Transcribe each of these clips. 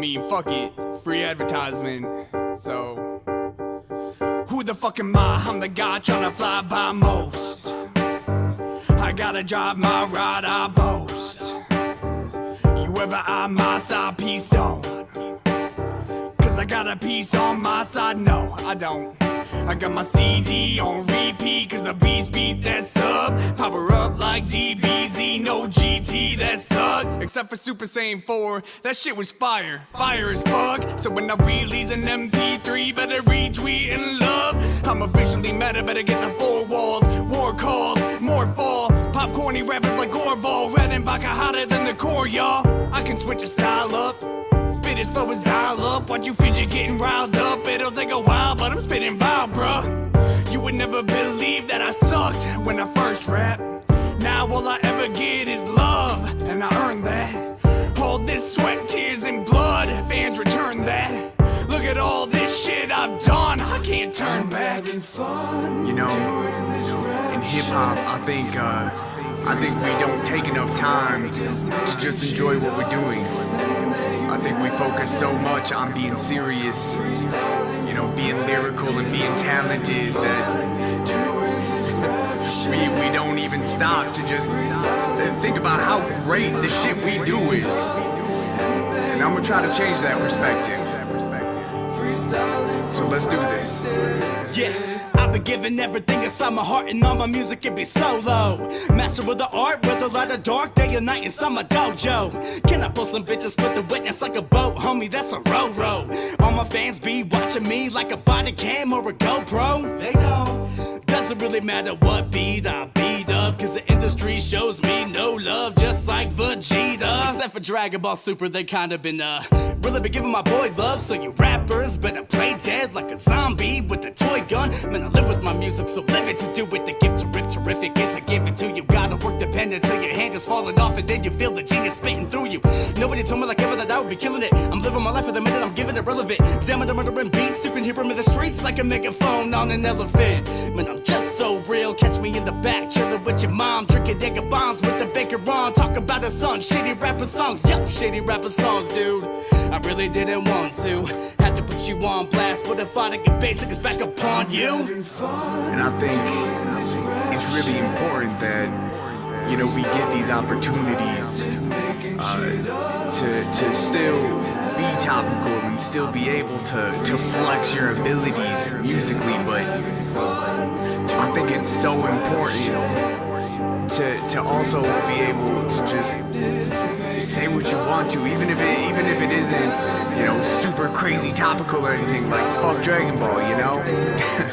mean, fuck it. Free advertisement. So. Who the fuck am I? I'm the guy trying to fly by most. I gotta drive my ride, I boast. You ever eye my side, peace don't. Cause I got a piece on my side, no, I don't. I got my CD on repeat, cause the beats beat that sub. Power up like DBZ, no GT, that sucked. Except for Super Saiyan 4, that shit was fire, fire as fuck. So when I release an MP3, better retweet and love. I'm officially meta, better get the four walls. War calls, more fall. Popcorny rappers like Orville, Redenbacher hotter than the core, y'all. I can switch a style up. Spit it slow as dial up. Watch you fidget getting riled up. It'll take a while, but I'm spitting vile, bruh. You would never believe that I sucked when I first rap. Now all I ever get is love, and I earned that. All this sweat, tears, and blood, fans return that. Look at all this shit I've done, I can't turn back. Fun You know, in hip hop, I think uh, I think we don't take enough time to just enjoy what we're doing. I think we focus so much on being serious, you know, being lyrical and being talented that we, we don't even stop to just think about how great the shit we do is. And I'm gonna try to change that perspective. So let's do this. Yeah, I've been giving everything inside my heart, and all my music it be solo. Master of the art, whether light of dark, day or night inside my dojo. Can I pull some bitches with the witness like a boat, homie? That's a row row. All my fans be watching me like a body cam or a GoPro. They don't. Doesn't really matter what beat I beat up, cause the industry shows me no love, just like Vegeta. Except for Dragon Ball Super, they kinda been, uh, really been giving my boy love, so you rappers better play dead like a zombie with a toy gun. Man, I live with my music, so live it to do it. The gift to rip terrific is a given to you. Gotta work dependent till your hand is falling off, and then you feel the genius spitting through you. Nobody told me like ever that I would be killing it. I'm living my life for the minute, I'm giving it relevant. Damn it, I'm murdering beats, you can hear them in the streets like a megaphone on an elephant. Man, I'm just so real. Catch me in the back, chilling with your mom, drinking nigga bombs with the baker on. Talk about the sun, shitty rapper songs. Yo, shitty rapper songs, dude. I really didn't want to. Had to put you on blast, but if I get basic, it's back upon you. And I think it's really important that you know we get these opportunities uh, to to still be topical and still be able to to flex your abilities musically, but I think it's so important to to also be able to just say what you want to, even if it even if it isn't you know super crazy topical or anything like fuck Dragon Ball, you know.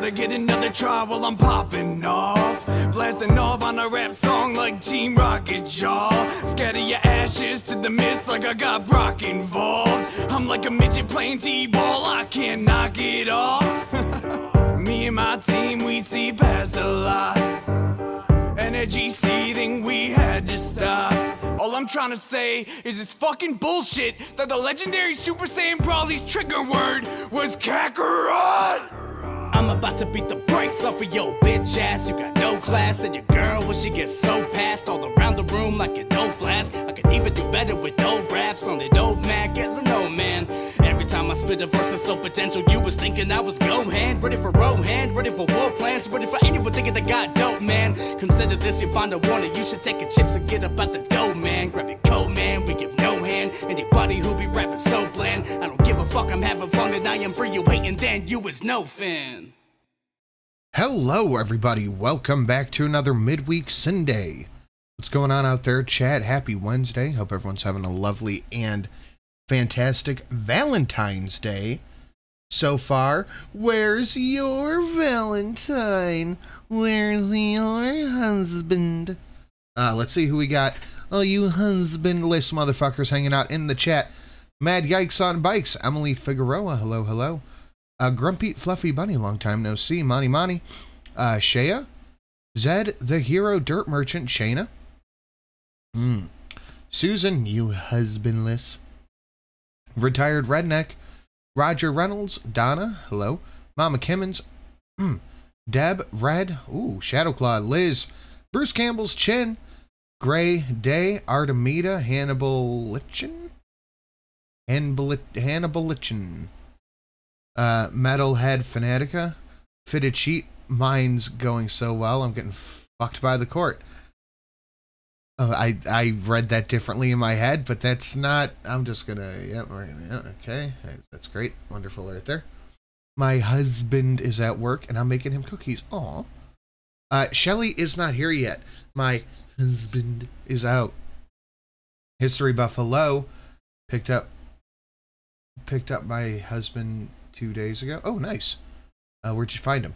Gotta get another try while I'm popping off. Blasting off on a rap song like Team Rocket Jaw. Scatter your ashes to the mist like I got Brock involved. I'm like a midget playing T-ball, I can't knock it off. Me and my team, we see past a lot. Energy seething, we had to stop. All I'm trying to say is it's fucking bullshit that the legendary Super Saiyan Broly's trigger word was Kakarot! I'm about to beat the brakes off of your bitch ass. You got no class, and your girl when she gets so passed all around the room like an old flask. I could even do better with old raps on an old Mac as an old man. Every time I spit a verse that's so potential, you was thinking I was Gohan. Ready for Rohan, ready for war plans, ready for anyone thinking they got dope, man. Consider this your final warning. You should take a chips and get up out the dough, man. Grab your coat, man. We give no hand. Anybody who be rapping so bland, I don't give a fuck. I'm having fun and I am free. You waiting, then you is no fan. Hello, everybody. Welcome back to another midweek Sunday. What's going on out there, chat? Happy Wednesday. Hope everyone's having a lovely and fantastic Valentine's Day so far. Where's your Valentine? Where's your husband? Uh, let's see who we got. Oh, you husbandless motherfuckers hanging out in the chat. Mad Yikes on Bikes, Emily Figueroa, hello, hello. Uh, Grumpy Fluffy Bunny, long time no see. Monty Monty. Uh, Shea. Zed, the hero dirt merchant, Shayna. Hmm. Susan, you husbandless. Retired redneck. Roger Reynolds, Donna, hello. Mama Kimmins, Hmm. Deb, Red. Ooh, Shadowclaw, Liz. Bruce Campbell's Chin. Gray Day, Artemida, Hannibal Lichen. Hannibalichin. Uh, Metalhead Fanatica. Fitted Sheet. Mine's going so well, I'm getting fucked by the court. Uh, I I read that differently in my head, but that's not. I'm just gonna. Yeah, yeah, okay. That's great. Wonderful right there. My husband is at work, and I'm making him cookies. Aw. Uh, Shelly is not here yet. My husband is out. History Buffalo picked up picked up my husband two days ago. Oh, nice. Uh, where'd you find him?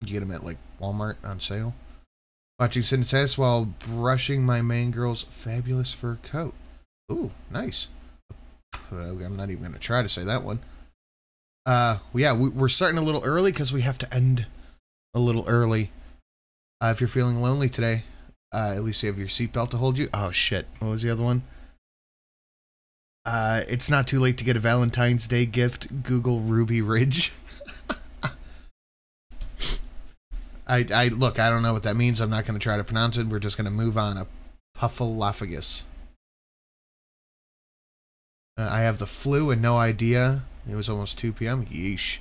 You get him at like Walmart on sale. Watching Cinetatis while brushing my main girl's fabulous fur coat. Ooh, nice. Uh, I'm not even going to try to say that one. Uh, yeah, we, are starting a little early because we have to end a little early. Uh, if you're feeling lonely today, uh, at least you have your seatbelt to hold you. Oh shit! What was the other one? Uh, it's not too late to get a Valentine's Day gift. Google Ruby Ridge. I, I look. I don't know what that means. I'm not going to try to pronounce it. We're just going to move on. A puffalophagus. Uh, I have the flu and no idea. It was almost 2 p.m. Yeesh.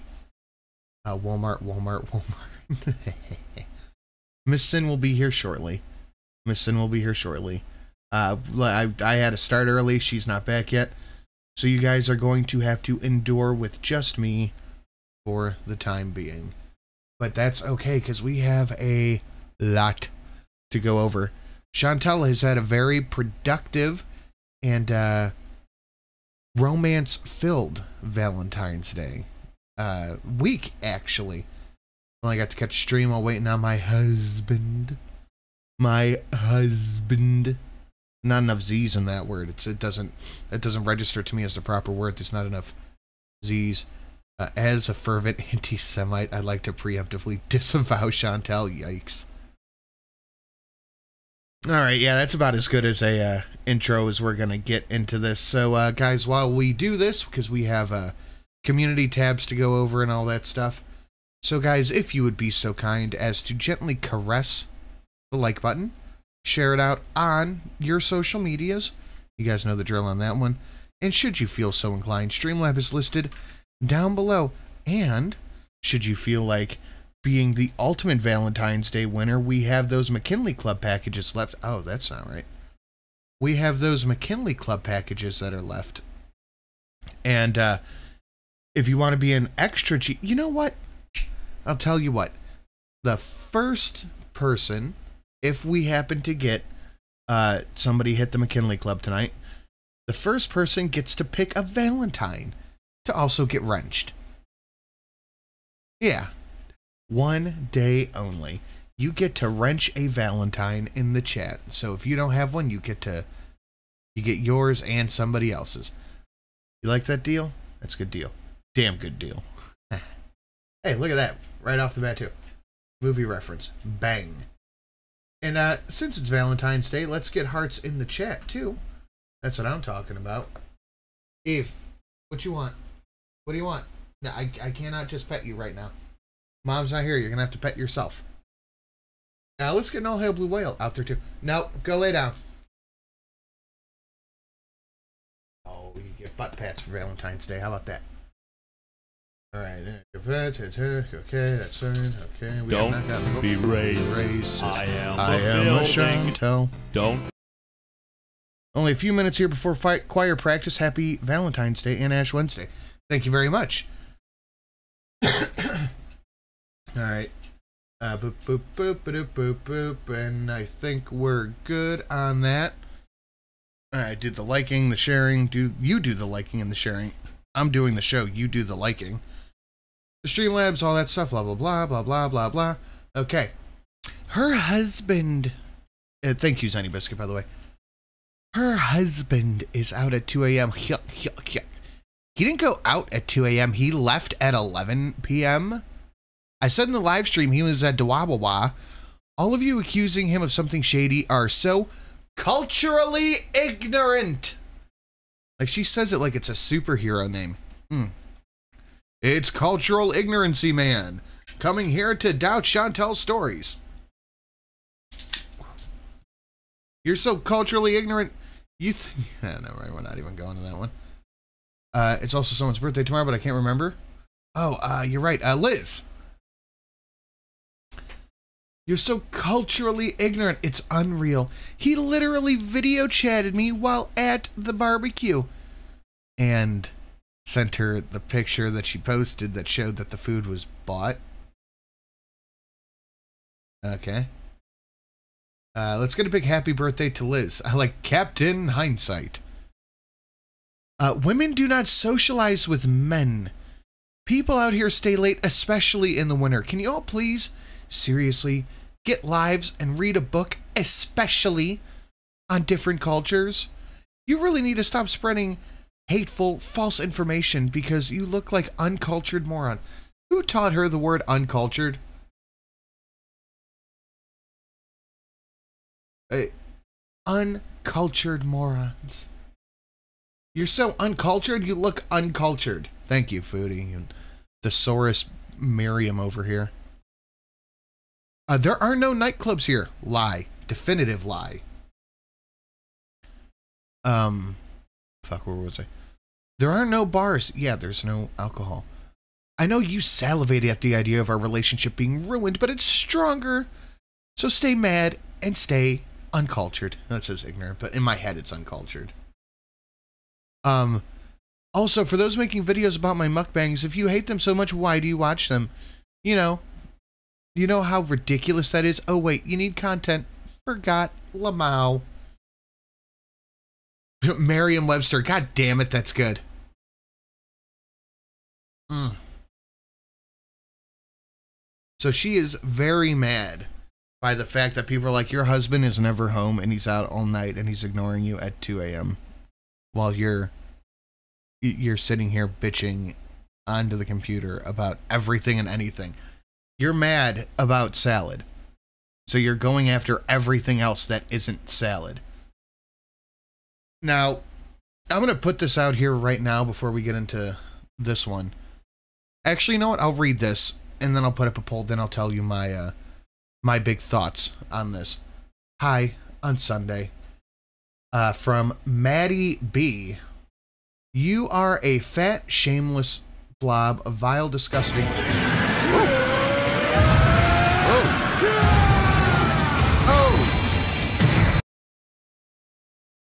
Uh, Walmart, Walmart, Walmart. Miss Sin will be here shortly. Miss Sin will be here shortly. Uh, I, I had to start early. She's not back yet. So you guys are going to have to endure with just me for the time being. But that's okay because we have a lot to go over. Chantel has had a very productive and uh, romance filled Valentine's Day uh, week, actually. I got to catch a stream while waiting on my husband. My husband. Not enough Z's in that word. It's, it doesn't it doesn't register to me as the proper word. There's not enough Z's. Uh, as a fervent anti-Semite, I'd like to preemptively disavow Chantel. Yikes. All right, yeah, that's about as good as a uh, intro as we're gonna get into this. So, uh, guys, while we do this, because we have uh, community tabs to go over and all that stuff, so, guys, if you would be so kind as to gently caress the like button, share it out on your social medias. You guys know the drill on that one. And should you feel so inclined, Streamlab is listed down below. And should you feel like being the ultimate Valentine's Day winner, we have those McKinley Club packages left. Oh, that's not right. We have those McKinley Club packages that are left. And uh, if you want to be an extra, you know what? I'll tell you what. The first person, if we happen to get uh, somebody hit the McKinley Club tonight, the first person gets to pick a Valentine to also get wrenched. Yeah. One day only. You get to wrench a Valentine in the chat. So if you don't have one, you get to you get yours and somebody else's. You like that deal? That's a good deal. Damn good deal. hey, look at that right off the bat too. Movie reference. Bang. And uh, since it's Valentine's Day, let's get hearts in the chat too. That's what I'm talking about. Eve, what you want? What do you want? No, I, I cannot just pet you right now. Mom's not here. You're gonna have to pet yourself. Now let's get an all hail blue whale out there too. No, go lay down. Oh, we get butt pats for Valentine's Day. How about that? All right. Okay, that's fine. Okay. We Don't have not gotten be racist. racist. I am I a am a. Chantel. Don't Only a few minutes here before fight choir practice. Happy Valentine's Day and Ash Wednesday. Thank you very much. All right. Uh, boop, boop, boop, boop, boop, boop, and I think we're good on that. Right, do the liking, the sharing. Do you do the liking and the sharing? I'm doing the show. You do the liking. The Streamlabs, all that stuff. Blah blah blah blah blah blah blah. Okay. Her husband. Uh, thank you, Zenny Biscuit, by the way. Her husband is out at 2 a.m. He didn't go out at 2 a.m. He left at 11 p.m. I said in the live stream he was at Dawabawa. All of you accusing him of something shady are so culturally ignorant. Like she says it like it's a superhero name. Hmm. It's cultural ignorancy man coming here to doubt Chantel's stories. You're so culturally ignorant. You think? Yeah, no, right. We're not even going to that one. Uh, it's also someone's birthday tomorrow, but I can't remember. Oh, uh, you're right. Uh, Liz. You're so culturally ignorant. It's unreal. He literally video chatted me while at the barbecue and sent her the picture that she posted that showed that the food was bought. Okay. Uh, let's get a big happy birthday to Liz. I like Captain Hindsight. Uh, women do not socialize with men. People out here stay late, especially in the winter. Can you all please, seriously, get lives and read a book, especially on different cultures? You really need to stop spreading hateful, false information because you look like uncultured moron. Who taught her the word uncultured? Uncultured morons. You're so uncultured, you look uncultured. Thank you, Foodie. And Thesaurus Miriam over here. Uh, there are no nightclubs here. Lie. Definitive lie. Um, fuck, where was I? There are no bars. Yeah, there's no alcohol. I know you salivated at the idea of our relationship being ruined, but it's stronger. So stay mad and stay uncultured. That says ignorant, but in my head it's uncultured. Um also for those making videos about my mukbangs, if you hate them so much, why do you watch them? You know, you know how ridiculous that is? Oh wait, you need content. Forgot Lamau. Merriam Webster. God damn it, that's good. Mm. So she is very mad by the fact that people are like, your husband is never home and he's out all night and he's ignoring you at 2 a.m. while you're you're sitting here bitching onto the computer about everything and anything. You're mad about salad. So you're going after everything else that isn't salad. Now, I'm going to put this out here right now before we get into this one. Actually, you know what? I'll read this and then I'll put up a poll. Then I'll tell you my uh, my big thoughts on this. Hi on Sunday uh, from Maddie B. You are a fat, shameless blob of vile, disgusting. Oh. Oh.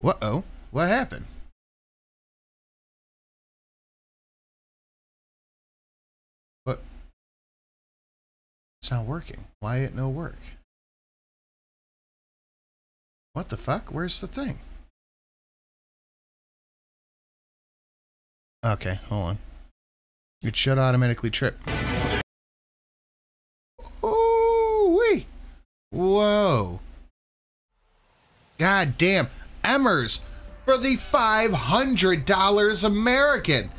What? Oh, what happened? What? It's not working. Why it no work? What the fuck? Where's the thing? Okay, hold on. It should automatically trip. Oh, wait. Whoa. God damn. Emmers for the $500 American.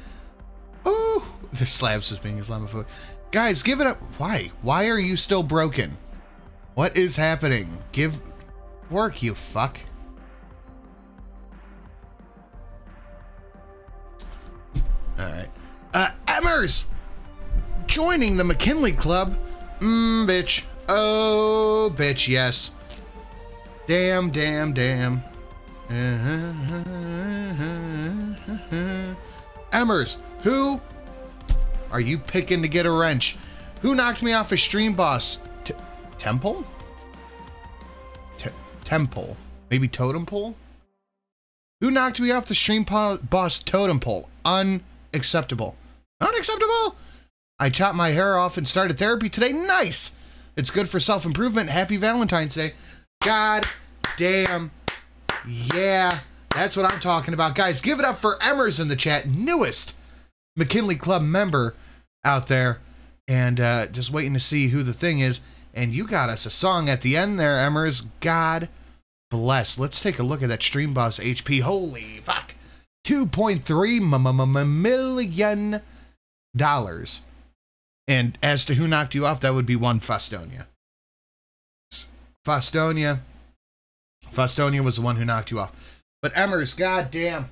Ooh. The slabs is being Islamophobic. Guys, give it up. Why? Why are you still broken? What is happening? Give work, you fuck. All right. Uh, Emmers! Joining the McKinley Club. Mmm, bitch. Oh, bitch, yes. Damn, damn, damn. Emmers, who are you picking to get a wrench? Who knocked me off a stream boss? T temple? T temple. Maybe totem pole? Who knocked me off the stream boss totem pole? Unacceptable. Unacceptable? I chopped my hair off and started therapy today. Nice. It's good for self improvement. Happy Valentine's Day. God damn. Yeah. That's what I'm talking about. Guys, give it up for Emmers in the chat. Newest McKinley Club member out there. And uh, just waiting to see who the thing is. And you got us a song at the end there, Emmers. God bless. Let's take a look at that Stream Boss HP. Holy fuck. 2.3 million dollars. And as to who knocked you off, that would be one Fustonia. Fustonia. Fustonia was the one who knocked you off. But Emmers, goddamn.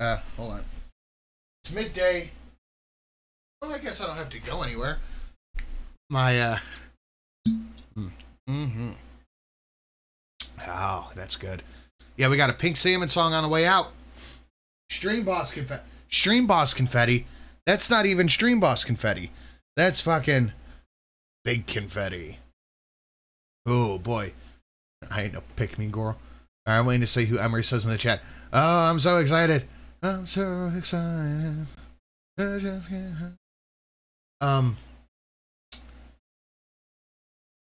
Uh, hold on. It's midday. Well, I guess I don't have to go anywhere. My, uh. Mm hmm. Oh, that's good. Yeah, we got a Pink Salmon song on the way out. Stream boss confetti. Stream boss confetti. That's not even stream boss confetti. That's fucking big confetti. Oh boy. I ain't no pick me girl. I'm waiting to see who Emery says in the chat. Oh, I'm so excited. I'm so excited. Um.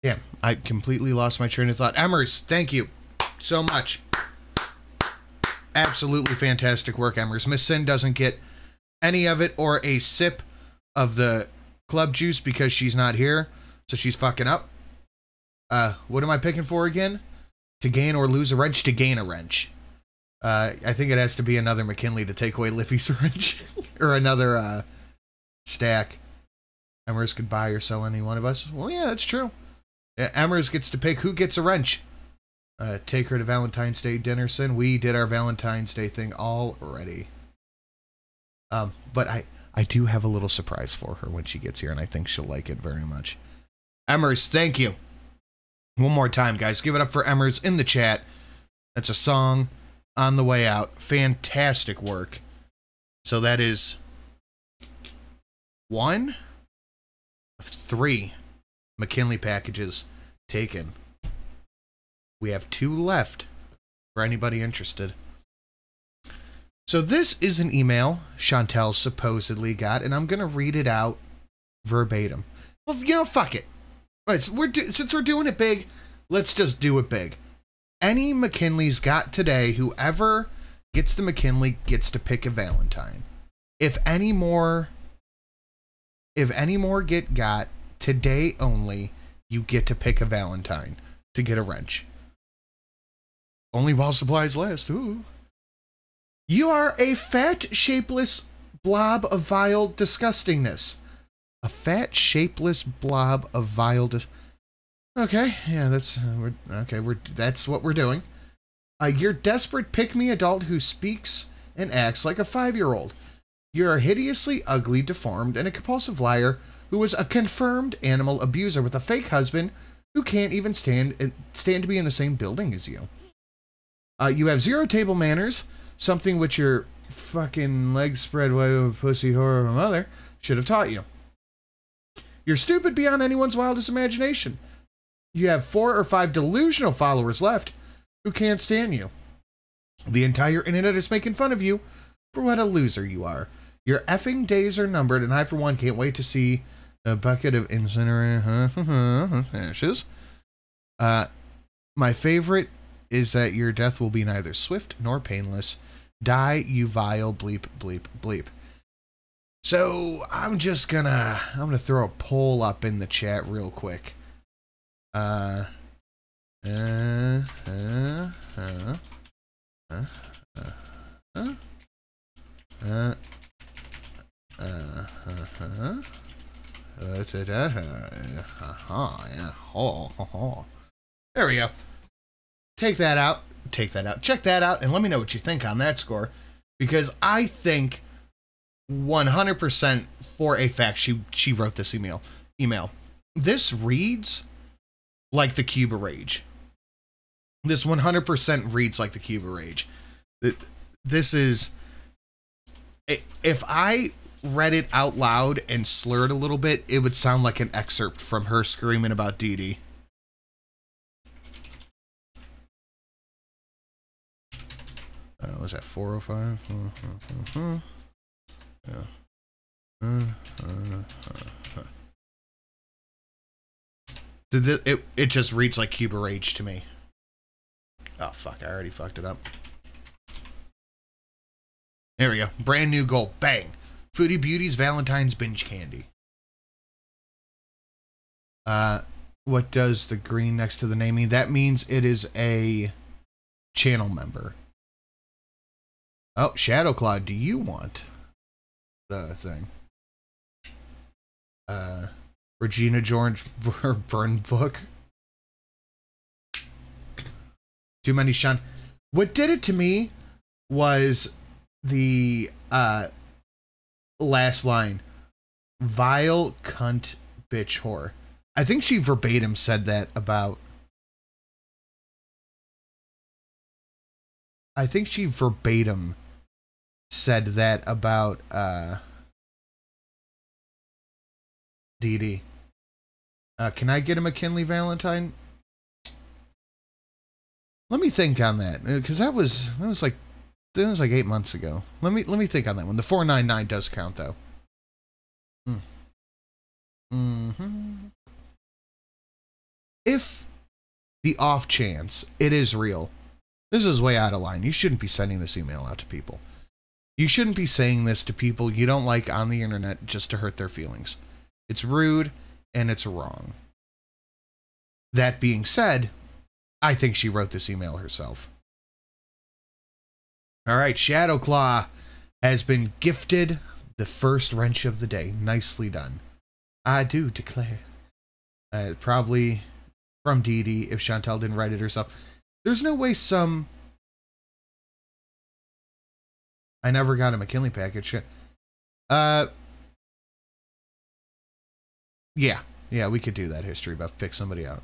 Damn, I completely lost my train of thought. Emmers, thank you so much. Absolutely fantastic work, Emmers. Miss Sin doesn't get any of it or a sip of the club juice because she's not here, so she's fucking up. Uh, what am I picking for again? To gain or lose a wrench? To gain a wrench. Uh, I think it has to be another McKinley to take away Liffy's wrench, or another uh, stack. Emmers could buy or sell any one of us. Well, yeah, that's true. Yeah, Emmers gets to pick who gets a wrench. Uh, take her to Valentine's Day dinner, Sin. We did our Valentine's Day thing already. Um, but I, I do have a little surprise for her when she gets here, and I think she'll like it very much. Emmers, thank you. One more time, guys. Give it up for Emmers in the chat. That's a song on the way out. Fantastic work. So that is one of three McKinley packages taken. We have two left for anybody interested. So this is an email Chantel supposedly got, and I'm gonna read it out verbatim. Well, you know, fuck it. We're do, since we're doing it big, let's just do it big. Any McKinley's got today, whoever gets the McKinley gets to pick a Valentine. If any more, if any more get got today only, you get to pick a Valentine to get a wrench. Only while supplies last. Ooh. You are a fat, shapeless blob of vile disgustingness. A fat, shapeless blob of vile dis- Okay, yeah, that's uh, we're, okay. We're that's what we're doing. Uh, you're desperate pick-me adult who speaks and acts like a five-year-old. You're a hideously ugly, deformed, and a compulsive liar who is a confirmed animal abuser with a fake husband who can't even stand stand to be in the same building as you. Uh, you have zero table manners, something which your fucking legs spread wide pussy horror of a mother should have taught you. You're stupid beyond anyone's wildest imagination. You have four or five delusional followers left who can't stand you. The entire internet is making fun of you for what a loser you are. Your effing days are numbered, and I, for one, can't wait to see a bucket of incinerator ashes. Uh, my favorite is that your death will be neither swift nor painless. Die, you vile bleep, bleep, bleep. So I'm just gonna I'm gonna throw a poll up in the chat real quick. Uh, uh, uh, uh, uh, uh, uh, uh, uh, uh, uh, there we go. Take that out. Take that out. Check that out, and let me know what you think on that score, because I think 100% for a fact she she wrote this email. Email. This reads like the Cuba Rage. This 100% reads like the Cuba Rage. This is if I read it out loud and slurred a little bit, it would sound like an excerpt from her screaming about Dee Dee. Uh, was that 405? Yeah. Uh, uh, Did it, it, it just reads like Cuba Rage to me. Oh, fuck. I already fucked it up. There we go. Brand new goal. Bang. Foodie Beauty's Valentine's Binge Candy. Uh, what does the green next to the name mean? That means it is a channel member. Oh, Shadowclaw, do you want the thing? Uh, Regina George burn book. Too many Sean. What did it to me was the uh last line. Vile cunt bitch whore. I think she verbatim said that about I think she verbatim said that about uh Dee. Uh, can I get a McKinley Valentine? Let me think on that because that was that was like that was like eight months ago. Let me let me think on that one. The four nine nine does count though. Hmm. Hmm. If the off chance it is real, this is way out of line. You shouldn't be sending this email out to people. You shouldn't be saying this to people you don't like on the internet just to hurt their feelings. It's rude and it's wrong. That being said, I think she wrote this email herself. All right, Shadowclaw has been gifted the first wrench of the day. Nicely done. I do declare. Uh, probably from Dee Dee if Chantel didn't write it herself. There's no way some. I never got a McKinley package. Uh. Yeah, yeah, we could do that. History buff, pick somebody out.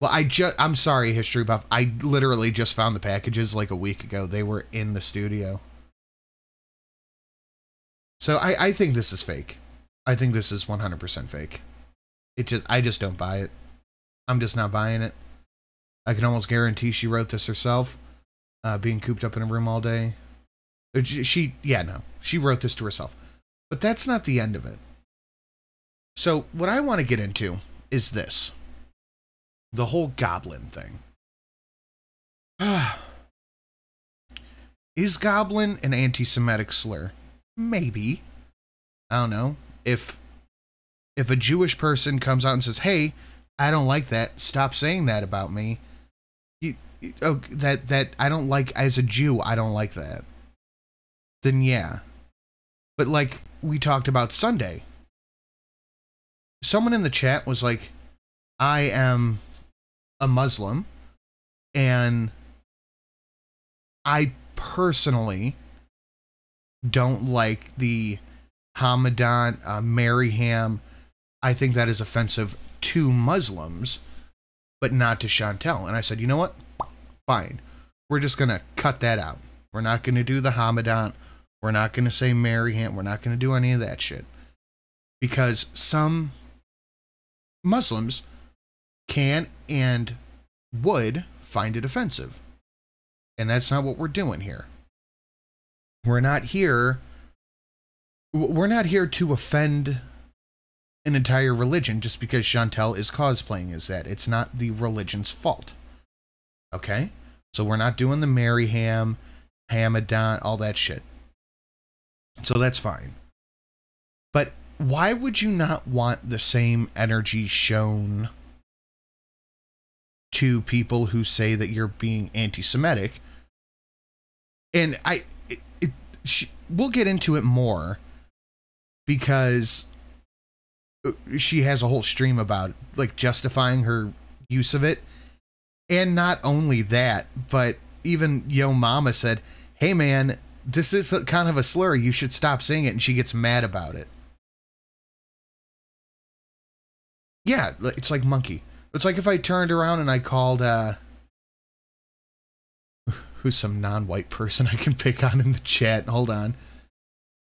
Well, I just, I'm sorry, history buff. I literally just found the packages like a week ago. They were in the studio. So I, I think this is fake. I think this is 100% fake. It just, I just don't buy it. I'm just not buying it. I can almost guarantee she wrote this herself, uh, being cooped up in a room all day. She, yeah, no, she wrote this to herself. But that's not the end of it. So, what I want to get into is this the whole goblin thing. is goblin an anti Semitic slur? Maybe. I don't know. If if a Jewish person comes out and says, "Hey, I don't like that. Stop saying that about me." You, oh, that that I don't like as a Jew, I don't like that. Then yeah. But like we talked about Sunday. Someone in the chat was like, "I am a Muslim and I personally don't like the Hamadan, uh, Maryam. I think that is offensive to Muslims, but not to Chantel. And I said, you know what? Fine. We're just going to cut that out. We're not going to do the Hamadan. We're not going to say Maryam. We're not going to do any of that shit. Because some Muslims can and would find it offensive. And that's not what we're doing here. We're not here we're not here to offend an entire religion just because Chantel is cosplaying as that. It's not the religion's fault. Okay? So we're not doing the Mary Ham, Hamadan, all that shit. So that's fine. But why would you not want the same energy shown to people who say that you're being anti-Semitic? And I, it, it, we'll get into it more because uh, she has a whole stream about like justifying her use of it. And not only that, but even Yo Mama said, "Hey man, this is kind of a slur. You should stop saying it." And she gets mad about it. Yeah, it's like monkey. It's like if I turned around and I called uh who's some non-white person I can pick on in the chat. Hold on.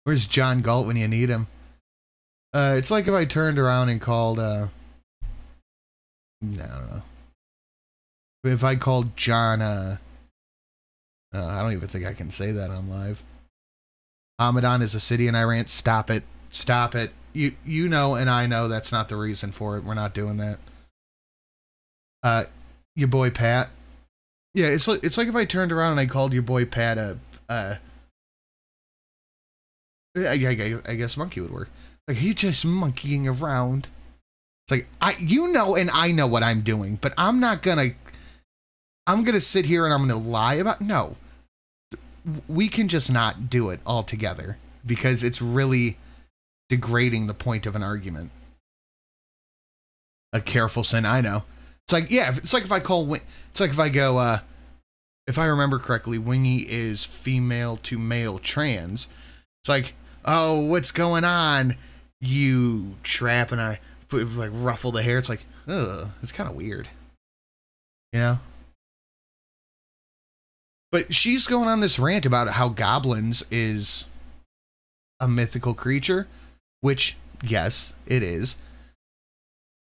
Where's John Galt when you need him? Uh, it's like if I turned around and called, uh, I don't know. If I called John, uh, uh, I don't even think I can say that on live. Hamadan is a city in Iran. Stop it. Stop it. You you know and I know that's not the reason for it. We're not doing that. Uh, your boy Pat. Yeah, it's like it's like if I turned around and I called your boy Pat a uh, I, I, I guess monkey would work. Like he's just monkeying around. It's like I you know and I know what I'm doing, but I'm not gonna I'm gonna sit here and I'm gonna lie about no. We can just not do it altogether because it's really degrading the point of an argument. A careful sin, I know. It's like yeah, it's like if I call it's like if I go uh if I remember correctly, Wingy is female to male trans. It's like, oh, what's going on? you trap and I put like ruffle the hair. It's like, ugh, it's kind of weird, you know. But she's going on this rant about how goblins is a mythical creature, which, yes, it is.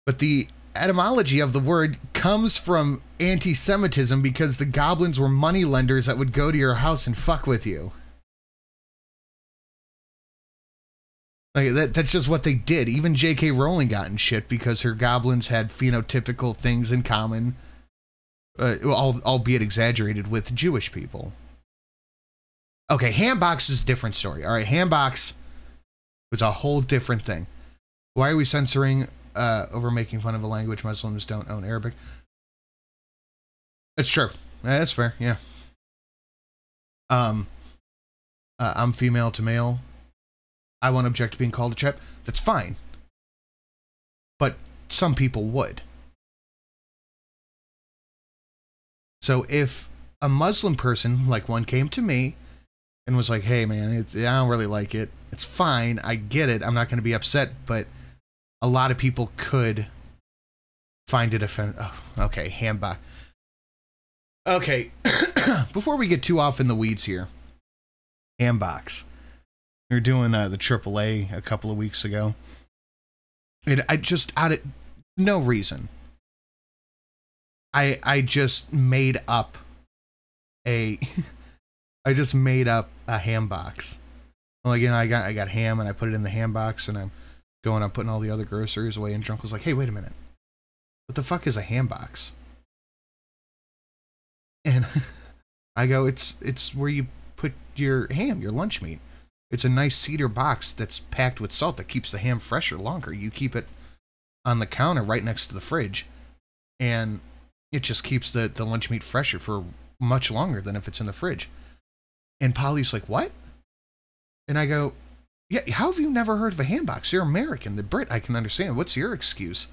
But the etymology of the word comes from anti Semitism because the goblins were money lenders that would go to your house and fuck with you. Like that, that's just what they did. Even J.K. Rowling got in shit because her goblins had phenotypical things in common, uh, albeit exaggerated, with Jewish people. Okay, Hambox is a different story. All right, Hambox was a whole different thing. Why are we censoring uh, over making fun of a language Muslims don't own Arabic? That's true. That's fair. Yeah. Um, uh, I'm female to male. I won't object to being called a chap. That's fine. But some people would. So if a Muslim person, like one, came to me and was like, hey, man, it, I don't really like it. It's fine. I get it. I'm not going to be upset, but a lot of people could find it offensive. Oh, okay, handbag. Okay, before we get too off in the weeds here, Hambox. We were doing uh, the AAA a couple of weeks ago. And I just out of no reason. I I just made up a I just made up a ham box. Like you know, I got I got ham and I put it in the ham box and I'm going up putting all the other groceries away and drunk was like, hey, wait a minute. What the fuck is a ham box? And I go, it's it's where you put your ham, your lunch meat. It's a nice cedar box that's packed with salt that keeps the ham fresher longer. You keep it on the counter right next to the fridge, and it just keeps the, the lunch meat fresher for much longer than if it's in the fridge. And Polly's like, What? And I go, Yeah, how have you never heard of a ham box? You're American. The Brit, I can understand. What's your excuse?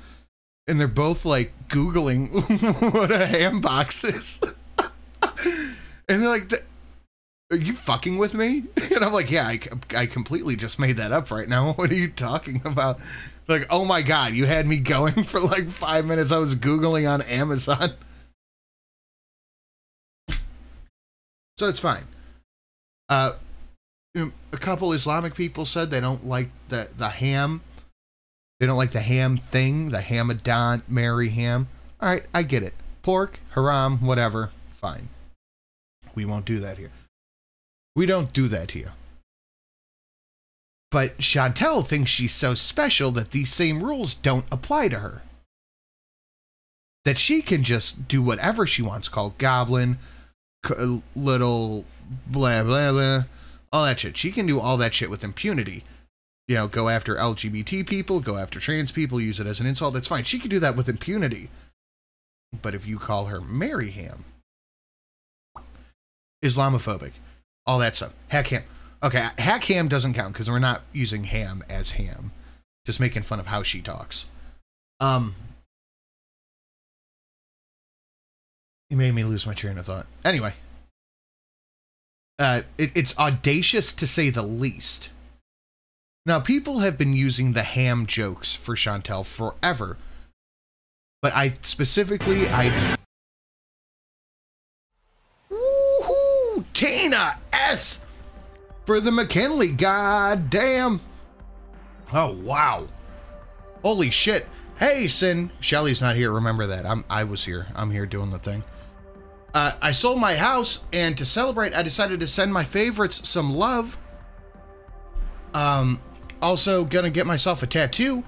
And they're both like Googling what a ham box is. and they're like, are you fucking with me? And I'm like, yeah, I, I completely just made that up right now. What are you talking about? Like, oh my God, you had me going for like five minutes. I was Googling on Amazon. So it's fine. Uh, a couple Islamic people said they don't like the, the ham. They don't like the ham thing, the Hamadan, Mary ham. All right, I get it. Pork, haram, whatever, fine. We won't do that here. We don't do that here. But Chantel thinks she's so special that these same rules don't apply to her. That she can just do whatever she wants, call goblin, little blah blah blah, all that shit. She can do all that shit with impunity. You know, go after LGBT people, go after trans people, use it as an insult. That's fine. She can do that with impunity. But if you call her Mary Ham, Islamophobic, all that stuff. Hack ham. Okay, hack ham doesn't count because we're not using ham as ham. Just making fun of how she talks. Um, you made me lose my train of thought. Anyway, uh, it, it's audacious to say the least. Now, people have been using the ham jokes for Chantel forever, but I specifically I Tina S for the McKinley. God damn. Oh wow. Holy shit. Hey, Sin. Shelly's not here. Remember that. I'm I was here. I'm here doing the thing. Uh, I sold my house, and to celebrate, I decided to send my favorites some love. Um, also gonna get myself a tattoo.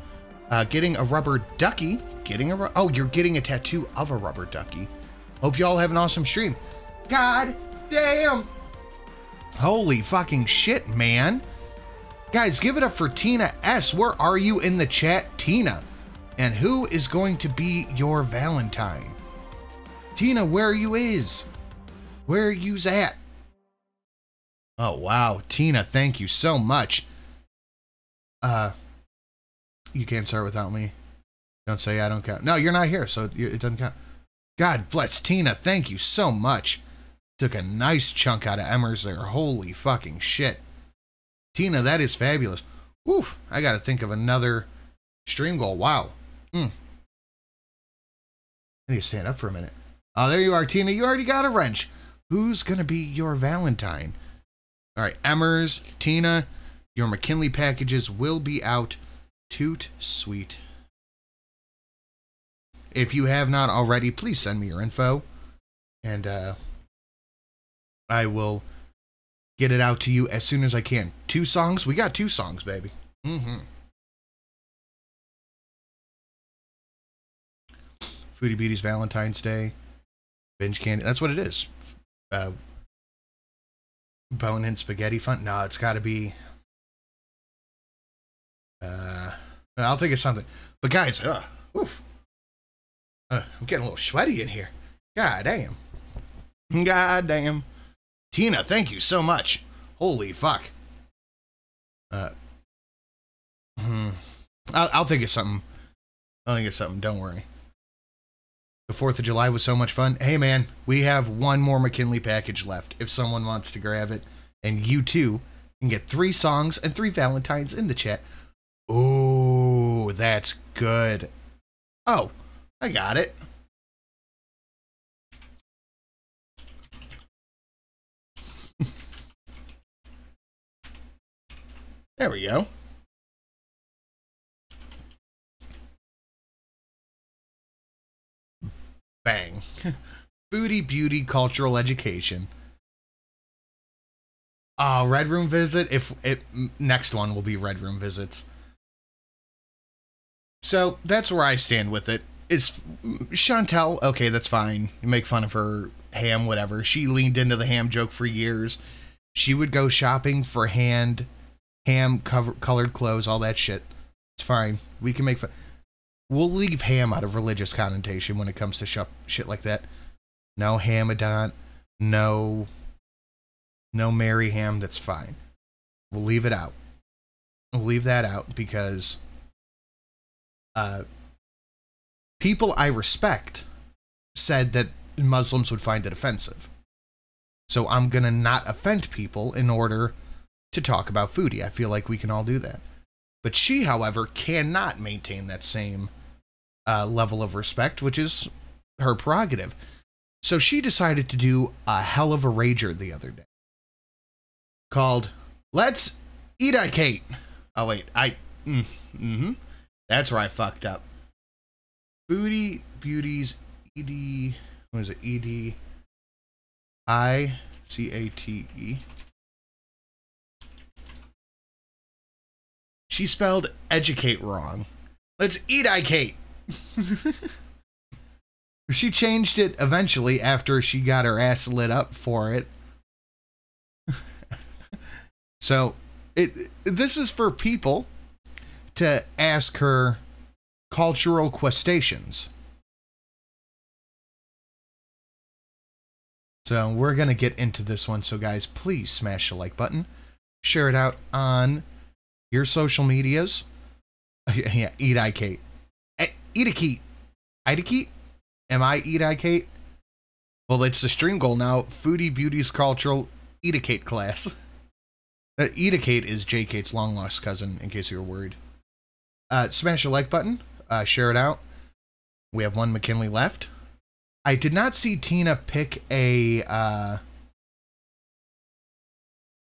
Uh, getting a rubber ducky. Getting a oh, you're getting a tattoo of a rubber ducky. Hope y'all have an awesome stream. God damn. Holy fucking shit, man. Guys, give it up for Tina S. Where are you in the chat, Tina? And who is going to be your Valentine? Tina, where you is? Where you's at? Oh, wow. Tina, thank you so much. Uh, you can't start without me. Don't say I don't count. No, you're not here, so it doesn't count. God bless Tina. Thank you so much. Took a nice chunk out of Emmers there. Holy fucking shit. Tina, that is fabulous. Oof, I gotta think of another stream goal. Wow. Mm. I need to stand up for a minute. Oh, there you are, Tina. You already got a wrench. who's to be your Valentine? All right, Emmers, Tina, your McKinley packages will be out. Toot sweet. If you have not already, please send me your info and uh, I will get it out to you as soon as I can. Two songs? We got two songs, baby. Mm-hmm. Foodie Beauty's Valentine's Day. Binge candy. That's what it is. Uh, bone and spaghetti fun. No, it's got to be. Uh, I'll think of something. But guys, uh, oof. Uh, I'm getting a little sweaty in here. God damn. God damn. Tina, thank you so much. Holy fuck. Uh, hmm. I'll, I'll think of something. I'll think of something. Don't worry. The 4th of July was so much fun. Hey, man, we have one more McKinley package left if someone wants to grab it. And you too can get three songs and three Valentines in the chat. Ooh, that's good. Oh, I got it. There we go. Bang. Foodie beauty cultural education. Uh, Red Room visit. If it next one will be Red Room visits. So that's where I stand with it. Is Chantel okay? That's fine. You make fun of her ham, whatever. She leaned into the ham joke for years. She would go shopping for hand ham cover, colored clothes, all that shit. It's fine. We can make fun. We'll leave ham out of religious connotation when it comes to sh- shit like that. No Hamadont, no, no Mary Ham. That's fine. We'll leave it out. We'll leave that out because uh, people I respect said that Muslims would find it offensive. So I'm gonna not offend people in order to talk about foodie. I feel like we can all do that. But she, however, cannot maintain that same uh, level of respect, which is her prerogative. So she decided to do a hell of a rager the other day called Let's Eat I Kate. Oh, wait. I. Mm, hmm That's where I fucked up. Foodie Beauties ED. What is it? ED. I C A T E. She spelled educate wrong. Let's eat I Kate. she changed it eventually after she got her ass lit up for it. so, it this is for people to ask her cultural questions. So, we're going to get into this one. So, guys, please smash the like button, share it out on your social medias. yeah, eat I Kate. Eat a Keat. Eat Keat? Am I Eat I Kate? Well, it's the stream goal now. Foodie Beauty's Cultural Kate class. Uh, Kate is J Kate's long lost cousin, in case you were worried. Uh, smash the like button, uh, share it out. We have one McKinley left. I did not see Tina pick a. Uh,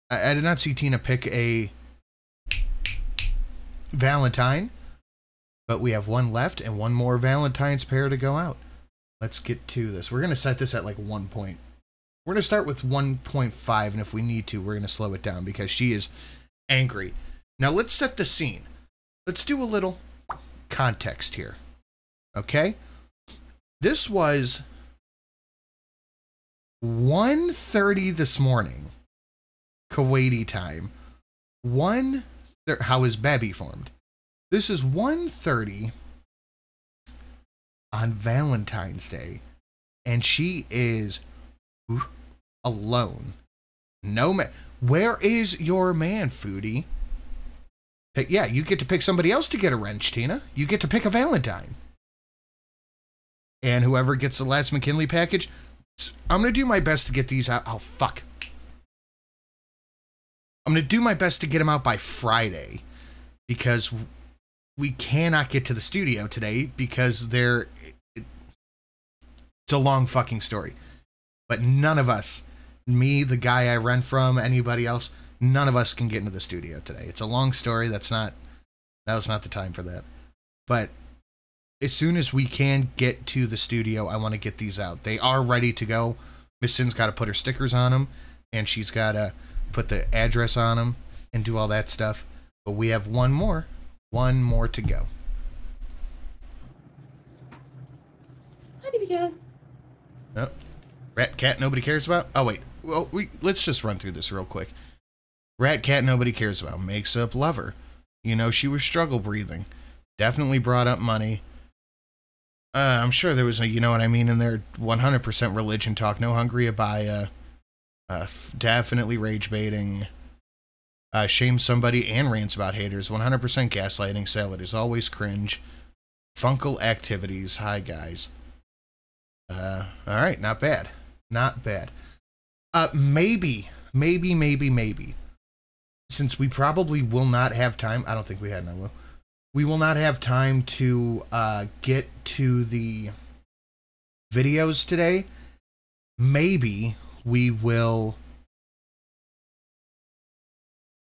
I did not see Tina pick a Valentine, but we have one left and one more Valentine's pair to go out. Let's get to this. We're going to set this at like one point. We're going to start with 1.5, and if we need to, we're going to slow it down because she is angry. Now, let's set the scene. Let's do a little context here. Okay? This was 1.30 this morning, Kuwaiti time. 1 how is Babby formed? This is 1.30 on Valentine's Day, and she is alone. No man. Where is your man, Foodie? Yeah, you get to pick somebody else to get a wrench, Tina. You get to pick a Valentine. And whoever gets the last McKinley package, I'm going to do my best to get these out. Oh, fuck. I'm going to do my best to get them out by Friday because we cannot get to the studio today because they're it's a long fucking story. But none of us me, the guy I rent from, anybody else, none of us can get into the studio today. It's a long story. That's not that was not the time for that. But as soon as we can get to the studio, I want to get these out. They are ready to go. Miss Sin's got to put her stickers on them, and she's got to put the address on them and do all that stuff. But we have one more, one more to go. Cat. Oh, rat cat nobody cares about. Oh wait, well we let's just run through this real quick. Rat cat nobody cares about. Makes up lover. You know she was struggle breathing. Definitely brought up money. Uh, I'm sure there was a you know what I mean in there 100% religion talk. No hungry abaya. Uh, f- definitely rage baiting. Uh, shame somebody and rants about haters. 100% gaslighting. Salad is always cringe. Funkle activities. Hi guys. Uh, all right, not bad, not bad. Uh, maybe, maybe, maybe, maybe. Since we probably will not have time, I don't think we had no. We will not have time to uh, get to the videos today. Maybe we will.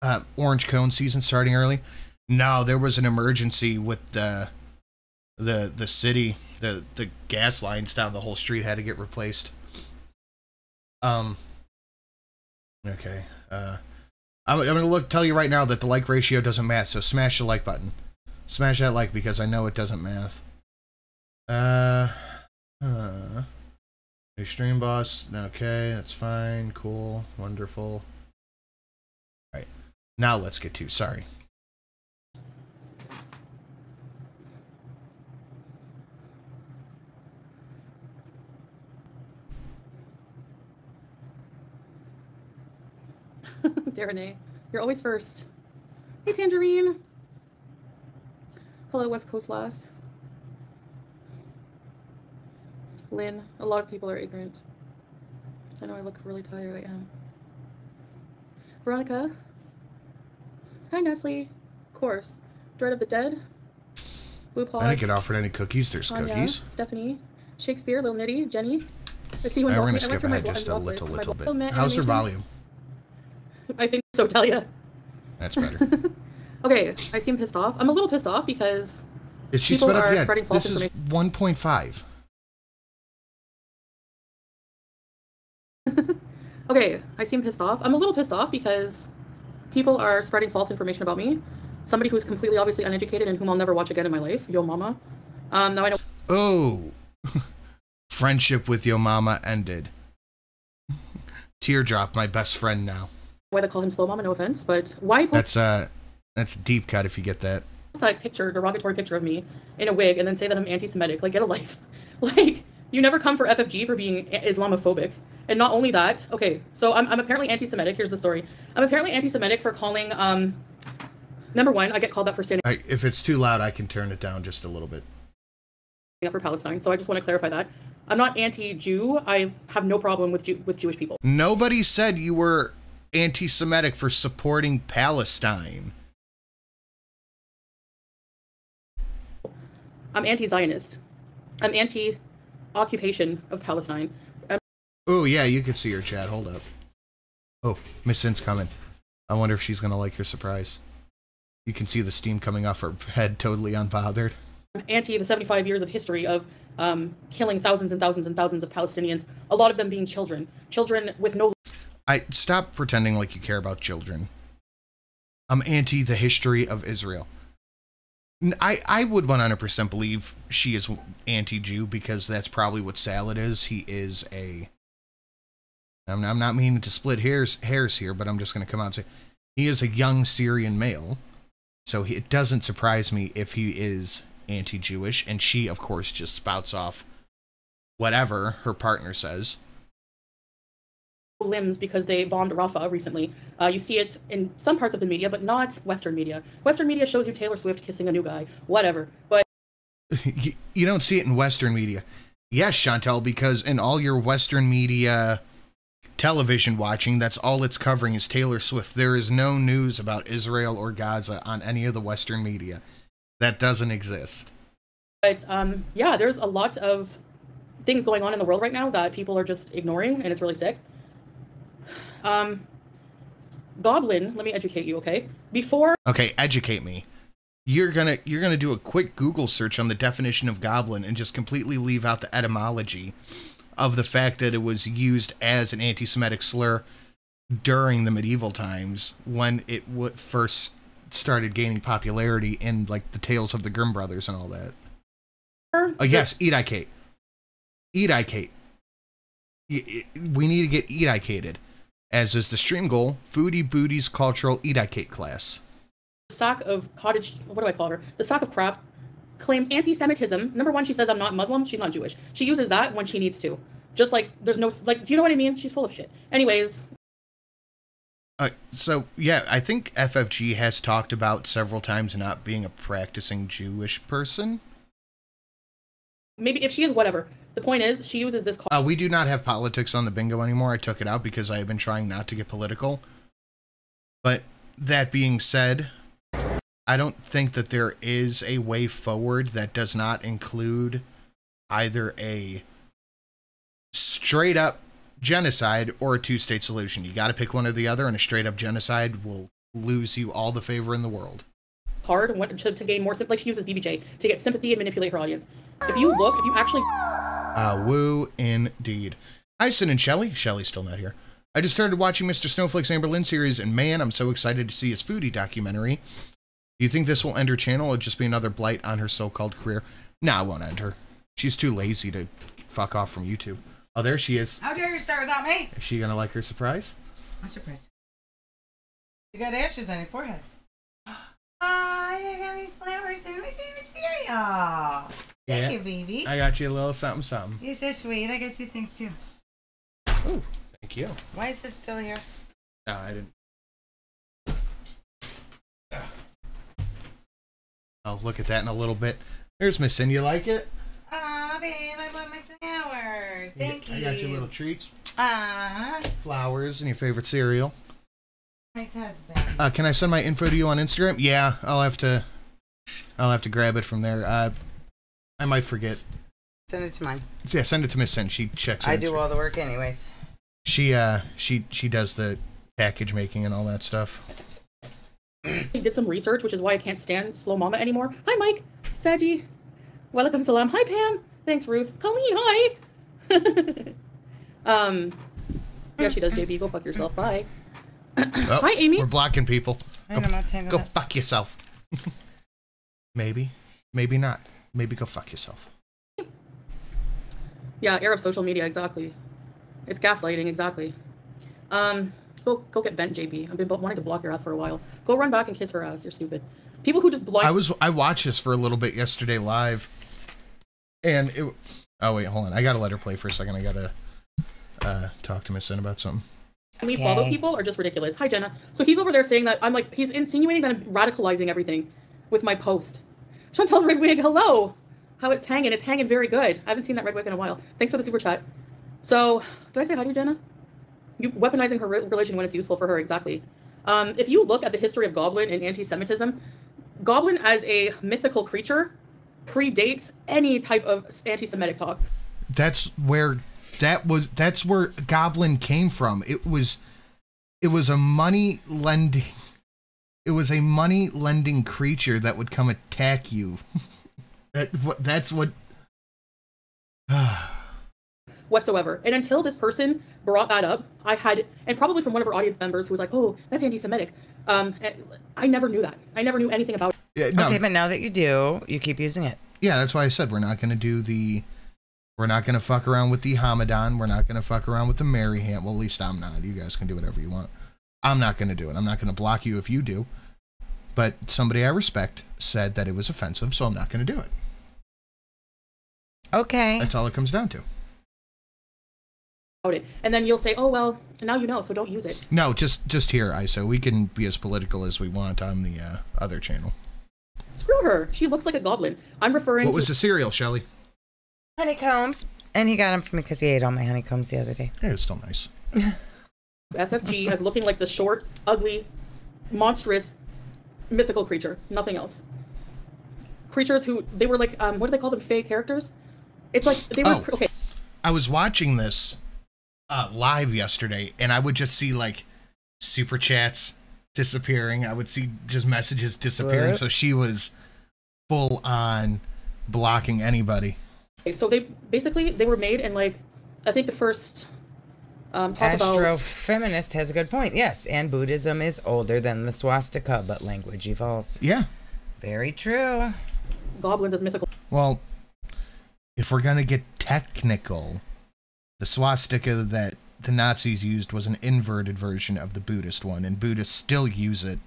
Uh, Orange Cone season starting early. No, there was an emergency with the the the city the the gas lines down the whole street had to get replaced. Um. Okay. Uh, I'm, gonna look tell you right now that the like ratio doesn't match. So smash the like button. Smash that like because I know it doesn't math. Uh. Uh. Extreme boss. Okay, that's fine. Cool. Wonderful. All right. Now let's get to. Sorry. Darrenay, you're always first. Hey, Tangerine. Hello, West Coast lass. Lynn, a lot of people are ignorant. I know I look really tired, I am. Veronica. Hi, Nestle. Of course. Dread of the Dead. Blue Paws. I didn't get offered any cookies. There's cookies. Stephanie. Shakespeare, Little Nitty, Jenny. I see All right, we're. I went skip ahead just a little, little bit. How's her volume? I think so, tell Talia. That's better. Okay, I seem pissed off. I'm a little pissed off because Is she People sped up are yet? spreading false This is 1.5. okay, I seem pissed off. I'm a little pissed off because people are spreading false information about me. Somebody who's completely obviously uneducated and whom I'll never watch again in my life. Yo, mama. Um, now I know Oh, friendship with Yo mama ended. Teardrop, my best friend now. why they call him slow mama. No offense, but why That's uh, that's deep cut if you get that. that picture, derogatory picture of me in a wig, and then say that I'm anti-Semitic? Like, get a life. Like, you never come for FFG for being Islamophobic. And not only that, okay, so I'm, I'm apparently anti-Semitic. Here's the story. I'm apparently anti-Semitic for calling um. Number one, I get called that for standing I, if it's too loud, I can turn it down just a little bit. up for Palestine. So I just want to clarify that. I'm not anti-Jew. I have no problem with Jew- with Jewish people. Nobody said you were anti-Semitic for supporting Palestine. I'm anti-Zionist. I'm anti-occupation of Palestine. Oh yeah, you can see her chat. Hold up. Oh, Miss Sin's coming. I wonder if she's gonna like your surprise. You can see the steam coming off her head, totally unbothered. anti the 75 years of history of um, killing thousands and thousands and thousands of Palestinians. A lot of them being children, children with no I stop pretending like you care about children. I'm anti the history of Israel. I, I would 100% believe she is anti Jew because that's probably what Salad is. He is a. I'm, I'm not meaning to split hairs, hairs here, but I'm just going to come out and say he is a young Syrian male. So he, it doesn't surprise me if he is anti Jewish. And she, of course, just spouts off whatever her partner says. limbs because they bombed Rafah recently. Uh, you see it in some parts of the media, but not Western media. Western media shows you Taylor Swift kissing a new guy, whatever. But you, you don't see it in Western media. Yes, Chantel, because in all your Western media television watching, that's all it's covering is Taylor Swift. There is no news about Israel or Gaza on any of the Western media. That doesn't exist. but um, yeah, there's a lot of things going on in the world right now that people are just ignoring, and it's really sick. Um, Goblin. Let me educate you, okay? Before Okay, educate me. You're gonna you're gonna do a quick Google search on the definition of goblin and just completely leave out the etymology of the fact that it was used as an anti-Semitic slur during the medieval times when it w- first started gaining popularity in like the tales of the Grimm brothers and all that. Oh yes, Edicate. Edicate. Y- y- We need to get Edicated, as is the stream goal. Foodie Booties Cultural Edicate class. the sack of cottage. What do I call her? The sack of crap. Claimed anti-Semitism. Number one, she says I'm not Muslim. She's not Jewish. She uses that when she needs to. Just like there's no like. Do you know what I mean? She's full of shit. Anyways, Uh, so yeah, I think FFG has talked about several times not being a practicing Jewish person. maybe if she is whatever. The point is, she uses this. Uh, we do not have politics on the bingo anymore. I took it out because I have been trying not to get political. But that being said, I don't think that there is a way forward that does not include either a straight up genocide or a two state solution. You got to pick one or the other, and a straight up genocide will lose you all the favor in the world. hard to, to gain more like she uses BBJ to get sympathy and manipulate her audience. If you look, if you actually Uh, woo indeed. Hi, and Shelly. Shelly's still not here. I just started watching Mr. Snowflake's Amberlynn series, and man, I'm so excited to see his foodie documentary. Do you think this will end her channel or just be another blight on her so called career? Nah, it won't end her. She's too lazy to fuck off from YouTube. Oh, there she is. How dare you start without me? Is she gonna like her surprise? I'm surprised. You got ashes on your forehead. Ah, you got me flowers in my favorite cereal. Thank you, baby. I got you a little something something. You're so sweet. I got you things too. Ooh, thank you. Why is this still here? No, I didn't. I'll look at that in a little bit. There's Miss Sin. You like it? Ah, babe, I want my flowers. Thank you. I got your little treats. Ah, Flowers and your favorite cereal. nice husband. Uh, can I send my info to you on Instagram? Yeah, I'll have to. I'll have to grab it from there. Uh, I might forget. Send it to mine. Yeah, send it to Miss Sin. She checks. I it. do all the work anyways. She uh she she does the package making and all that stuff. Did some research, which is why I can't stand Slow Mama anymore. Hi, Mike. Saji. Welcome, Salam. Hi, Pam. Thanks, Ruth. Colleen, hi. um, yeah, she does, JB. Go fuck yourself. Bye. Oh, Hi, Amy. We're blocking people. I know, I'm not Go fuck yourself. maybe, maybe not. Maybe go fuck yourself. Yeah, era of social media, exactly. It's gaslighting, exactly. Um, go go get bent, JB. I've been wanting to block your ass for a while. Go run back and kiss her ass. You're stupid. People who just blind. I was I watched this for a little bit yesterday live, and it. Oh wait, hold on. I gotta let her play for a second. I gotta uh, talk to Miss Sin about something. we follow people are just ridiculous. Hi, Jenna. So he's over there saying that I'm like, he's insinuating that I'm radicalizing everything with my post. Chantel's red wig, hello. How it's hanging. It's hanging very good. I haven't seen that red wig in a while. Thanks for the super chat. So, did I say hi to you, Jenna? You weaponizing her re- religion when it's useful for her, exactly. Um, if you look at the history of Goblin and anti Semitism, Goblin as a mythical creature predates any type of anti Semitic talk. That's where that was. That's where Goblin came from. It was, it was a money lending. It was a money lending creature that would come attack you. that? That's what. whatsoever. And until this person brought that up, I had, and probably from one of our audience members who was like, "Oh, that's anti-Semitic." Um, I never knew that. I never knew anything about. It. Yeah, no, Okay, but now that you do, you keep using it. yeah, that's why I said we're not going to do the. We're not going to fuck around with the Hamadan. We're not going to fuck around with the Mary Ham. Well, at least I'm not. You guys can do whatever you want. I'm not going to do it. I'm not going to block you if you do. But somebody I respect said that it was offensive, so I'm not going to do it. Okay. That's all it comes down to. About it. And then you'll say, "Oh well, now you know, so don't use it." No, just just here, ISO. We can be as political as we want on the uh, other channel. Screw her. She looks like a goblin. I'm referring to What to was the cereal, Shelly? Honeycombs. And he got them for me because he ate all my honeycombs the other day. Yeah, it's still nice. FFG as looking like the short, ugly, monstrous, mythical creature. Nothing else. Creatures who they were like, um, what do they call them? Fey characters. It's like they were Oh. okay. I was watching this, uh, live yesterday, and I would just see like super chats disappearing. I would see just messages disappearing. What? So she was full on blocking anybody. So they basically they were made in like I think the first um, talk about Astrofeminist has a good point. Yes, and Buddhism is older than the swastika, but language evolves. Yeah. Very true. goblins as mythical Well, if we're gonna get technical, the swastika that the Nazis used was an inverted version of the Buddhist one, and Buddhists still use it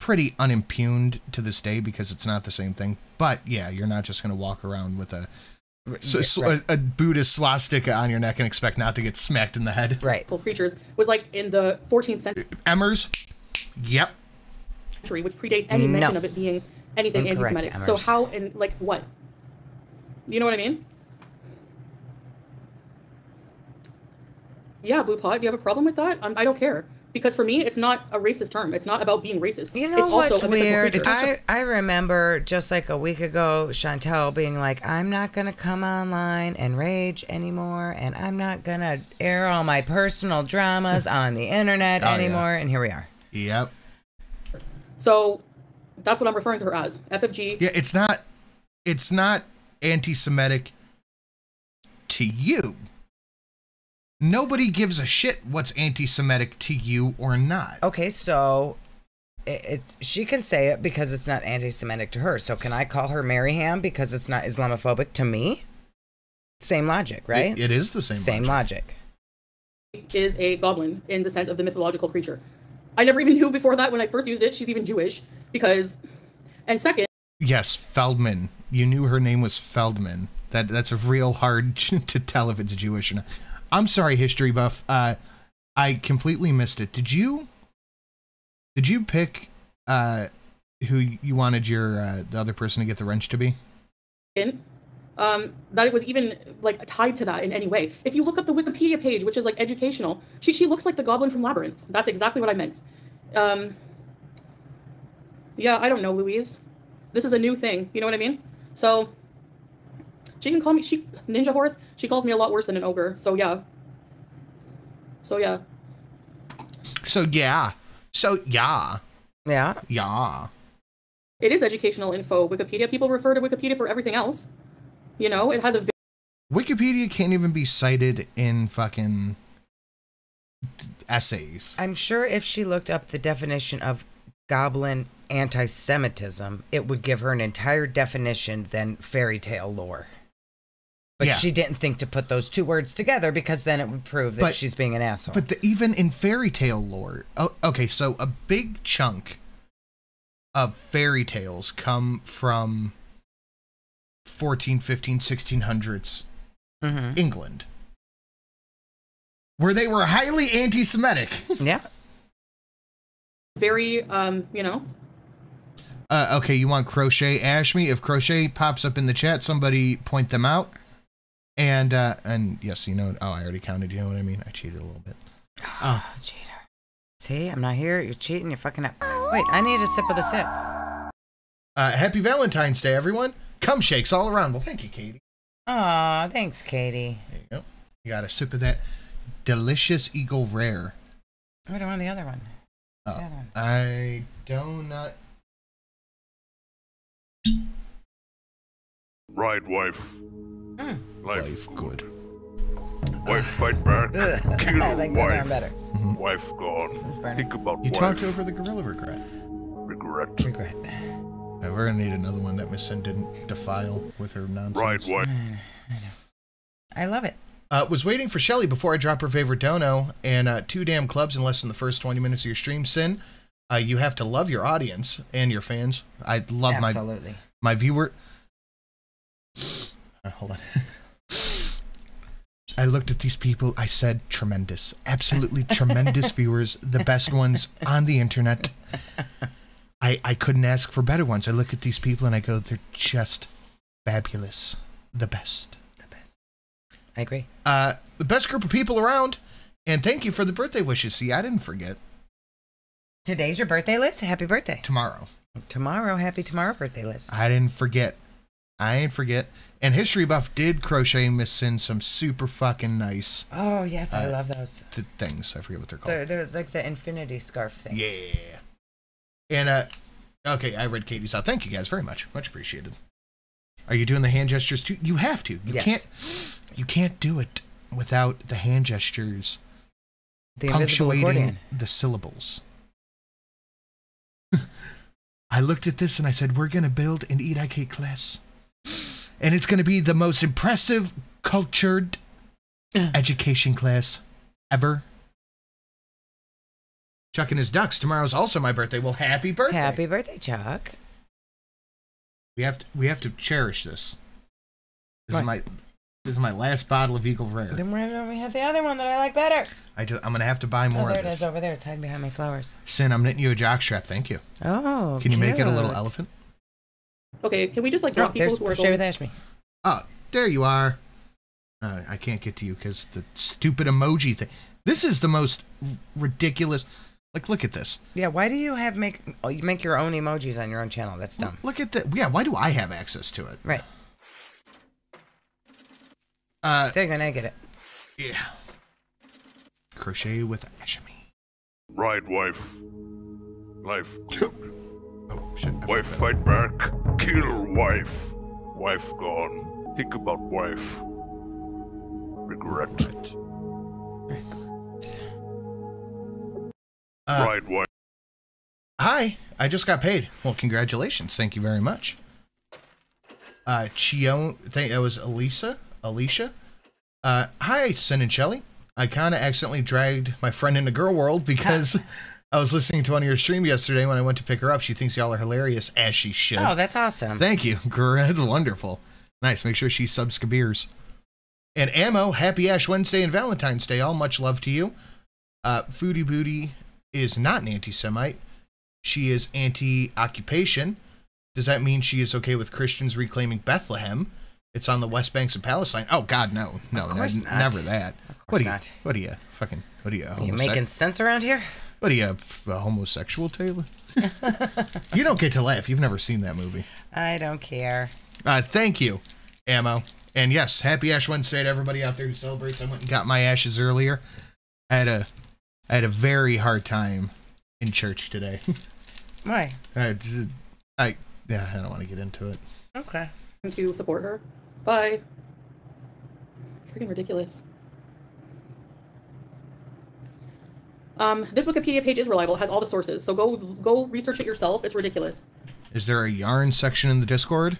pretty unimpugned to this day because it's not the same thing. But yeah, you're not just gonna walk around with a R- so, yeah, so right. a, a Buddhist swastika on your neck and expect not to get smacked in the head. right. creatures was like in the 14th century, Emmers, yep. which predates any No. mention of it being anything anti-Semitic. So how and like what? You know what I mean? Yeah, blue pot. Do you have a problem with that? Um, I don't care because for me, it's not a racist term. It's not about being racist. You know also what's a weird? I, I remember just like a week ago, Chantel being like, I'm not going to come online and rage anymore, and I'm not going to air all my personal dramas on the internet Oh, yeah. anymore. And here we are. Yep. So that's what I'm referring to her as. FFG. Yeah, it's not it's not anti-Semitic to you. Nobody gives a shit what's anti-Semitic to you or not. Okay, so it's she can say it because it's not anti-Semitic to her. So can I call her Mary Ham because it's not Islamophobic to me? Same logic, right? It- it is the same. Same logic. logic. is a goblin in the sense of the mythological creature. I never even knew before that when I first used it. She's even Jewish because, and second, Yes, Feldman. You knew her name was Feldman. That that's a real hard to tell if it's Jewish or not. I'm sorry, history buff. Uh, I completely missed it. Did you? Did you pick uh, who you wanted your uh, the other person to get the wrench to be? um, that it was even like tied to that in any way. If you look up the Wikipedia page, which is like educational, she she looks like the goblin from Labyrinth. That's exactly what I meant. Um, yeah, I don't know, Louise. This is a new thing. You know what I mean? So she can call me she ninja horse. She calls me a lot worse than an ogre. So yeah. So yeah. So yeah. So yeah. Yeah. Yeah. It is educational info. Wikipedia. People refer to Wikipedia for everything else. You know, it has a Wikipedia can't even be cited in fucking essays. I'm sure if she looked up the definition of goblin anti Semitism, it would give her an entire definition than fairy tale lore. But Yeah. she didn't think to put those two words together because then it would prove that But- she's being an asshole. But the, even in fairy tale lore, oh, okay, so a big chunk of fairy tales come from 14, 15, 1600s Mhm. England, where they were highly anti-Semitic. Yeah. very um, you know, Uh, okay, you want crochet ash me? If crochet pops up in the chat, somebody point them out. And uh, and yes, you know. Oh, I already counted. You know what I mean? I cheated a little bit. Oh, cheater. See, I'm not here. You're cheating. You're fucking up. Wait, I need a sip of the sip. uh, happy Valentine's Day, everyone! Come shakes all around. Well, thank you, Katie. Aw, thanks, Katie. There you go. You got a sip of that delicious Eagle Rare. What do I want the other one? What's the Oh, other one? I do not. Right, wife. Mm. Life. Life good. Wife fight back. Kill I like that wife. arm better. Wife gone. burning. Think about You wife. talked over the gorilla regret. Regret. Regret. Uh, we're gonna need another one that Miss Sin didn't defile with her nonsense. Right, wife. I love it. Uh, was waiting for Shelly before I drop her favorite dono, and uh, two damn clubs in less than the first 20 minutes of your stream. Sin, uh, you have to love your audience and your fans. I love my my viewer. Hold on. I looked at these people. I said, tremendous, absolutely tremendous viewers, the best ones on the internet. I I couldn't ask for better ones. I look at these people and I go, they're just fabulous, the best. The best. I agree. Uh, the best group of people around. And thank you for the birthday wishes. See, I didn't forget. Today's your birthday, Liz. Happy birthday. Tomorrow, Tomorrow, happy tomorrow birthday, Liz. I didn't forget. I ain't forget. And History Buff did crochet Miss Sin some super fucking nice Oh yes, I Uh, love those. t- things. I forget what they're called. They're, they're like the infinity scarf thing. Yeah. And uh okay, I read Katie's out. Thank you guys very much. Much appreciated. Are you doing the hand gestures too? You have to. You Yes. can't you can't do it without the hand gestures The punctuating the syllables. I looked at this and I said, We're gonna build an EIK class. And it's gonna be the most impressive, cultured education class ever. Chuck and his ducks. Tomorrow's also my birthday. Well, happy birthday. Happy birthday, Chuck. We have to we have to cherish this. This is my this is my last bottle of Eagle Rare. Then we're, we have the other one that I like better. I just, I'm gonna have to buy Oh, more there of it is this. over there. It's hiding behind my flowers. Sin, I'm knitting you a jockstrap. Thank you. Oh, Can you make it a little elephant? Okay, can we just like Oh, drop people who are crochet with Ashby. Oh, there you are. Uh, I can't get to you because the stupid emoji thing. This is the most ridiculous. Like, look at this. Yeah, why do you have make oh, you make your own emojis on your own channel? That's dumb. Look at that. Yeah, why do I have access to it? Right. Uh, They're gonna get it. yeah. Crochet with Ashmi. Right, wife. Life good. Oh shit. I Wife fucked that fight back. Kill wife. Wife gone. Think about wife. Regret. Uh, right, wife. Hi, I just got paid. Well, congratulations. Thank you very much. Uh, Chio, think that was Elisa, Alicia. Uh, hi, Sin and Shelly. I kind of accidentally dragged my friend into Girl World because I was listening to one of your stream yesterday when I went to pick her up. She thinks y'all are hilarious, as she should. Oh, that's awesome. Thank you. That's wonderful. Nice. Make sure she subs Kabirs. And Ammo, happy Ash Wednesday and Valentine's Day. All much love to you. Uh, Foodie Booty is not an anti Semite. She is anti occupation. Does that mean she is okay with Christians reclaiming Bethlehem? It's on the West Banks of Palestine. Oh, God, no. No, Of course n- not. never that. Of what course are you, not. What are you? Fucking, what are you? Are you making sense around here? What are you, f- a homosexual, Taylor? you don't get to laugh. You've never seen that movie. I don't care. Uh, thank you, Ammo. And yes, happy Ash Wednesday to everybody out there who celebrates. I went and got my ashes earlier. I had a, I had a very hard time in church today. Why? I, just- I, yeah, I don't want to get into it. Okay. to support her. Bye. Freaking ridiculous. Um, this Wikipedia page is reliable. It has all the sources, so go go research it yourself. It's ridiculous. Is there a yarn section in the Discord?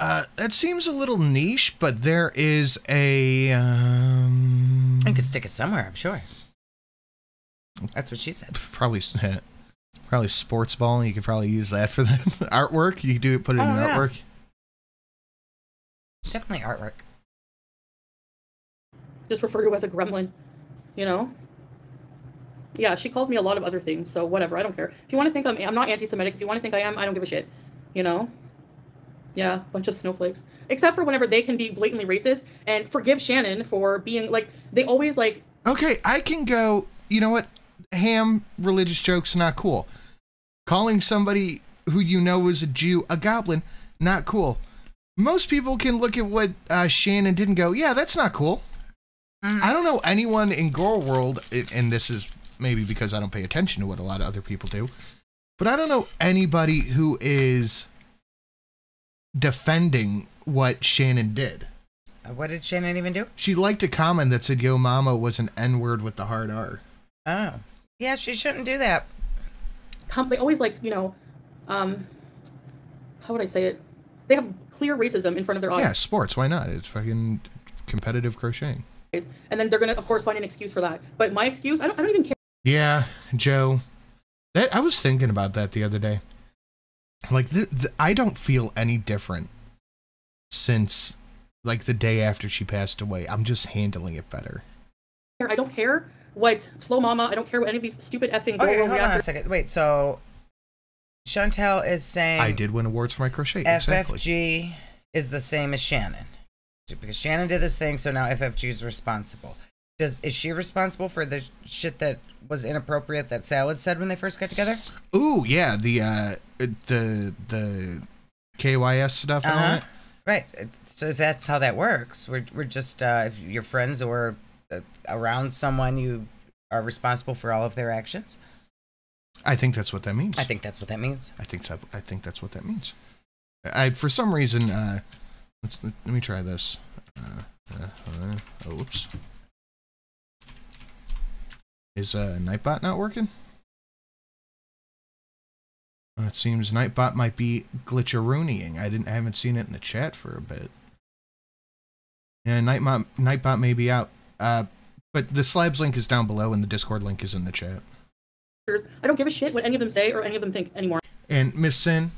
Uh, that seems a little niche, but there is a. Um, I could stick it somewhere. I'm sure. That's what she said. probably probably sports ball. You could probably use that for the artwork. You could do it, put it in Oh, an yeah. artwork. Definitely artwork. Just refer to as a gremlin, you know. Yeah, she calls me a lot of other things, so whatever. I don't care. If you want to think I'm, I'm not anti-Semitic. If you want to think I am, I don't give a shit. You know. Yeah, bunch of snowflakes. Except for whenever they can be blatantly racist and forgive Shannon for being like they always like Okay, I can go. You know what? Ham religious jokes not cool. Calling somebody who you know is a Jew a goblin not cool. Most people can look at what uh, Shannon did and go, "Yeah, that's not cool." I don't know anyone in Gore World, and this is maybe because I don't pay attention to what a lot of other people do, but I don't know anybody who is defending what Shannon did. Uh, What did Shannon even do? She liked a comment that said "Yo Mama" was an N word with the hard R. Oh. Yeah, she shouldn't do that. they always like you know um how would i say it they have clear racism in front of their audience. Yeah, sports. Why not? It's fucking competitive crocheting. And then they're gonna of course find an excuse for that but my excuse i don't, I don't even care Yeah, Joe. That, I was thinking about that the other day. Like, th- th- I don't feel any different since like the day after she passed away. I'm just handling it better. i don't care what slow mama i don't care what any of these stupid effing Okay, Goro hold on a second. Wait, so Chantel is saying I did win awards for my crochet. Exactly. FFG is the same as Shannon. Because Shannon did this thing, so now FFG is responsible. Does is she responsible for the shit that was inappropriate that Salad said when they first got together? Ooh, yeah. The uh, the the KYS stuff Uh-huh. that. Right. So if that's how that works, we're we're just uh, if you're friends or uh, around someone, you are responsible for all of their actions. I think that's what that means. I think that's what that means. I think so. I think that's what that means. I for some reason. Uh, let's let me try this. Uh, uh, oh, whoops. Is uh, Nightbot not working? Uh, it seems Nightbot might be glitcheroonying. I didn't I haven't seen it in the chat for a bit. Yeah, Nightbot Nightbot may be out. Uh, but the slabs link is down below, and the Discord link is in the chat. I don't give a shit what any of them say or any of them think anymore. And Miss Sin,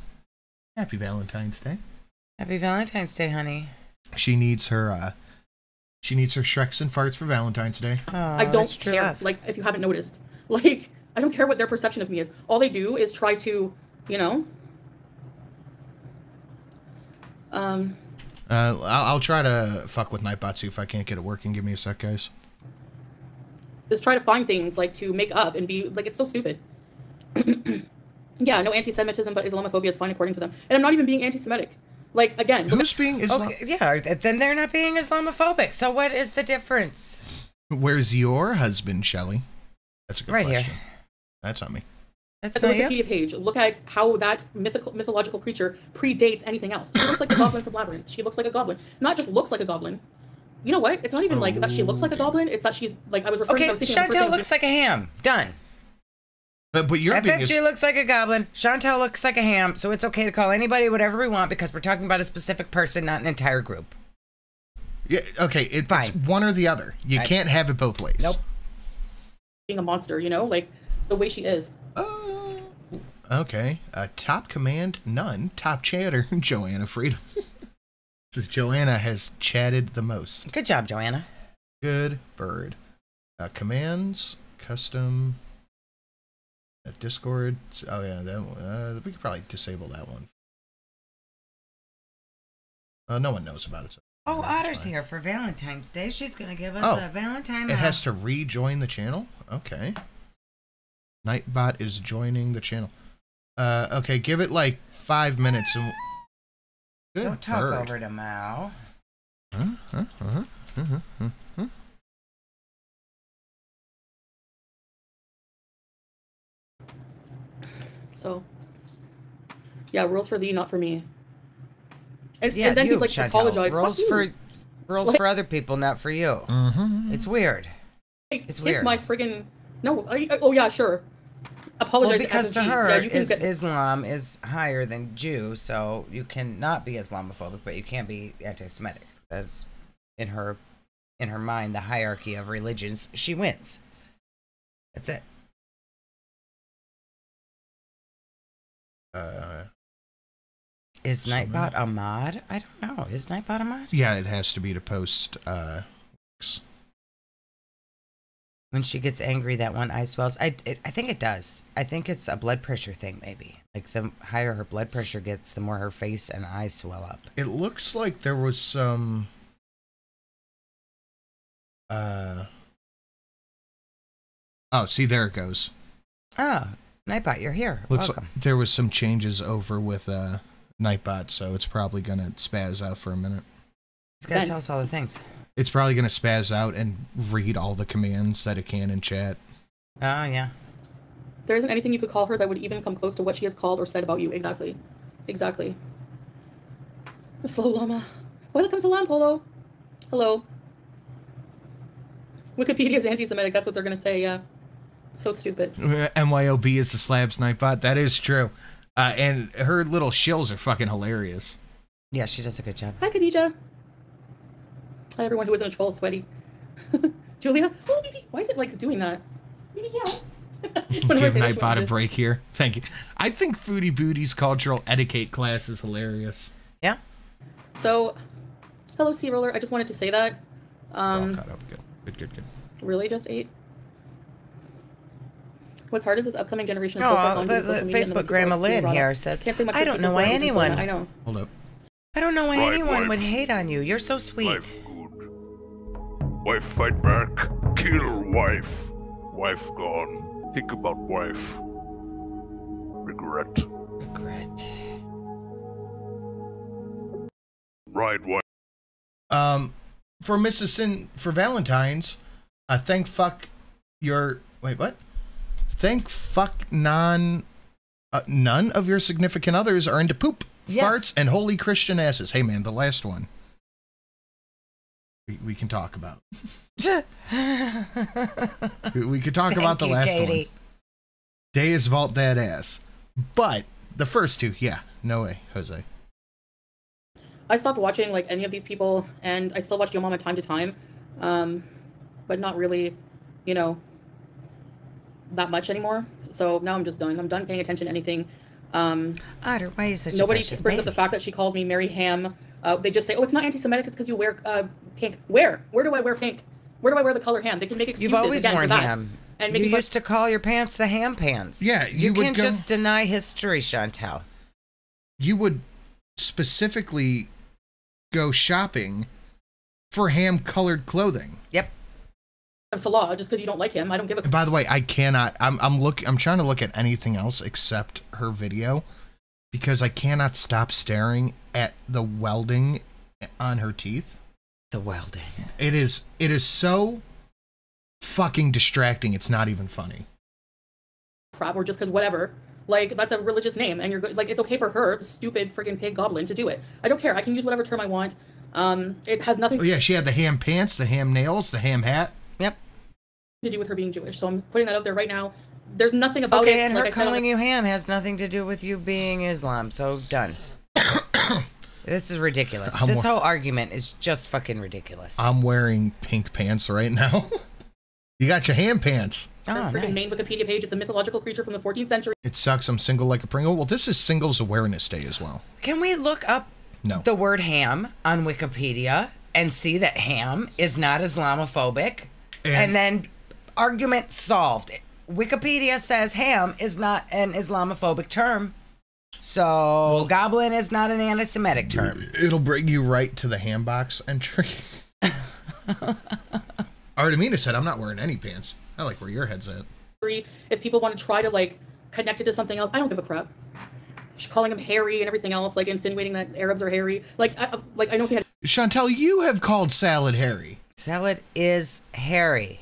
happy Valentine's Day. Happy Valentine's Day, honey. She needs her uh she needs her Shreks and farts for Valentine's Day. Oh, I don't it's care. love. Like, if you haven't noticed, like, I don't care what their perception of me is. All they do is try to, you know. Um, Uh I'll, I'll try to fuck with Nightbot see if I can't get it working. Give me a sec, guys. just try to find things like to make up and be like it's so stupid. yeah, no anti-Semitism, but Islamophobia is fine according to them. And I'm not even being anti-Semitic. Like again, Who's being Islam- Okay, yeah, then they're not being Islamophobic. So what is the difference? Where's your husband, Shelley? That's a good Right here. question. That's not me. That's at the not you. Wikipedia page, look at how that mythical mythological creature predates anything else. She looks like the goblin from Labyrinth. She looks like a goblin. Not just looks like a goblin. You know what? It's not even like that she looks like a oh. goblin. It's that she's like I was referring. Okay, I was thinking of the first Chantel looks like a ham. Done. But but you're being FFG is- looks like a goblin. Chantel looks like a ham. So it's okay to call anybody whatever we want because we're talking about a specific person, not an entire group. yeah, okay, it, it's one or the other. You I- can't have it both ways. Nope. being a monster. You know, like the way she is. Uh, okay. Uh, top command, none. Top chatter, Joanna Freedom. Says Joanna has chatted the most. Good job, Joanna. Good bird. Uh, commands, custom, Discord. Oh yeah, that. Uh, we could probably disable that one. Uh, no one knows about it. So Oh, Otter's fine. here for Valentine's Day. She's gonna give us Oh, a Valentine. It has to rejoin the channel. Okay. Nightbot is joining the channel. Uh, okay, give it like five minutes and. Good Don't talk bird. over to Mao. Huh? Huh? Huh? Huh? Huh? Huh? So, yeah, rules for thee, not for me. And, Yeah, and then you, he's like, Chantel. apologize. Rules for rules What? for other people, not for you. Mhm. It's weird. It's kiss weird. my friggin' no. I, oh yeah, sure. Apologize. Well, because to her, yeah, is, get, Islam is higher than Jew, so you cannot be Islamophobic, but you can't be anti-Semitic. That's in her, in her mind, the hierarchy of religions. She wins. That's it. Uh, Is So Nightbot a mod? I don't know. Is Nightbot a mod? yeah, it has to be to post. Uh, When she gets angry, that one eye swells. I, it, I think it does. I think it's a blood pressure thing, maybe. Like the higher her blood pressure gets, the more her face and eyes swell up. it looks like there was some. Uh. Oh, see, there it goes. Oh, Nightbot, you're here. Looks Welcome. like there was some changes over with uh, Nightbot, so it's probably gonna spaz out for a minute. It's gonna Thanks. tell us all the things. It's probably gonna spaz out and read all the commands that it can in chat. Oh, yeah. there isn't anything you could call her that would even come close to what she has called or said about you. Exactly. Exactly. The slow llama. Welcome to Lamb Polo. Hello. Wikipedia is anti-Semitic. That's what they're gonna say. Yeah. So stupid. MYOB is the slabs Nightbot. That is true. Uh, and her little shills are fucking hilarious. Yeah, she does a good job. Hi, Khadija. Hi, everyone who isn't a troll sweaty. Julia. Oh, Bibi. Why is it like doing that? Bibi, yeah. Whenever I Give say that, she Nightbot a break here. Thank you. I think Foodie Booty's cultural etiquette class is hilarious. Yeah. So, hello, Sea Roller. I just wanted to say that. All Um, caught up. Good. Good. Good. Good. really just eight. What's hard is this upcoming generation. is Oh, so far uh, gone the- through the Facebook Grandma are Lynn here says, Can't say much "I don't know why who are used to anyone- I know. Hold up. I don't know why Right, anyone wife. would hate on you. You're so Life sweet. good. Wife fight back. Kill wife. Wife gone. Think about wife. Regret. Regret. Right, wife. Um, for Mrs. Sin for Valentine's, uh, thank fuck your wait what? Thank fuck non. Uh, none of your significant others are into poop, Yes. farts, and holy Christian asses. Hey man, the last one. We, we can talk about. We, we could talk about the you, last Katie. one. is Vault that ass. But the first two, yeah, no way, Jose. I stopped watching like any of these people, and I still watch Yo Mama time to time, um, but not really, you know, that much anymore. So now I'm just done. I'm done paying attention to anything. Um, Otter, why are you such nobody a precious brings up the fact that she calls me Mary Ham. Uh, they just say, "Oh, it's not anti-Semitic. It's because you wear uh, pink." Where? Where do I wear pink? Where do I wear the color ham? They can make excuses You've always again worn for that. ham. And you used to call your pants the ham pants. Yeah, you, you can't go- just deny history, Chantel. You would specifically go shopping for ham colored clothing. Yep. Of Salah just because you don't like him. I don't give a by the way, I cannot. I'm I'm look. I'm trying to look at anything else except her video because I cannot stop staring at the welding on her teeth. The welding. It is. It is so fucking distracting. It's not even funny. crap or just because whatever. Like that's a religious name, and you're good. Like it's okay for her, stupid freaking pig goblin, to do it. I don't care. I can use whatever term I want. Um, it has nothing Oh yeah, she had the ham pants, the ham nails, the ham hat. Yep. to do with her being Jewish. So I'm putting that out there right now. There's nothing about Okay, it. and like her I calling the- you ham has nothing to do with you being Islam. So done. this is ridiculous. I'm this wa- whole argument is just fucking ridiculous. I'm wearing pink pants right now. you got your ham pants. oh, her ah, freaking main nice. Wikipedia page. It's a mythological creature from the 14th century. It sucks. I'm single like a Pringle. Well, this is Singles Awareness Day as well. Can we look up No. the word ham on Wikipedia and see that ham is not Islamophobic? And- And, then argument solved. Wikipedia says ham is not an Islamophobic term. So goblin is not an anti-Semitic term. It'll bring you right to the ham box entry. Artemina said, "I'm not wearing any pants. I like where your head's at." If people want to try to like connect it to something else, I don't give a crap. She's calling him hairy and everything else, like insinuating that Arabs are hairy. Like, I, like I know he had Chantel, you have called salad hairy. Salad is hairy.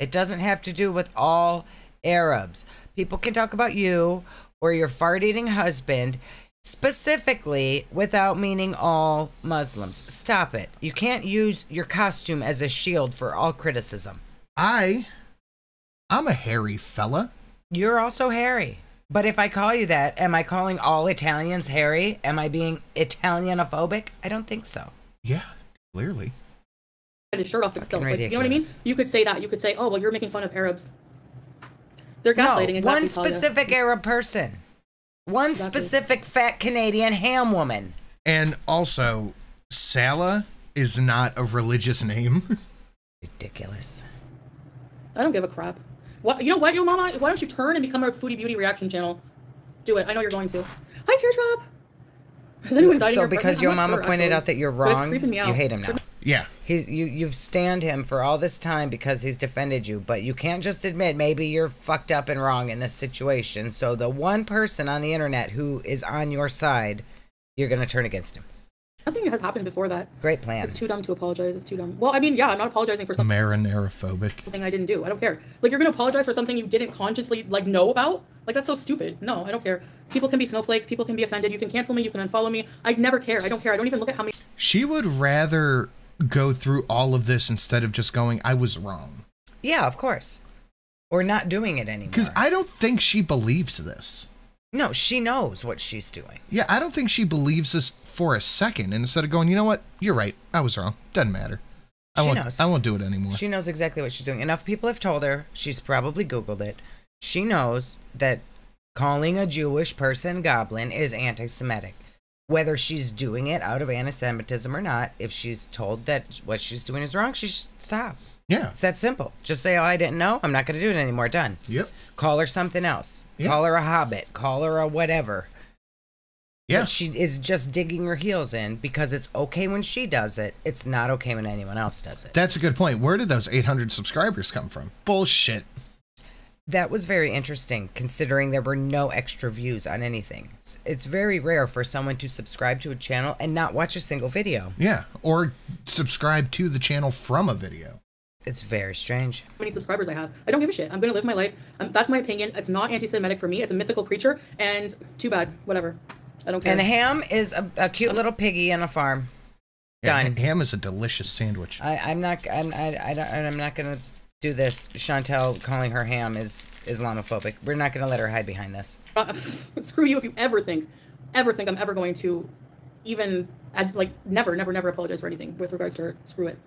It doesn't have to do with all Arabs. People can talk about you or your fart eating husband specifically without meaning all Muslims. Stop it. You can't use your costume as a shield for all criticism. I, I'm a hairy fella. You're also hairy. But if I call you that, am I calling all Italians hairy? Am I being Italianophobic? I don't think so. Yeah, clearly. His shirt off, but still, like, you know what I mean? You could say that. You could say, oh, well, you're making fun of Arabs. They're No, gaslighting. exactly, one Talia. specific Arab person. One Exactly. specific fat Canadian ham woman. And also, Salah is not a religious name. Ridiculous. I don't give a crap. What you know? What, yo, mama? Why don't you turn and become a foodie beauty reaction channel? Do it. I know you're going to. Hi, Teardrop. Has anyone died in So your because I'm your mama sure, pointed actually. out that you're wrong, you hate him now. Yeah. He's you you've stand him for all this time because he's defended you, but you can't just admit maybe you're fucked up and wrong in this situation. So the one person on the internet who is on your side, you're gonna turn against him. Nothing has happened before that. Great plan. It's too dumb to apologize. It's too dumb. Well, I mean, yeah, I'm not apologizing for something Marinara-phobic. I didn't do. I don't care. Like you're gonna apologize for something you didn't consciously like know about. Like that's so stupid. No, I don't care. People can be snowflakes. People can be offended. You can cancel me. You can unfollow me. I never care. I don't care. I don't even look at how many. She would rather go through all of this instead of just going, I was wrong. Yeah, of course. Or not doing it anymore. Because I don't think she believes this. no, she knows what she's doing. Yeah, I don't think she believes this for a second. And instead of going, you know what, you're right, I was wrong. Doesn't matter. I She won't. knows. I won't do it anymore. She knows exactly what she's doing. Enough people have told her. She's probably Googled it. She knows that calling a Jewish person goblin is anti Semitic. Whether she's doing it out of anti Semitism or not, if she's told that what she's doing is wrong, she should stop. yeah. It's that simple. Just say, Oh, I didn't know. I'm not going to do it anymore. Done. Yep. Call her something else. Yeah. Call her a hobbit. Call her a whatever. Yeah. But she is just digging her heels in because it's okay when she does it. It's not okay when anyone else does it. That's a good point. Where did those 800 subscribers come from? Bullshit. That was very interesting considering there were no extra views on anything. It's, it's very rare for someone to subscribe to a channel and not watch a single video. Yeah, or subscribe to the channel from a video. It's very strange. how many subscribers I have. I don't give a shit. I'm gonna live my life. Um, that's my opinion. It's not anti-Semitic for me. It's a mythical creature, and too bad. Whatever. I don't care. And ham is a, a cute little piggy on a farm. Yeah, Done. ham is a delicious sandwich. I, I'm not. I'm, I, I don't, I'm not gonna do this. Chantel calling her ham is Islamophobic. We're not gonna let her hide behind this. Uh, screw you if you ever think, ever think I'm ever going to, even I'd, like never, never, never apologize for anything with regards to her. Screw it.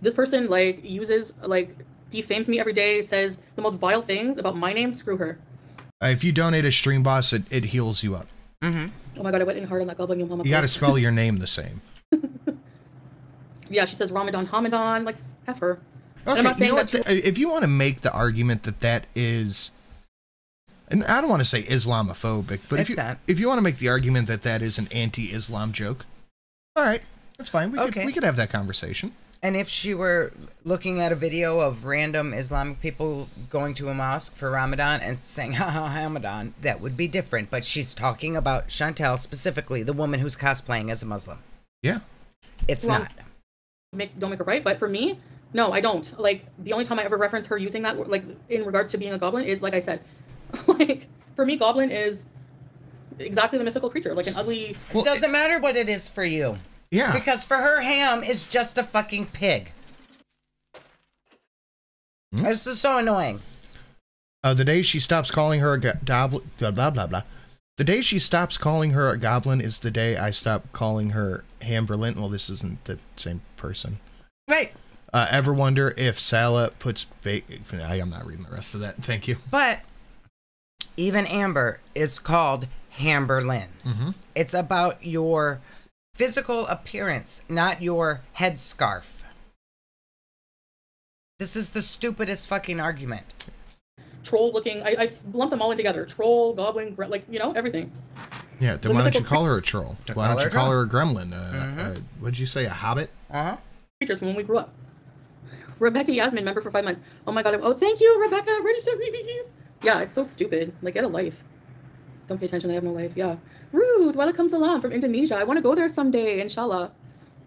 This person like uses like defames me every day, says the most vile things about my name. Screw her. Uh, if you donate a stream boss, it, it heals you up. Oh my god, I went in hard on that goblin mama. You got to spell your name the same. Yeah, she says Ramadan, Hamadan. Like f her. And Okay, I'm you saying know what? that. th- if you want to make the argument that that is, and I don't want to say Islamophobic, but It's if you not. if you want to make the argument that that is an anti-Islam joke, all right, that's fine. We Okay. could we could have that conversation. And if she were looking at a video of random Islamic people going to a mosque for Ramadan and saying "Ha ha Hamadan," that would be different. But she's talking about Chantel specifically, the woman who's cosplaying as a Muslim. Yeah. It's Well, not. make don't make her right but for me no i don't like the only time i ever reference her using that like in regards to being a goblin is like i said like for me goblin is exactly the mythical creature like an ugly it doesn't matter what it is for you. Yeah. Because for her, ham is just a fucking pig. This is so annoying. Uh, the day she stops calling her a goblin, blah blah blah blah. The day she stops calling her a goblin is the day I stop calling her Hamberlin. Well, this isn't the same person. Right. Uh, ever wonder if Salah puts ba- I, I'm not reading the rest of that. Thank you. But even Amber is called Hamberlin. Mhm. It's about your physical appearance, not your headscarf. This is the stupidest fucking argument. troll looking I, I lump them all in together troll goblin gre- like you know everything Yeah. Then why don't you call her a troll? Why don't you call her a gremlin? Uh, Mhm. uh, what'd you say? A hobbit? Uh huh. creatures from when we grew up rebecca yasmin member for five months oh my god oh thank you rebecca Ready register babies yeah it's so stupid like get a life don't pay attention they have no life yeah ruth welcome salam from indonesia i want to go there someday inshallah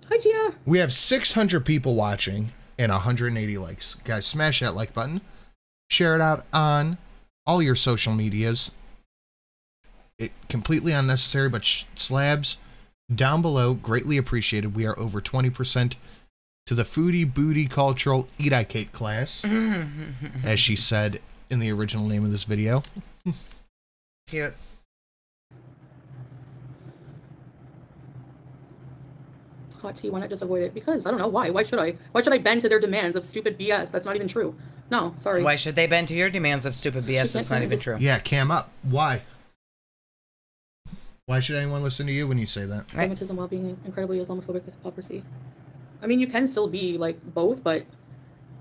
hi gina We have 600 people watching and 180 likes. Guys, smash that like button. Share it out on all your social medias. It completely unnecessary, but slabs down below greatly appreciated. We are over 20% to the foodie booty cultural eat I Kate class, as she said in the original name of this video. Cute. hot tea why not just avoid it because i don't know why why should i why should i bend to their demands of stupid bs that's not even true no sorry Why should they bend to your demands of stupid BS that's can't even true? Yeah, cam up. Why? Why should anyone listen to you when you say that? Right. While being incredibly Islamophobic hypocrisy. I mean, you can still be like both, but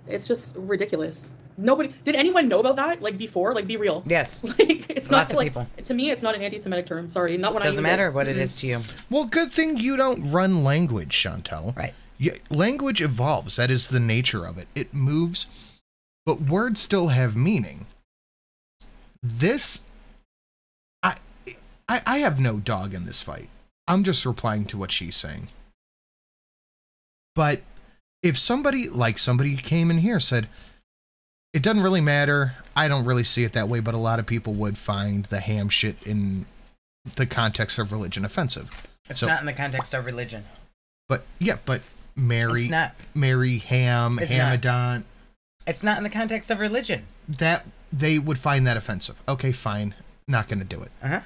it's just ridiculous. Nobody did anyone know about that like before? Like, be real. Yes. Like, it's Lots not of like people. to me. It's not an anti-Semitic term. Sorry, not when I Doesn't matter it. what it Mhm. is to you. Well, good thing you don't run language, Chantel. Right. Yeah, language evolves. That is the nature of it. It moves, but words still have meaning. This, I, I, I have no dog in this fight. I'm just replying to what she's saying. But if somebody, like somebody came in here said, it doesn't really matter. I don't really see it that way, but a lot of people would find the ham shit in the context of religion offensive. It's So- not in the context of religion. But yeah, but Mary, It's not. Mary Ham, It's not. It's not in the context of religion. that they would find that offensive. Okay, fine, not going to do it. Uh huh.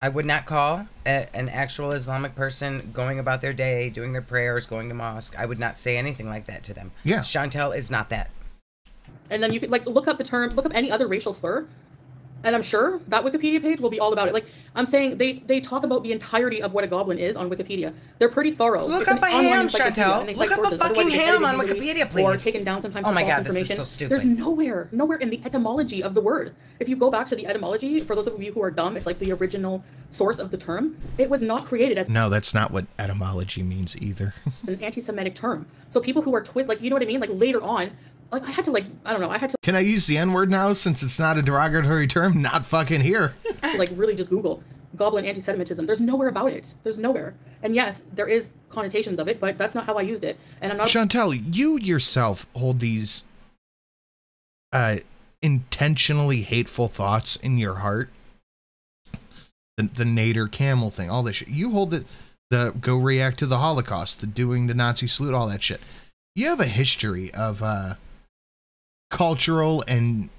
I would not call a, an actual Islamic person going about their day, doing their prayers, going to mosque. I would not say anything like that to them. Yeah. Chantel is not that. And then you could like look up the term, look up any other racial slur, and I'm sure that Wikipedia page will be all about it. Like I'm saying, they they talk about the entirety of what a goblin is on Wikipedia. They're pretty thorough. Look It's up an a online ham, encyclopedia, Chantel. and Look cite up a sources. Otherwise fucking ham on illegally Wikipedia, Or please. taken down sometimes Oh my God, this is so stupid. There's nowhere, nowhere in the etymology of the word. If you go back to the etymology, for those of you who are dumb, it's like the original source of the term. It was not created as No, that's not what etymology means either. an anti-Semitic term. So people who are twi- like you know what I mean, like later on, like I had to like I don't know I had to Can I use the N word now since it's not a derogatory term? Not fucking here. like really just Google goblin anti-Semitism. There's nowhere about it. There's nowhere. And yes, there is connotations of it, but that's not how I used it. And I'm not. Chantel, you yourself hold these uh intentionally hateful thoughts in your heart. The, the Nader camel thing, all this shit. You hold it the go react to the Holocaust, the doing the Nazi salute, all that shit. You have a history of uh cultural and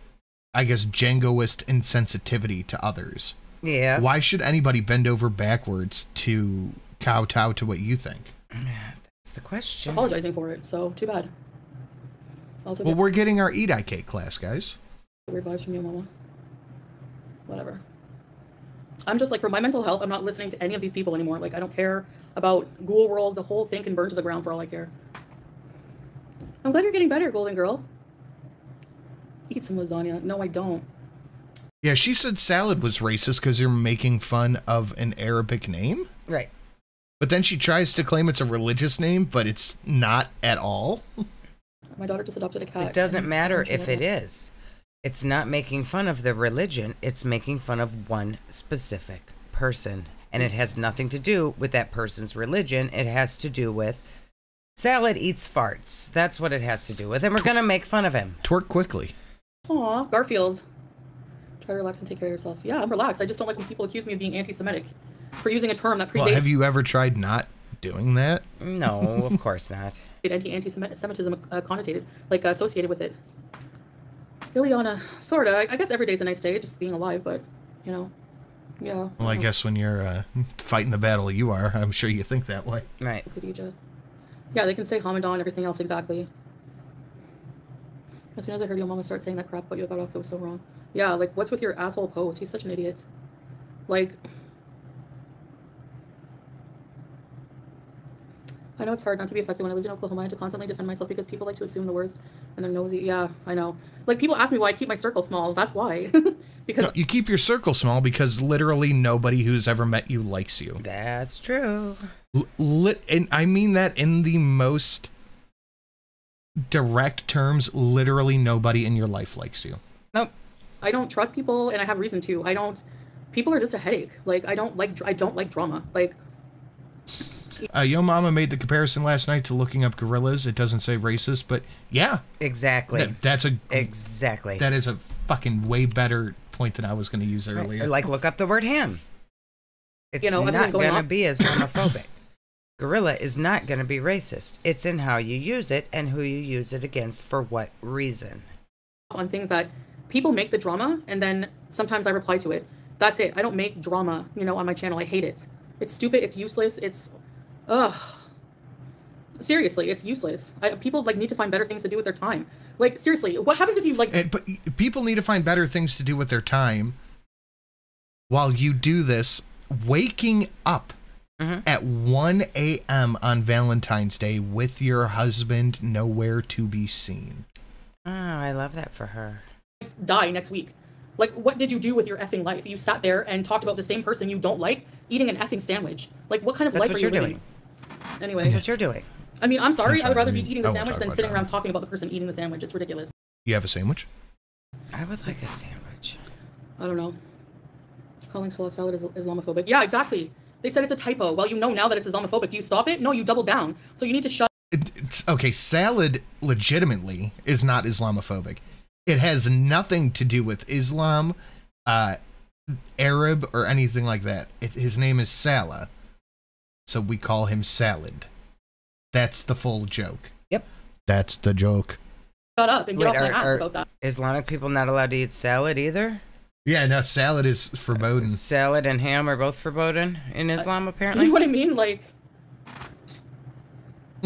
I guess Djangoist insensitivity to others. Yeah. Why should anybody bend over backwards to kowtow to what you think? That's the question. apologizing for it. So too bad. Also, Well, get we're getting our eat cake class, guys. weird vibes from you, Mama. Whatever. I'm just like for my mental health, I'm not listening to any of these people anymore. Like I don't care about Ghoul World. The whole thing can burn to the ground for all I care. I'm glad you're getting better, Golden Girl. Eat some lasagna. No, I don't. Yeah, she said salad was racist because you're making fun of an Arabic name. Right. But then she tries to claim it's a religious name, but it's not at all. My daughter just adopted a cat. It doesn't matter if went it out. is. It's not making fun of the religion, it's making fun of one specific person. And it has nothing to do with that person's religion. It has to do with salad eats farts. That's what it has to do with. And we're going to make fun of him. Twerk quickly. Aw, Garfield. Try to relax and take care of yourself. Yeah, I'm relaxed. I just don't like when people accuse me of being anti-Semitic for using a term that Well, predates have you ever tried not doing that? No, of course not. anti anti-Semitism uh, connotated, like uh, associated with it. Ileana, sorta. I, I guess every day's a nice day, just being alive. But you know, yeah. Well, I guess when you're uh, fighting the battle you are, I'm sure you think that way. Right. Khadija. Yeah, they can say Hamadan and everything else exactly. As soon as I heard your mama start saying that crap about you, I got off. It was so wrong. Yeah, like what's with your asshole post? He's such an idiot. Like, I know it's hard not to be affected when I lived in Oklahoma. I had to constantly defend myself because people like to assume the worst and they're nosy. Yeah, I know. Like people ask me why I keep my circle small. That's why. because No, you keep your circle small because literally nobody who's ever met you likes you. That's true. L- lit, and I mean that in the most direct terms. Literally nobody in your life likes you. Nope. I don't trust people and I have reason to. I don't people are just a headache. Like I don't like I don't like drama. Like Uh, Yo Mama made the comparison last night to looking up gorillas. It doesn't say racist, but yeah, Exactly. that, that's a exactly. that is a fucking way better point than I was going to use Right. earlier. Like, look up the word ham. It's You know, everything not going going to be as Islamophobic. Gorilla is not going to be racist. It's in how you use it and who you use it against for what reason. on things that people make the drama and then sometimes I reply to it. That's it. I don't make drama, you know, on my channel. I hate it. It's stupid, it's useless, it's ugh. Seriously, it's useless. I, people like need to find better things to do with their time. Like seriously, what happens if you like And, but people need to find better things to do with their time while you do this waking up Mhm. at 1 a.m. on Valentine's Day with your husband nowhere to be seen. Oh, I love that for her. die next week? Like what did you do with your effing life? You sat there and talked about the same person you don't like eating an effing sandwich. Like what kind of That's life what are you you're living? Anyway, That's what you're doing. I mean, I'm sorry. I'm I would rather be I mean, eating I the sandwich than sitting drama. around talking about the person eating the sandwich. It's ridiculous. You have a sandwich? I would like a sandwich. I don't know. Calling salad salad is Islamophobic. Yeah, exactly. They said it's a typo. Well, you know now that it's Islamophobic. Do you stop it? No, you double down. So you need to shut It, it's, okay, salad legitimately is not Islamophobic. It has nothing to do with Islam, uh, Arab, or anything like that. It, his name is Salah, so we call him Salad. That's the full joke. Yep. That's the joke. Shut up and get Wait, off my are- ass are- about that. Islamic people not allowed to eat salad either? Yeah, no, salad is forbidden. Salad and ham are both forbidden in Islam, apparently. You know apparently. what I mean? Like,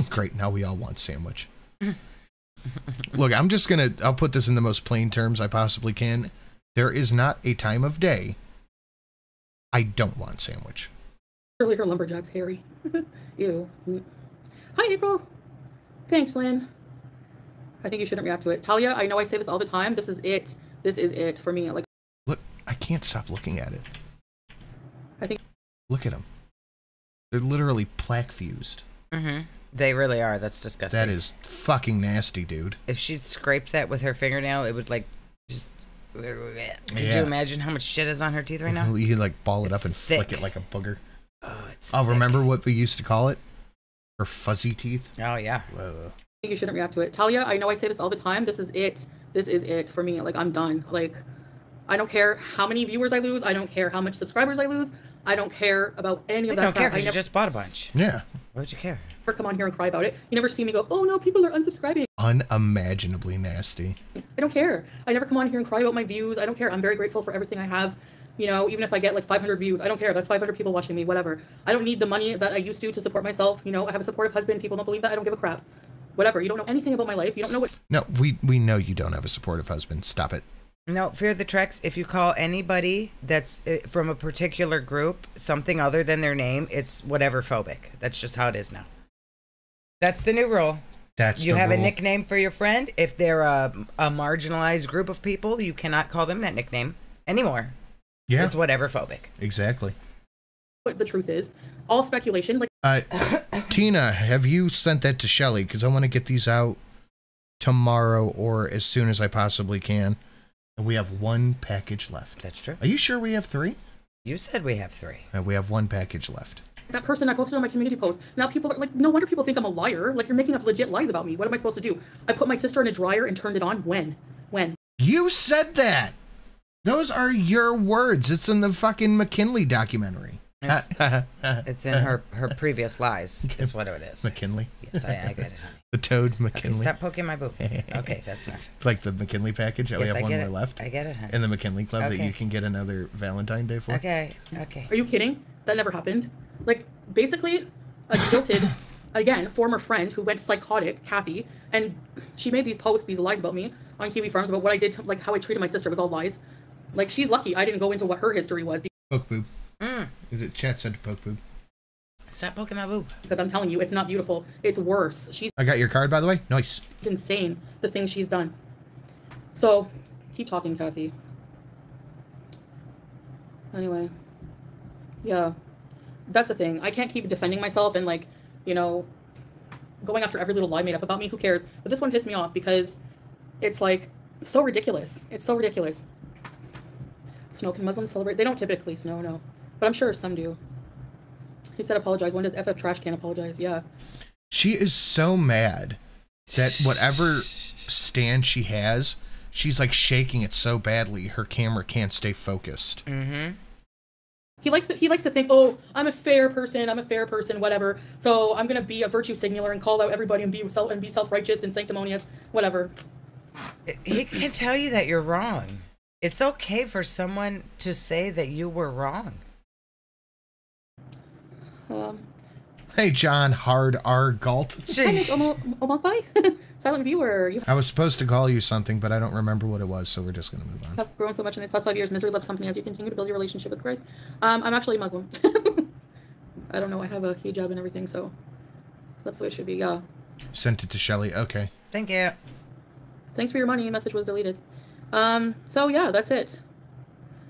Great, now we all want sandwich. Look, I'm just gonna I'll put this in the most plain terms I possibly can. There is not a time of day I don't want sandwich. surely her lumberjack's hairy. Ew. Hi, April. Thanks, Lynn. I think you shouldn't react to it. Talia, I know I say this all the time. This is it. This is it for me. Like, Look, I can't stop looking at it. I think Look at them. They're literally plaque fused. Mm-hmm. They really are. That's disgusting. That is fucking nasty, dude. If she scraped that with her fingernail, it would like just. Could Yeah. you imagine how much shit is on her teeth right now? You like ball it It's up and flick it like a booger. Oh, it's. Oh, thick. remember what we used to call it? Her fuzzy teeth. Oh yeah. Whoa. think you shouldn't react to it. Talia, I know I say this all the time. This is it. This is it for me. Like I'm done. Like I don't care how many viewers I lose. I don't care how much subscribers I lose. I don't care about any of that don't care crap. I because you just bought a bunch. Yeah. Why would you care? never come on here and cry about it. You never see me go, oh no, people are unsubscribing. Unimaginably nasty. I don't care. I never come on here and cry about my views. I don't care. I'm very grateful for everything I have. You know, even if I get like 500 views, I don't care. That's 500 people watching me, whatever. I don't need the money that I used to to support myself. You know, I have a supportive husband. People don't believe that. I don't give a crap. Whatever. You don't know anything about my life. You don't know what No, we we know you don't have a supportive husband. Stop it. No, fear the treks. If you call anybody that's uh, from a particular group something other than their name, it's whatever phobic. That's just how it is now. That's the new rule. That's you the have a nickname for your friend. If they're a, a marginalized group of people, you cannot call them that nickname anymore. Yeah, It's whatever phobic. exactly. what the truth is. All speculation. Like Uh, Tina, have you sent that to Shelly? Because I want to get these out tomorrow or as soon as I possibly can. And we have one package left. That's true. Are you sure we have three? You said we have three. Uh, we have one package left. that person I posted on my community post. Now people are like, no wonder people think I'm a liar. Like you're making up legit lies about me. What am I supposed to do? I put my sister in a dryer and turned it on. When? When? You said that. Those are your words. It's in the fucking McKinley documentary. It's, it's in her her previous lies. Is what it is. McKinley. Yes, I, I get it, honey. The Toad Okay, McKinley. stop poking my boob. Okay, that's enough. Like the McKinley package that we Yes, have I one get more it. left. I get it, honey. In the McKinley Club that you can get another Valentine Day for. Okay, okay. Are you kidding? That never happened. Like basically, a jilted, again, former friend who went psychotic, Kathy, and she made these posts, these lies about me on Kiwi Farms about what I did, to, like how I treated my sister was all lies. Like she's lucky I didn't go into what her history was Poke boob. Mm. Is it chat said to poke boob? Stop poking my boob. because I'm telling you, it's not beautiful. It's worse. She's I got your card by the way. Nice. It's insane the things she's done. So, keep talking, Kathy. Anyway, yeah, that's the thing. I can't keep defending myself and like, you know, going after every little lie made up about me. Who cares? But this one pissed me off because it's like so ridiculous. It's so ridiculous. Snow can Muslims celebrate? They don't typically snow, no, but I'm sure some do. He said apologize. When does FF Trash Can apologize? Yeah. She is so mad that whatever stand she has, she's like shaking it so badly her camera can't stay focused. Mm-hmm. He likes to he likes to think, oh, I'm a fair person, I'm a fair person, whatever. So I'm gonna be a virtue signaler and call out everybody and be self and be self righteous and sanctimonious, whatever. He can tell you that you're wrong. It's okay for someone to say that you were wrong. Um, Hey John Hard R Galt. hi, Miss silent viewer. You I was supposed to call you something, but I don't remember what it was, so we're just gonna move on. have grown so much in these past five years. Misery loves company as you continue to build your relationship with Christ. Um, I'm actually Muslim. I don't know. I have a hijab and everything, so that's the way it should be. Yeah. Sent it to Shelly. Okay. Thank you. Thanks for your money. Message was deleted. Um, so yeah, that's it.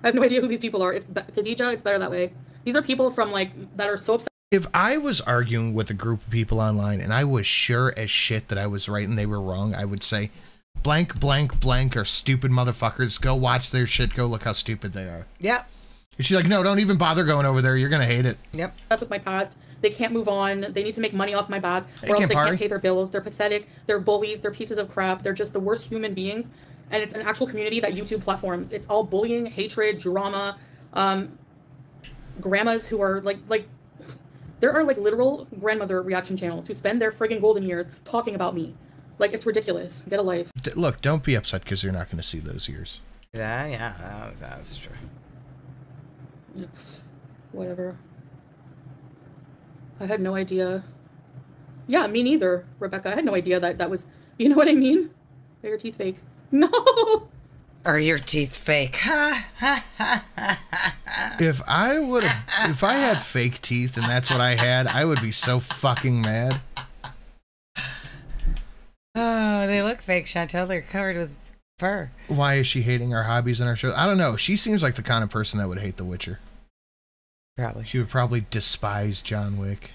I have no idea who these people are. It's be- Khadija. It's better that way. These are people from like that are so upset If I was arguing with a group of people online and I was sure as shit that I was right and they were wrong, I would say, blank, blank, blank are stupid motherfuckers. Go watch their shit. Go look how stupid they are. Yeah. And she's like, no, don't even bother going over there. You're gonna hate it. Yep. That's with my past. They can't move on. They need to make money off my back, Hey, or else they Campari. can't pay their bills. They're pathetic. They're bullies. They're pieces of crap. They're just the worst human beings. And it's an actual community that YouTube platforms. It's all bullying, hatred, drama. Um, grandmas who are like like there are like literal grandmother reaction channels who spend their friggin' golden years talking about me. Like it's ridiculous. Get a life. D- look, don't be upset because you're not gonna see those years. Yeah, yeah, that- that's true. Yeah, Whatever. I had no idea. Yeah, me neither, Rebecca. I had no idea that that was. You know what I mean? Are your teeth fake? No. Are your teeth fake? If I would have, if I had fake teeth and that's what I had, I would be so fucking mad. Oh, they look fake, Chantel. They're covered with fur. Why is she hating our hobbies and our show? I don't know. She seems like the kind of person that would hate The Witcher. Probably. She would probably despise John Wick.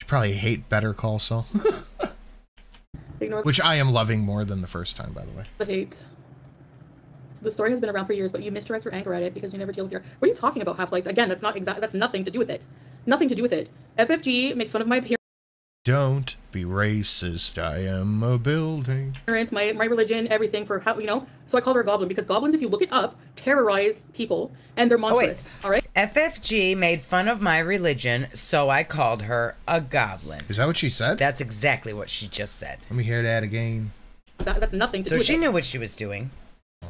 She'd probably hate Better Call Saul, Ignore which I am loving more than the first time, by the way. the hate. The story has been around for years, but you misdirect your anger at it because you never deal with your. What are you talking about, Half Life? Again, that's not exact. That's nothing to do with it. Nothing to do with it. FFG makes fun of my appearance, Don't be racist. I am a building. my my religion, everything for how you know. So I called her a goblin because goblins, if you look it up, terrorize people and they're oh, wait. monstrous. all right. FFG made fun of my religion, so I called her a goblin. Is that what she said? That's exactly what she just said. Let me hear that again. That, that's nothing to So do with she it. knew what she was doing.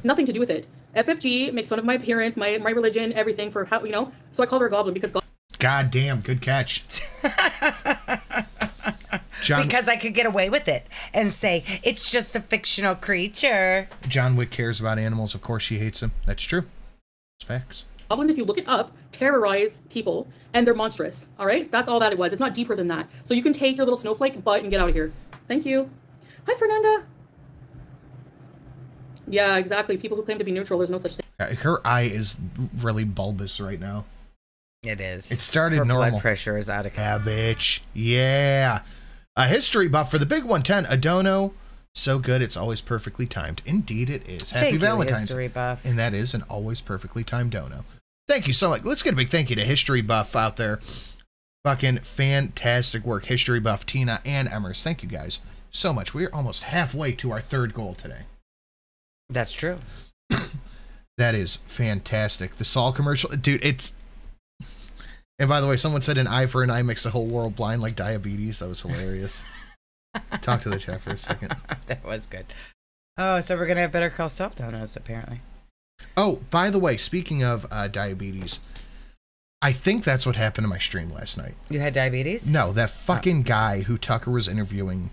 Nothing to do with it. FFG makes fun of my appearance, my my religion, everything for how you know. So I called her a goblin because God damn, good catch. John Because I could get away with it and say, it's just a fictional creature. John Wick cares about animals. Of course, she hates them. That's true. It's facts. goblins, if you look it up, terrorize people and they're monstrous. All right, that's all that it was. It's not deeper than that. So you can take your little snowflake butt and get out of here. Thank you. Hi, Fernanda. Yeah, exactly. People who claim to be neutral, there's no such thing. Her eye is really bulbous right now. It is. It started Her normal. blood pressure is out of control. Yeah, bitch. Yeah. A history buff for the big 110. Adono. So good, it's always perfectly timed. Indeed, it is. Happy Thank you, Valentine's. History buff. And that is an always perfectly timed dono. Thank you so much. Let's get a big thank you to History Buff out there. Fucking fantastic work. History Buff, Tina, and Emmers. Thank you guys so much. We're almost halfway to our third goal today. That's true. That is fantastic. The Saul commercial, dude, it's. And by the way, someone said an eye for an eye makes the whole world blind like diabetes. That was hilarious. Talk to the chat for a second. that was good. Oh, so we're gonna have better call self donuts apparently. Oh, by the way, speaking of uh, diabetes, I think that's what happened to my stream last night. You had diabetes? No, that fucking guy who Tucker was interviewing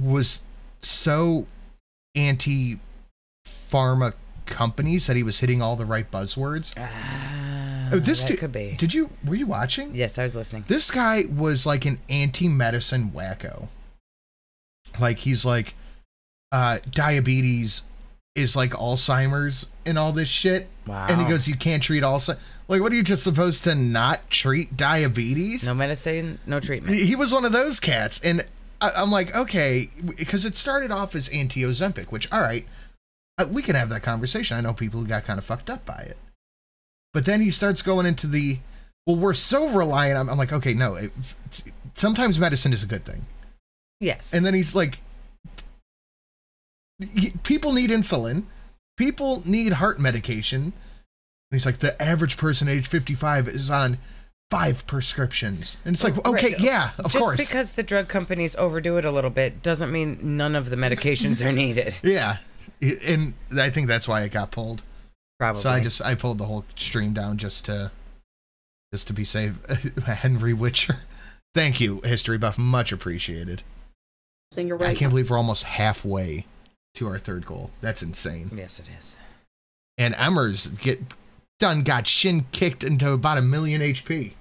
was so anti pharma companies that he was hitting all the right buzzwords. Ah, Oh, this that could be. Did you were you watching? Yes, I was listening. This guy was like an anti-medicine wacko. Like he's like uh diabetes is like Alzheimer's and all this shit. Wow. And he goes, You can't treat Alzheimer's. Like, what are you just supposed to not treat diabetes? No medicine, no treatment. he was one of those cats and I, i'm like okay because it started off as anti-ozempic which all right uh, we can have that conversation i know people who got kind of fucked up by it but then he starts going into the well we're so reliant i'm, I'm like okay no it, sometimes medicine is a good thing Yes. and then he's like people need insulin people need heart medication and he's like the average person age 55 is on five prescriptions and it's like okay right. yeah of Just course Just because the drug companies overdo it a little bit doesn't mean none of the medications are needed. Yeah, and I think that's why it got pulled. Probably. So I just I pulled the whole stream down just to just to be safe. Henry Witcher, thank you, history buff, much appreciated. Thing you're I can't believe we're almost halfway to our third goal. That's insane. Yes, it is. And Emmers get done got shin kicked into about a million HP.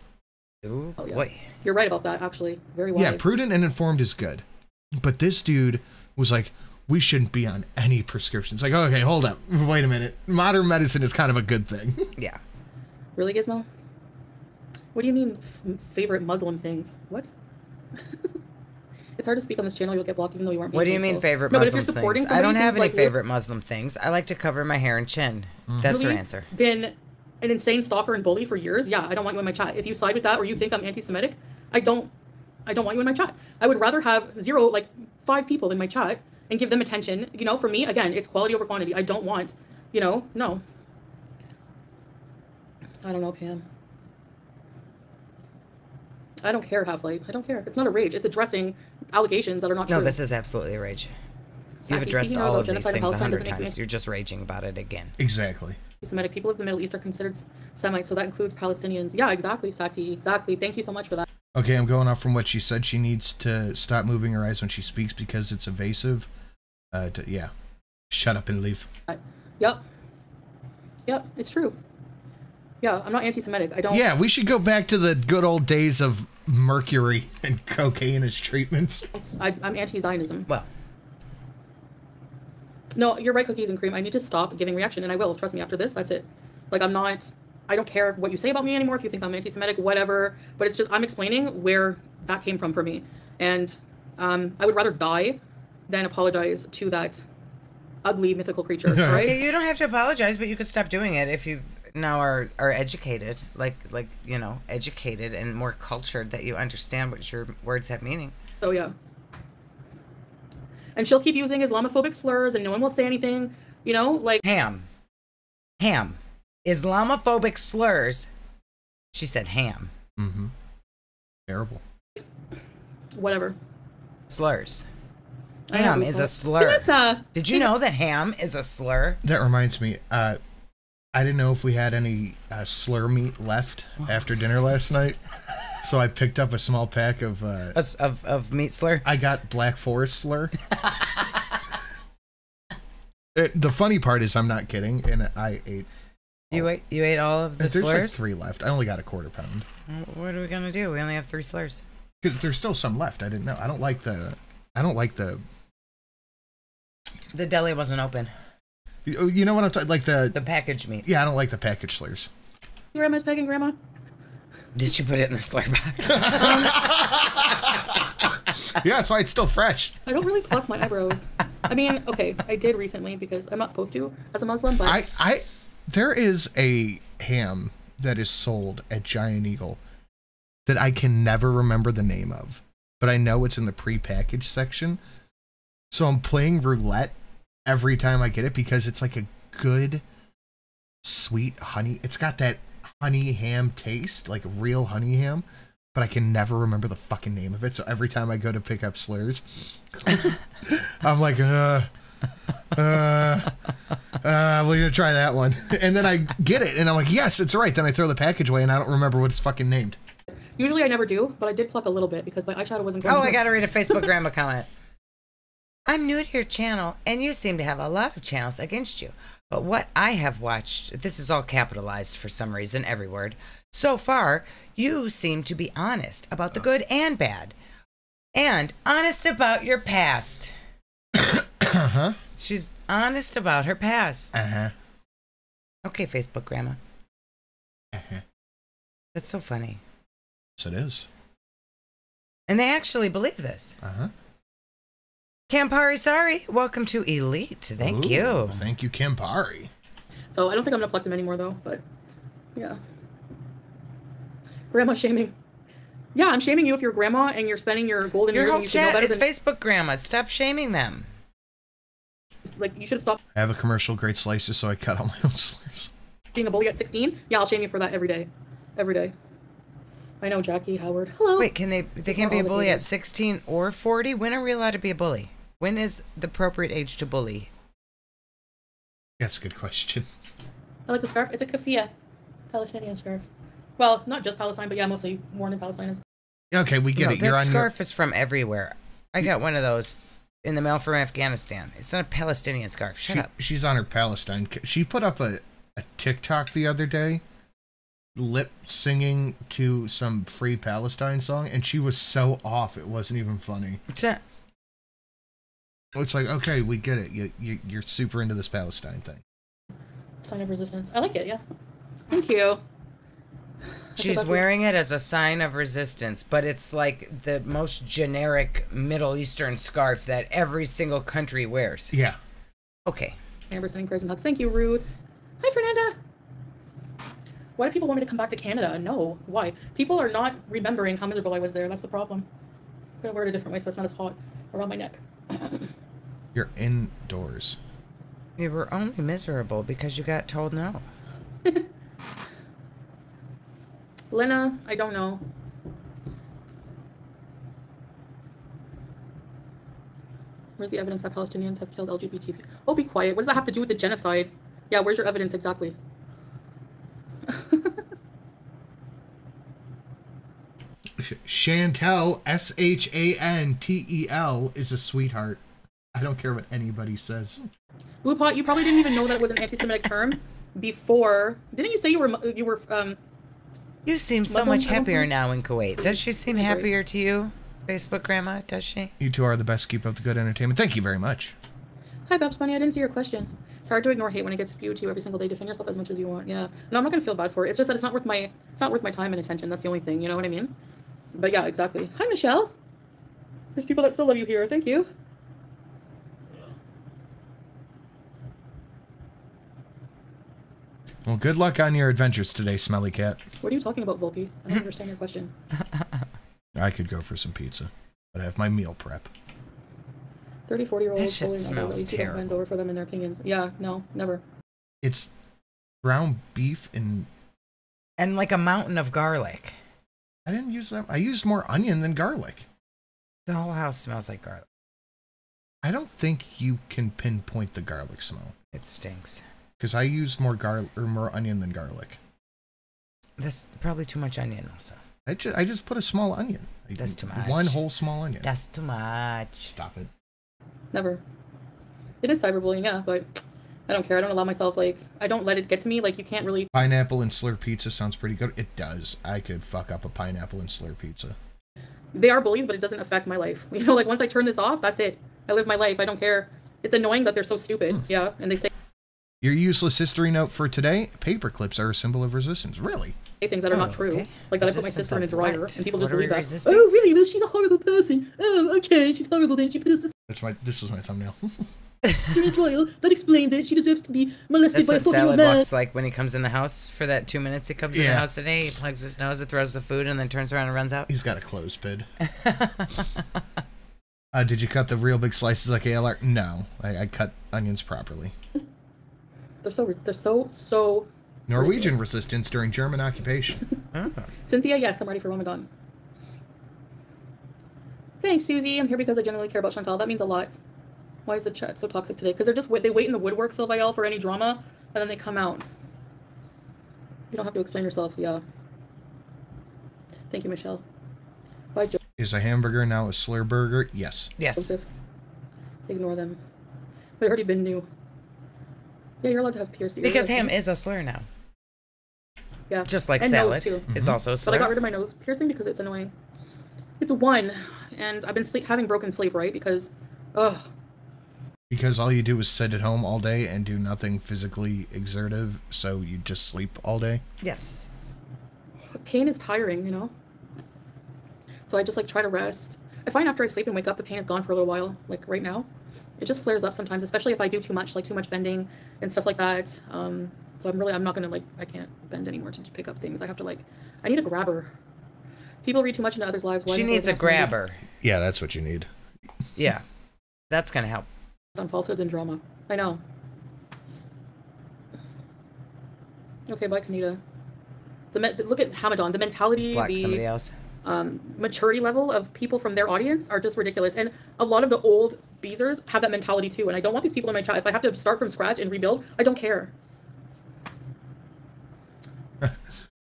Ooh Oh, yeah. boy. You're right about that. Actually, very wise. Yeah, prudent and informed is good, but this dude was like. We shouldn't be on any prescriptions. Like, okay, hold up. Wait a minute. Modern medicine is kind of a good thing. Yeah. Really, Gizmo? What do you mean, f- favorite Muslim things? What? it's hard to speak on this channel. You'll get blocked even though you aren't. What do you mean hateful. favorite no, but if Muslim you're supporting things? I don't have any like, really- favorite Muslim things. I like to cover my hair and chin. Mm-hmm. That's her answer. Been an insane stalker and bully for years. Yeah, I don't want you in my chat. If you side with that or you think I'm anti-Semitic, I don't. I don't want you in my chat. I would rather have zero, like five people in my chat and give them attention. You know, for me, again, it's quality over quantity. I don't want, you know, no. I don't know, Pam. I don't care, Half Life. I don't care. It's not a rage. It's addressing allegations that are not No, true. this is absolutely a rage. You've addressed all about of these things a hundred doesn't make me times. You're just raging about it again. Exactly. Semitic people of the Middle East are considered Semites, so that includes Palestinians. Yeah, exactly, Sati. Exactly. Thank you so much for that. Okay, I'm going off from what she said. She needs to stop moving her eyes when she speaks because it's evasive. Uh, to, yeah. Shut up and leave. Yep. Yep, it's true. Yeah, I'm not anti-Semitic. I don't. Yeah, we should go back to the good old days of mercury and cocaine as treatments. I, I'm anti-Zionism. Well, No, you're right, cookies and cream. I need to stop giving reaction, and I will. Trust me. After this, that's it. Like I'm not. I don't care what you say about me anymore. If you think I'm anti-Semitic, whatever. But it's just I'm explaining where that came from for me, and um, I would rather die than apologize to that ugly mythical creature. Right? you don't have to apologize, but you could stop doing it if you now are are educated, like like you know, educated and more cultured that you understand what your words have meaning. So yeah. And she'll keep using Islamophobic slurs, and no one will say anything. You know, like Ham, ham, Islamophobic slurs. She said ham Mm-hmm. Terrible. whatever. slurs. Ham is a it- slur. Vanessa, Did you know that ham is a slur? That reminds me. Uh, I didn't know if we had any uh, slur meat left after dinner last night, so I picked up a small pack of. Uh, A s- Of of meat slur. I got Black Forest slur. It- the funny part is, I'm not kidding, and I ate. You oh. ate you ate all of the There's like three left. I only got a quarter pound. What are we gonna do? We only have three slurs. 'Cause There's still some left. I didn't know. I don't like the. I don't like the. The deli wasn't open. You oh, you know what I'm talking? Like the. The packaged meat. Yeah, I don't like the package slurs. grandma's pegging grandma. Did you put it in the slur box? Um, yeah, that's why it's still fresh. I don't really pluck my eyebrows. I mean, okay, I did recently because I'm not supposed to as a Muslim, but I I there is a ham that is sold at Giant Eagle that I can never remember the name of, but I know it's in the prepackaged section. So I'm playing roulette every time I get it because it's like a good sweet honey. It's got that honey ham taste, like real honey ham, but I can never remember the fucking name of it. So every time I go to pick up slurs, I'm like, uh, uh, uh, we're gonna try that one. And then I get it, and I'm like, yes, it's right. Then I throw the package away, and I don't remember what it's fucking named. usually I never do. But I did pluck a little bit because my eyeshadow wasn't. going Oh, I gotta read a Facebook grandma comment. I'm new to your channel, and you seem to have a lot of channels against you. But what I have watched, this is all capitalized for some reason, every word. So far, you seem to be honest about the good and bad, and honest about your past. Uh huh. She's honest about her past. Uh huh. Okay, Facebook grandma. Uh huh. That's so funny. Yes, it is. And they actually believe this. Uh huh. Campari, sorry. Welcome to Elite. Thank you. Thank you, Campari. So I don't think I'm gonna pluck them anymore though. But yeah, grandma shaming. Yeah, I'm shaming you if you're grandma and you're spending your golden Your years. whole and you should know chat better is than, Facebook grandma. Stop shaming them. Like you should have stopped. I have a commercial great slices, so I cut all my own slurs. being a bully at 16. Yeah, I'll shame you for that every day, every day. I know Jackie Howard. Hello. Wait, can they? They can't be a bully at 16 or 40. When are we allowed to be a bully? When is the appropriate age to bully? That's a good question. I like the scarf. It's a kafia, Palestinian scarf. Well, not just Palestine, but yeah, mostly worn in Palestine. Okay, we get No, it. that You're on scarf is from everywhere. I got one of those in the mail from Afghanistan. It's not a Palestinian scarf. Shut She, up. she's on her Palestine. She put up a, a TikTok the other day, lip singing to some free Palestine song, and she was so off it wasn't even funny. What's that? It's like, okay, we get it. You, you you're super into this Palestine thing. sign of resistance. I like it. Yeah. Thank you. She's wearing it as a sign of resistance, but it's like the most generic Middle Eastern scarf that every single country wears. Yeah. Okay. Amber sending prayers and hugs. Thank you, Ruth. Hi, Fernanda. Why do people want me to come back to Canada? No. Why? People are not remembering how miserable I was there. That's the problem. I'm gonna wear it a different way so it's not as hot around my neck. You're indoors. You were only miserable because you got told no. Lena, I don't know. Where's the evidence that Palestinians have killed LGBT? people? Oh, be quiet. What does that have to do with the genocide? Yeah, where's your evidence exactly? Chantel, S H A N T E L, is a sweetheart. I don't care what anybody says. Blue pot, you probably didn't even know that it was an anti-Semitic term before. Didn't you say you were you were um You seem so Muslim, much happier think- now in Kuwait. Does she seem happier to you, Facebook grandma? Does she? You two are the best. Keep up the good entertainment. Thank you very much. Hi Babs Bunny, I didn't see your question. It's hard to ignore hate when it gets spewed to you every single day. Defend yourself as much as you want. Yeah. No, I'm not gonna feel bad for it. It's just that it's not worth my it's not worth my time and attention. That's the only thing. You know what I mean? But yeah, exactly. Hi, Michelle. There's people that still love you here. Thank you. Well, good luck on your adventures today, Smelly Cat. What are you talking about, Volpe? I don't understand your question. I could go for some pizza, but I have my meal prep. 30, 40 year olds This shit fully know smells that you don't bend terrible. over for them and their opinions. Yeah, no, never. It's ground beef and And like a mountain of garlic. I didn't use that. I used more onion than garlic. The whole house smells like garlic. I don't think you can pinpoint the garlic smell It stinks. Because I used more garlic or more onion than garlic. That's probably too much onion also. I just I just put a small onion. That's too much. One whole small onion. That's too much. Stop it. Never. It is cyberbullying, yeah, but I don't care. I don't allow myself, like, I don't let it get to me. Like, you can't really. Pineapple and slur pizza sounds pretty good. It does. I could fuck up a pineapple and slur pizza. They are bullies, but it doesn't affect my life. You know, like, once I turn this off, that's it. I live my life. I don't care. It's annoying that they're so stupid. Hmm. Yeah, and they say Your useless history note for today: paper clips are a symbol of resistance. Really? things that are not Oh, true. okay. Like that I put my sister in a dryer, what? and people What just are we believe that. resisting? Oh, really? Well, she's a horrible person. Oh, okay, she's horrible. Then she put us That's my. This was my thumbnail. in a dryer. That explains it. She deserves to be molested That's by a what four-year-old Salad man. walks like when he comes in the house for that two minutes he comes in the house today. He plugs his nose, it throws the food, and then turns around and runs out. He's got a clothespin. uh, did you cut the real big slices like ALR? No, I, I cut onions properly. They're so they're so so. Norwegian Ridiculous. resistance during German occupation. Cynthia, yes, I'm ready for Ramadan. Thanks, Susie. I'm here because I genuinely care about Chantal. That means a lot. Why is the chat so toxic today? Because they're just wait- they wait in the woodwork, Sylvael, for any drama, and then they come out. You don't have to explain yourself. Yeah. Thank you, Michelle. Bye, Joe. Is a hamburger now a slur burger? Yes. Yes. Joseph. Ignore them. They've already been new. Yeah, you're allowed to have piercings. Because ham is a slur now. yeah. Just like and nose, salad. too. It's mm-hmm. also a But. I got rid of my nose piercing because it's annoying. It's one, and I've been sleep having broken sleep, right? Because, ugh, Because all you do is sit at home all day and do nothing physically exertive, so you just sleep all day. yes. pain is tiring, you know. So I just like try to rest. I find after I sleep and wake up, the pain is gone for a little while. Like right now, it just flares up sometimes, especially if I do too much, like too much bending and stuff like that. Um, so I'm really, I'm not gonna like, I can't bend anymore to pick up things. I have to like, I need a grabber. People read too much into others' lives. Why She don't they needs a have somebody grabber. Yeah, that's what you need. Yeah. That's gonna help. On falsehoods and drama. I know. Okay, bye, Kanita. The me- look at Hamadan. The mentality, Just the somebody else. um, maturity level of people from their audience are just ridiculous. And a lot of the old Beezers have that mentality too. And I don't want these people in my chat. If I have to start from scratch and rebuild, I don't care.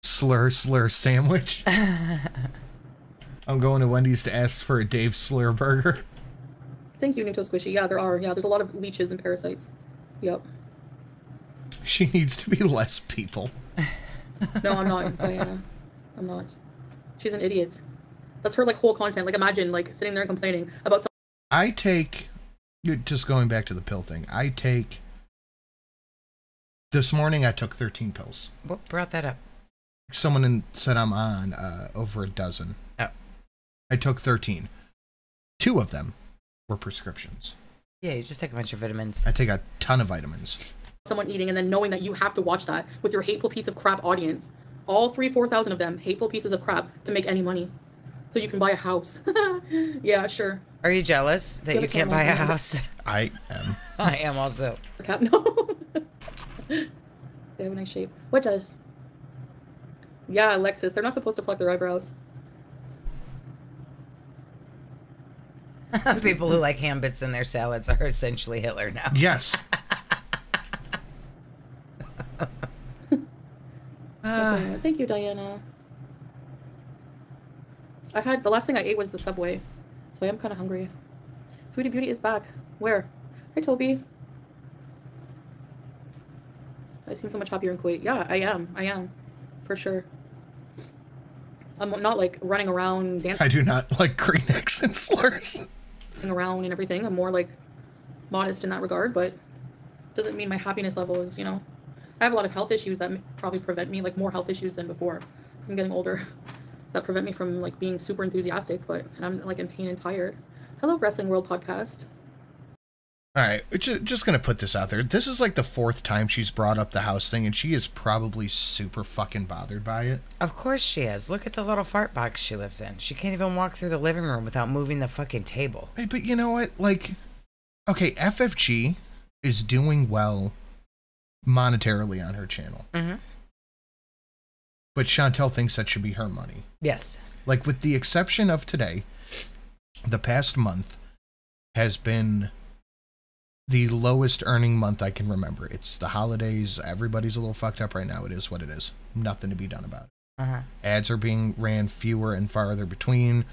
Slur, slur sandwich. I'm going to Wendy's to ask for a Dave Slur burger. Thank you, Nuto Squishy. Yeah, there are. Yeah, there's a lot of leeches and parasites. Yep. She needs to be less people. No, I'm not, oh, Diana. I'm not. She's an idiot. That's her like whole content. Like imagine like sitting there complaining about I take, you're just going back to the pill thing. I take, this morning I took 13 pills. What brought that up? Someone in, said I'm on uh, over a dozen. Oh. I took 13. Two of them were prescriptions. Yeah, you just take a bunch of vitamins. I take a ton of vitamins. someone eating and then knowing that you have to watch that with your hateful piece of crap audience. All three, four thousand of them, hateful pieces of crap to make any money. So you can buy a house. yeah, sure. Are you jealous that Yeah, you can't buy a house? I am. I am also. Cap no. they have a nice shape. What does? Yeah, Alexis. They're not supposed to pluck their eyebrows. People who like ham bits in their salads are essentially Hitler now. Yes. Uh, Thank you, Diana. I had the last thing I ate was the subway, so I am kind of hungry. Foodie Beauty is back. Where? Hi, Toby. I seem so much happier in Kuwait. Yeah, I am. I am, for sure. I'm not like running around dancing I do not like Kleenex and slurs. around and everything. I'm more like modest in that regard, but doesn't mean my happiness level is, you know, I have a lot of health issues that probably prevent me, like more health issues than before. 'cause I'm getting older. That prevent me from like being super enthusiastic, but and I'm like in pain and tired. Hello, Wrestling World Podcast. All right, just, just gonna put this out there. This is like the fourth time she's brought up the house thing, and she is probably super fucking bothered by it. Of course she is. Look at the little fart box she lives in. She can't even walk through the living room without moving the fucking table. Hey, But you know what? Like, okay, FFG is doing well monetarily on her channel, Mm-hmm. But Chantel thinks that should be her money. Yes. Like, with the exception of today, the past month has been the lowest earning month I can remember. It's the holidays. Everybody's a little fucked up right now. It is what it is. Nothing to be done about it. Uh-huh. Ads are being ran fewer and farther between.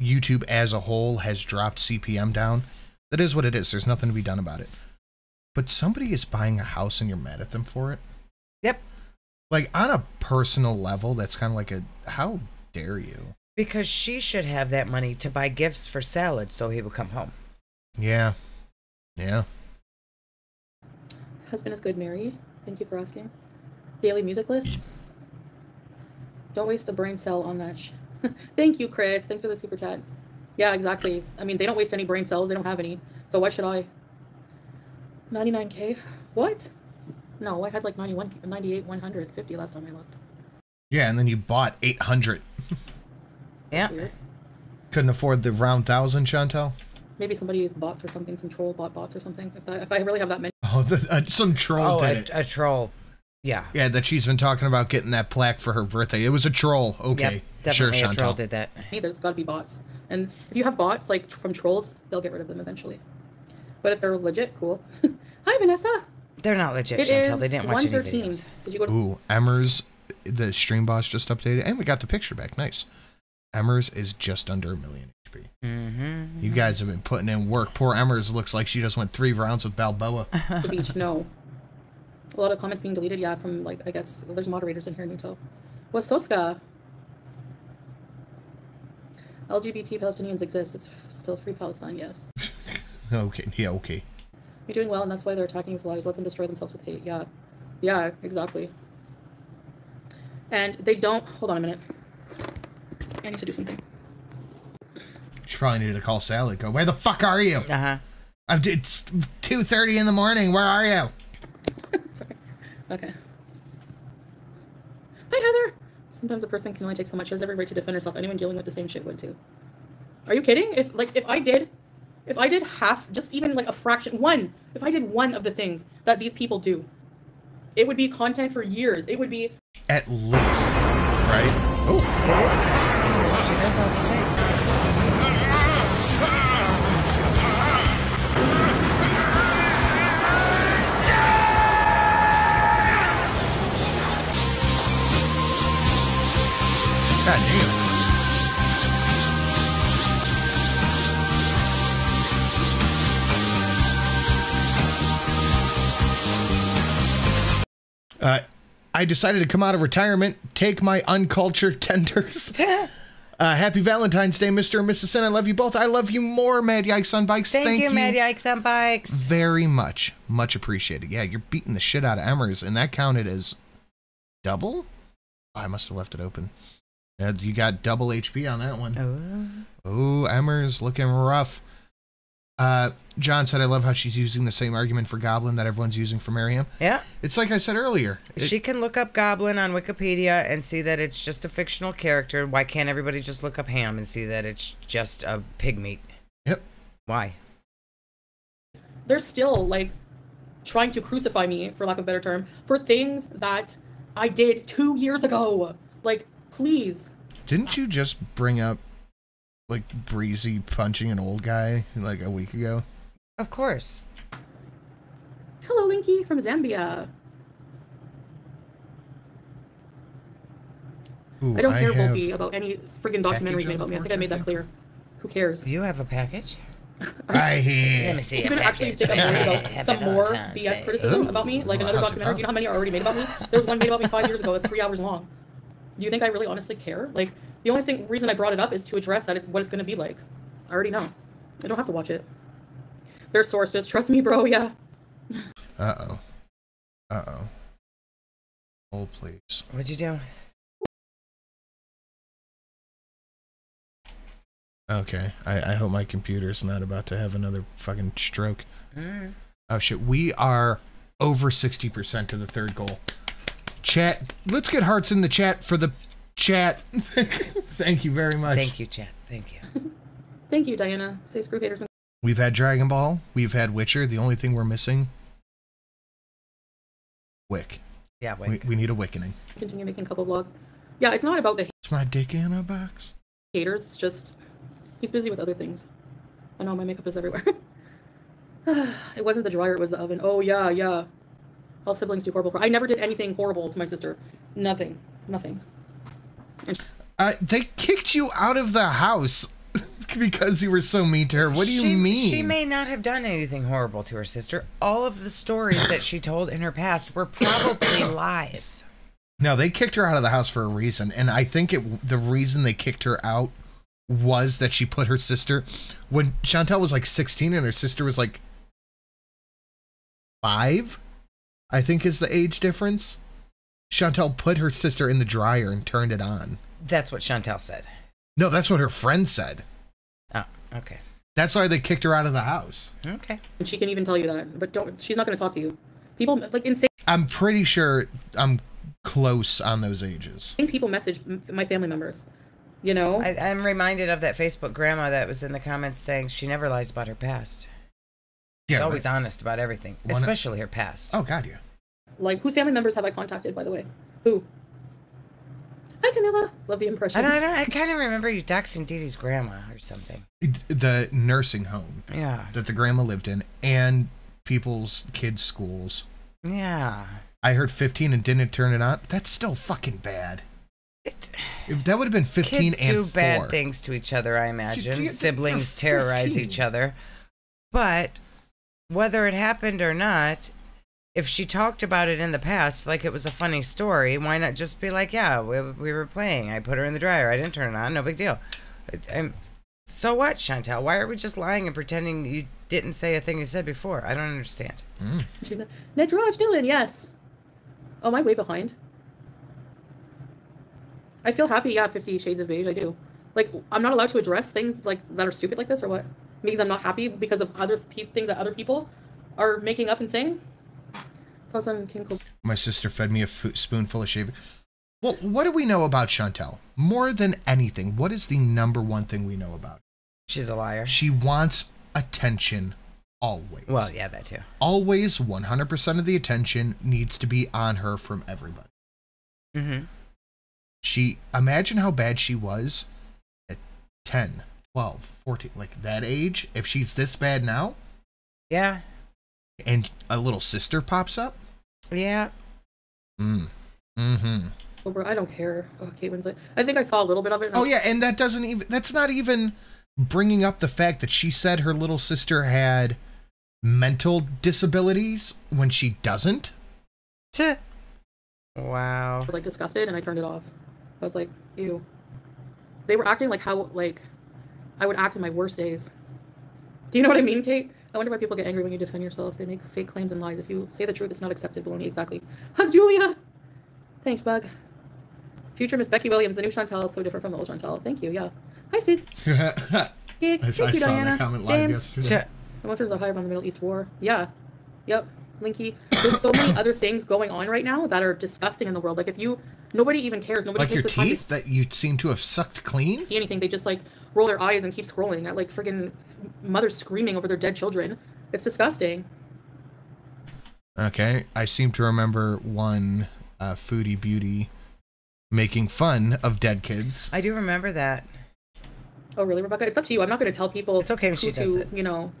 YouTube as a whole has dropped CPM down. That is what it is. There's nothing to be done about it. But somebody is buying a house and you're mad at them for it? Yep. Like on a personal level, that's kind of like a how dare you? Because she should have that money to buy gifts for salad so he would come home. Yeah. Yeah. Husband is good, Mary. Thank you for asking. Daily music lists. Don't waste a brain cell on that. Sh- Thank you, Chris. Thanks for the super chat. Yeah, exactly. I mean, they don't waste any brain cells. They don't have any. So why should I? 99k? What? No, I had like 91, 98, 150 last time I looked. Yeah, and then you bought 800. Yeah. Weird. Couldn't afford the round thousand, Chantel? Maybe somebody bots or something. Some troll bought bots or something. If I, if I really have that many. Oh, the, uh, some troll Oh, did a, it. a troll. Yeah. Yeah, that she's been talking about getting that plaque for her birthday. It was a troll. Okay. Yep, sure, definitely a troll did that. Hey, there's got to be bots. And if you have bots, like from trolls, they'll get rid of them eventually. But if they're legit, cool. Hi, Vanessa. They're not legit, It Chantel. They didn't watch any videos. Did you go to Ooh, Emmers, the stream boss just updated, and we got the picture back. Nice. Emmers is just under a million HP. Mm-hmm. You guys have been putting in work. Poor Emmers looks like she just went three rounds with Balboa. the beach? No. A lot of comments being deleted, yeah, from like, I guess, well, there's moderators in here, Nuto. What's Soska? LGBT Palestinians exist. It's still free Palestine, yes. okay, yeah, okay. You're doing well, and that's why they're attacking you with lies. Let them destroy themselves with hate. Yeah. Yeah, exactly. And they don't. Hold on a minute. I need to do something. She probably needed to call Sally. Go, where the fuck are you? Uh-huh. I'm, it's two thirty in the morning. Where are you? Sorry. Okay. Hi, Heather. Sometimes a person can only take so much. She has every right to defend herself. Anyone dealing with the same shit would too. Are you kidding? If like if I did, if I did half, just even like a fraction, one, if I did one of the things that these people do, it would be content for years. It would be At least, right? Oh, It is content. She does all the things. god damn. Uh, I decided to come out of retirement, take my uncultured tenders. Uh, happy Valentine's Day, Mr. and Mrs. Sin. I love you both. I love you more, Mad Yikes on Bikes. Thank, you, Mad Yikes on Bikes. Very much. Much appreciated. Yeah, you're beating the shit out of Emmers, and that counted as double? Oh, I must have left it open. Yeah, you got double HP on that one. Oh. Oh, Emmers looking rough. Uh, John said, I love how she's using the same argument for Goblin that everyone's using for Miriam. Yeah. It's like I said earlier. it- She can look up Goblin on Wikipedia and see that it's just a fictional character. Why can't everybody just look up Ham and see that it's just a pig meat? Yep. Why? they're still like trying to crucify me, for lack of a better term, for things that I did two years ago. Like, please. Didn't you just bring up like Breezy punching an old guy like a week ago? Of course. Hello, Linky from Zambia. Ooh, I don't care, have- Volpe, about any friggin' documentaries made about me. I think I made that clear. Who cares? You have a package? Right here. Let me see You a can actually package. think I'm worried about Happy some more BS Day. criticism Ooh. about me, like Well, another documentary. feel? You know how many are already made about me? There's one made about me five years ago. That's three hours long. Do you think I really honestly care? Like, the only thing reason I brought it up is to address that it's what it's going to be like. I already know. I don't have to watch it. They're sources. Trust me, bro. Yeah. Uh oh. Uh oh. Hold, please. What'd you do? Okay. I, I hope my computer's not about to have another fucking stroke. Mm. Oh shit. We are over 60% to the third goal. Chat. Let's get hearts in the chat for the chat. Thank you very much. Thank you, chat. Thank you. Thank you, Diana. Say screw haters We've had Dragon Ball. We've had Witcher. The only thing we're missing. Wick. Yeah, We, we need a Wickening. continue making a couple vlogs. Yeah, it's not about the It's my dick in a box. haters. It's just he's busy with other things. I know my makeup is everywhere. it wasn't the dryer; it was the oven. Oh yeah, yeah. All siblings do horrible. I never did anything horrible to my sister. Nothing. Nothing. Uh, they kicked you out of the house because you were so mean to her. What do you she, mean? She may not have done anything horrible to her sister. All of the stories that she told in her past were probably lies. No, they kicked her out of the house for a reason, and I think it the reason they kicked her out was that she put her sister when Chantel was like 16 and her sister was like 5, I think is the age difference. Chantel put her sister in the dryer and turned it on. That's what Chantel said. No, that's what her friend said. Oh, okay. That's why they kicked her out of the house. Okay. And she can even tell you that, but don't. She's not going to talk to you. People like insane I'm pretty sure I'm close on those ages. people message my family members. You know, I, I'm reminded of that Facebook grandma that was in the comments saying she never lies about her past. She's Yeah, always honest about everything, One- especially her past. Oh god, yeah. Like whose family members have I contacted? By the way, who? Hi Camilla. Love the impression. And I, don't- I kind of remember you doxing Dee Dee's grandma or something. The nursing home Yeah. that the grandma lived in and people's kids' schools. Yeah. I heard 15 and didn't turn it on. That's still fucking bad. It, If that would have been 15 kids and do 4. bad things to each other, I imagine. you- Siblings terrorize 15. each other. But whether it happened or not, if she talked about it in the past like it was a funny story, why not just be like, yeah, we, we were playing. I put her in the dryer. I didn't turn it on. No big deal. I'm- so what, Chantel? Why are we just lying and pretending you didn't say a thing you said before? I don't understand. Mm. She's like, Ned Raj Dylan, yes. Oh, am I way behind? I feel happy. Yeah, Fifty Shades of Beige. I do. Like, I'm not allowed to address things like that are stupid like this, or what? Means I'm not happy because of other pe- things that other people are making up and saying. Thoughts on King Cobra? My sister fed me a spoonful of shaving. Well, what do we know about Chantel? More than anything, what is the number one thing we know about? her? She's a liar. She wants attention always. Well, yeah, that too. Always 100% of the attention needs to be on her from everybody. Mm-hmm. She imagine how bad she was at 10, 12, 14, like that age. If she's this bad now Yeah. And a little sister pops up, Yeah. mm. Mhm. Cobra? I don't care. Oh, Kate Winslet. I think I saw a little bit of it. and I- Oh yeah, and that doesn't even that's not even bringing up the fact that she said her little sister had mental disabilities when she doesn't. Tuh. Wow. I was like disgusted and I turned it off. I was like, ew. They were acting like how like I would act in my worst days. Do you know what I mean, Kate? I wonder why people get angry when you defend yourself. They make fake claims and lies. If you say the truth, it's not accepted. Baloney, exactly. Hug Julia. Thanks, Bug. Future Miss Becky Williams. The new Chantel is so different from the old Chantel. Thank you. Yeah. Hi, Fizz. I, Thank I you, saw Diana. that comment live James. yesterday. Tuh. Emotions are higher on the Middle East war. Yeah. Yep. Linky. There's so many other things going on right now that are disgusting in the world. Like if you nobody even cares. Nobody Like takes your the time to teeth that you seem to have sucked clean. anything. They just like roll their eyes and keep scrolling at like friggin' mothers screaming over their dead children. It's disgusting. Okay, I seem to remember one uh, foodie beauty making fun of dead kids. I do remember that. Oh really, Rebecca? It's up to you. I'm not gonna tell people It's okay if who she to, does it. you know,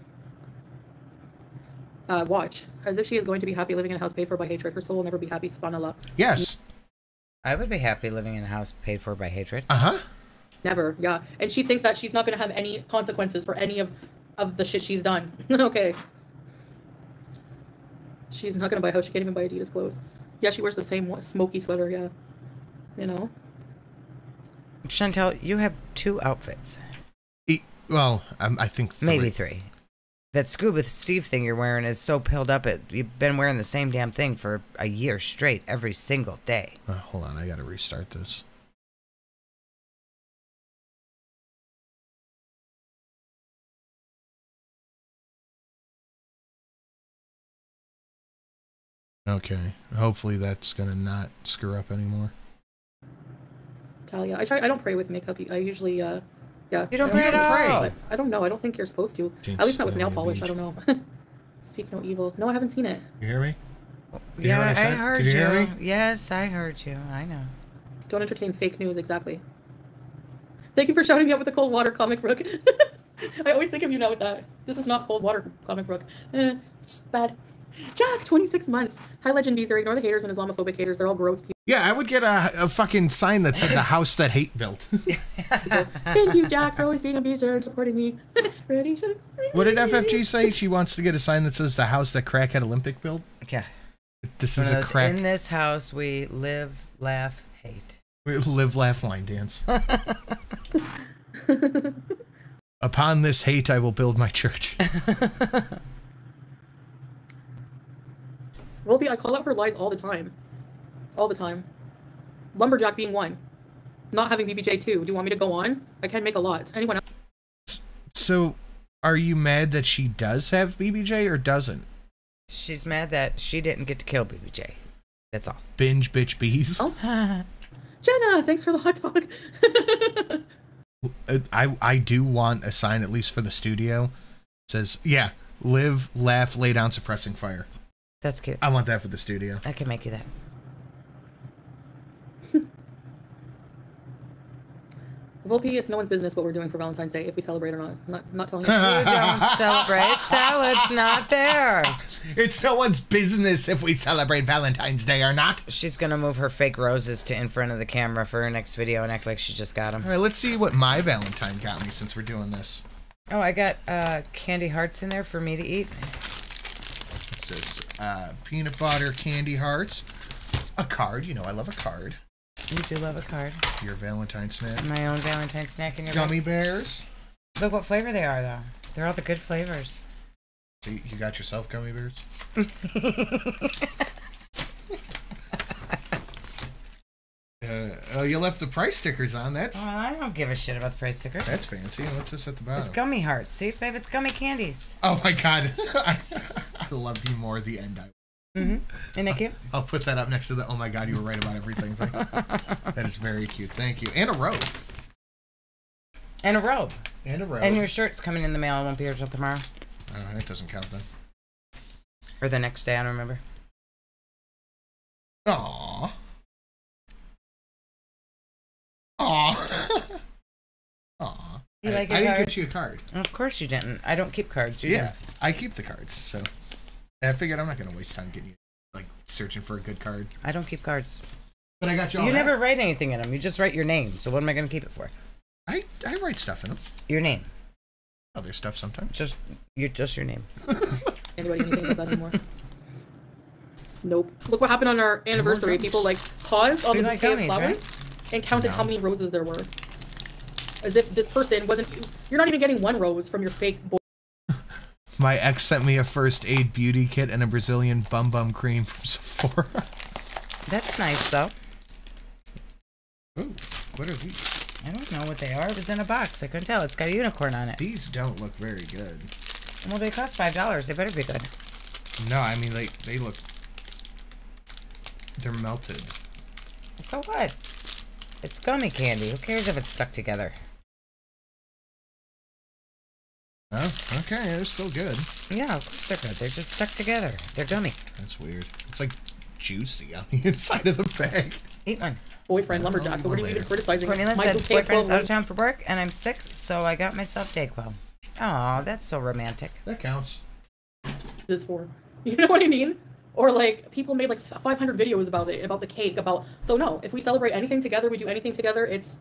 uh, watch. As if she is going to be happy living in a house paid for by hatred. Her soul will never be happy, subhanallah. Yes. I would be happy living in a house paid for by hatred. Uh huh. Never, yeah. And she thinks that she's not going to have any consequences for any of of the shit she's done. okay. She's not going to buy a house. She can't even buy Adidas clothes. Yeah, she wears the same one- smoky sweater. Yeah. You know. Chantel, you have two outfits. E- well, um, I think three. Maybe three. That Scuba with Steve thing you're wearing is so pilled up. It you've been wearing the same damn thing for a year straight, every single day. Uh, hold on, I gotta restart this. Okay, hopefully that's gonna not screw up anymore. Talia, I try. I don't pray with makeup. I usually, uh, yeah. You don't I pray at all. I, I don't know. I don't think you're supposed to. Jinx, At least not with nail polish. I don't know. Speak no evil. No, I haven't seen it. You hear me? You hear yeah, I I, heard Did you hear me? Yes, I heard you. I know. Don't entertain fake news. Exactly. Thank you for shouting me out with the cold water comic book. I always think of you now with that. This is not cold water comic book. Eh, it's bad. Jack, 26 months. Hi, Legend Beezer. Ignore the haters and Islamophobic haters. They're all gross people. Yeah, I would get a, a fucking sign that said the house that hate built. Thank you, Jack, for always being a Beezer and supporting me. Ready, set, what did FFG say? She wants to get a sign that says the house that crackhead Olympic built. Yeah. This is of a crack. In this house, we live, laugh, hate. We live, laugh, line dance. Upon this hate, I will build my church. Roby, I call out her lies all the time. All the time. Lumberjack being one. Not having BBJ two. Do you want me to go on? I can make a lot. Anyone else? So, are you mad that she does have BBJ or doesn't? She's mad that she didn't get to kill BBJ. That's all. Binge bitch bees. else? Oh. Jenna, thanks for the hot dog. I I do want a sign at least for the studio. It says yeah, live, laugh, lay down, suppressing fire. That's cute. I want that for the studio. I can make you that. Volpe, it's no one's business what we're doing for Valentine's Day if we celebrate or not. I'm not, not telling You you. don't celebrate, so it's not there. It's no one's business if we celebrate Valentine's Day or not. She's gonna move her fake roses to in front of the camera for her next video and act like she just got them. All right, let's see what my Valentine got me since we're doing this. Oh, I got uh, candy hearts in there for me to eat. Says uh, peanut butter candy hearts, a card. You know I love a card. You do love a card. Your Valentine snack. My own Valentine snack in your Gummy bears. Look what flavor they are, though. They're all the good flavors. So you you got yourself gummy bears. Uh, oh, you left the price stickers on. That's Well, I don't give a shit about the price stickers. that's fancy. What's this at the bottom? it's gummy hearts. See, babe, it's gummy candies. Oh my god, I, I love you more. The end. I, Mm-hmm. Isn't that cute? I'll put that up next to the. Oh my god, you were right about everything. thing. that is very cute. Thank you. And a robe. And a robe. And a robe. And your shirt's coming in the mail. It won't be here till tomorrow. Oh, that doesn't count then. Or the next day, I don't remember. Aww. Aww. Aw. You I, like I didn't card? get you a card. Of course you didn't. I don't keep cards. You yeah, I keep the cards, so I figured I'm not gonna waste time getting you like searching for a good card. I don't keep cards. But I got you. All You that. never write anything in them. You just write your name. So what am I going to keep it for? I I write stuff in them. Your name. Other stuff sometimes. Just you. Just your name. Anybody need anything about that anymore? Nope. Look what happened on our anniversary. People like pause on You the like bouquet of gummies, flowers and counted how many roses there were. As if this person wasn't. You're not even getting one rose from your fake boy. My ex sent me a first aid beauty kit and a Brazilian bum bum cream from Sephora. That's nice though. Ooh, what are these? I don't know what they are. It was in a box. I couldn't tell. It's got a unicorn on it. These don't look very good. Well, they cost five dollars. They better be good. No, I mean they they look. They're melted. So what? It's gummy candy. Who cares if it's stuck together? Oh, okay, they're still good. Yeah, of course they're good. They're just stuck together. They're gummy. That's weird. It's like juicy on the inside of the bag. Eat one. Boyfriend lumberjack. Oh, so what are you Later. even criticizing? Courtney Lynn My said boyfriend's out of town for work and I'm sick, so I got myself Dayquil. Oh, that's so romantic. That counts. is for. You know what I mean? Or like people made like 500 videos about it, about the cake, about. So no, if we celebrate anything together, we do anything together. It's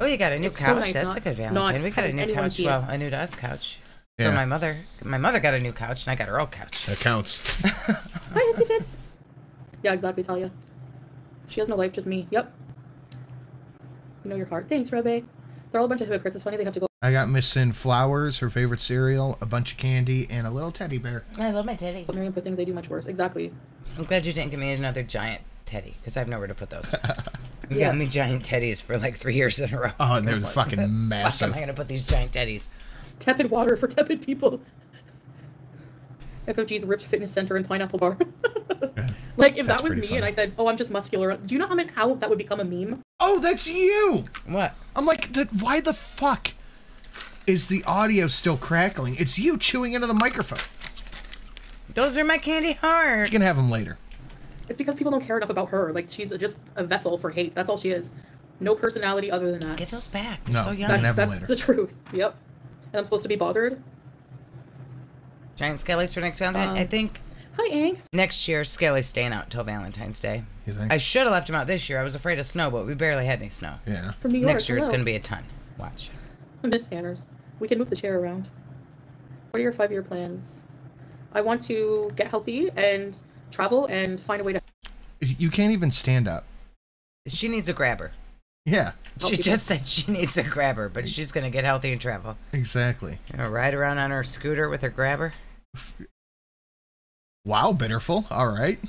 Oh, you got a new It's so couch. nice That's not- a good not Valentine. We got a new couch. see. Well, a new to us couch. Yeah. For my mother. My mother got a new couch and I got her old couch. That counts. hi, Izzy Fitz. Yeah, exactly, Talia. She has no life, just me. Yep. You know your heart. Thanks, Rebe. They're all a bunch of hypocrites. It's funny they have to go I got Miss Sin flowers, her favorite cereal, a bunch of candy, and a little teddy bear. I love my teddy. But Miriam for things they do much worse. Exactly. I'm glad you didn't give me another giant teddy because I have nowhere to put those. You Yeah. got me giant teddies for like three years in a row. Oh, and they're like, fucking "Where the massive." Fuck am I gonna put these giant teddies? Tepid water for tepid people. FFG's ripped fitness center and pineapple bar. like if That's that was me pretty and. I said, "Oh, I'm just muscular," do you know how many, how that would become a meme? Oh, that's you! What? I'm like, that. why the fuck is the audio still crackling? It's you chewing into the microphone. Those are my candy hearts. You can have them later. It's because people don't care enough about her. Like she's just a vessel for hate. That's all she is. No personality other than that. Get those back. They're No, so young. That's, have 'em that's later. the truth. Yep. And I'm supposed to be bothered. Giant skellies for next Valentine. I Um, think Hi, Ang. next year Skelly's staying out till Valentine's Day. You think? I should have left him out this year. I was afraid of snow, but we barely had any snow. yeah. From New York. Next year it's gonna be a ton. Watch. Miss Manners. We can move the chair around. What are your five year plans? I want to get healthy and travel and find a way to. You can't even stand up. She needs a grabber. Yeah, She people. just said she needs a grabber, but she's gonna get healthy and travel. exactly. You know, ride around on her scooter with her grabber. Wow, Bitterful. All right.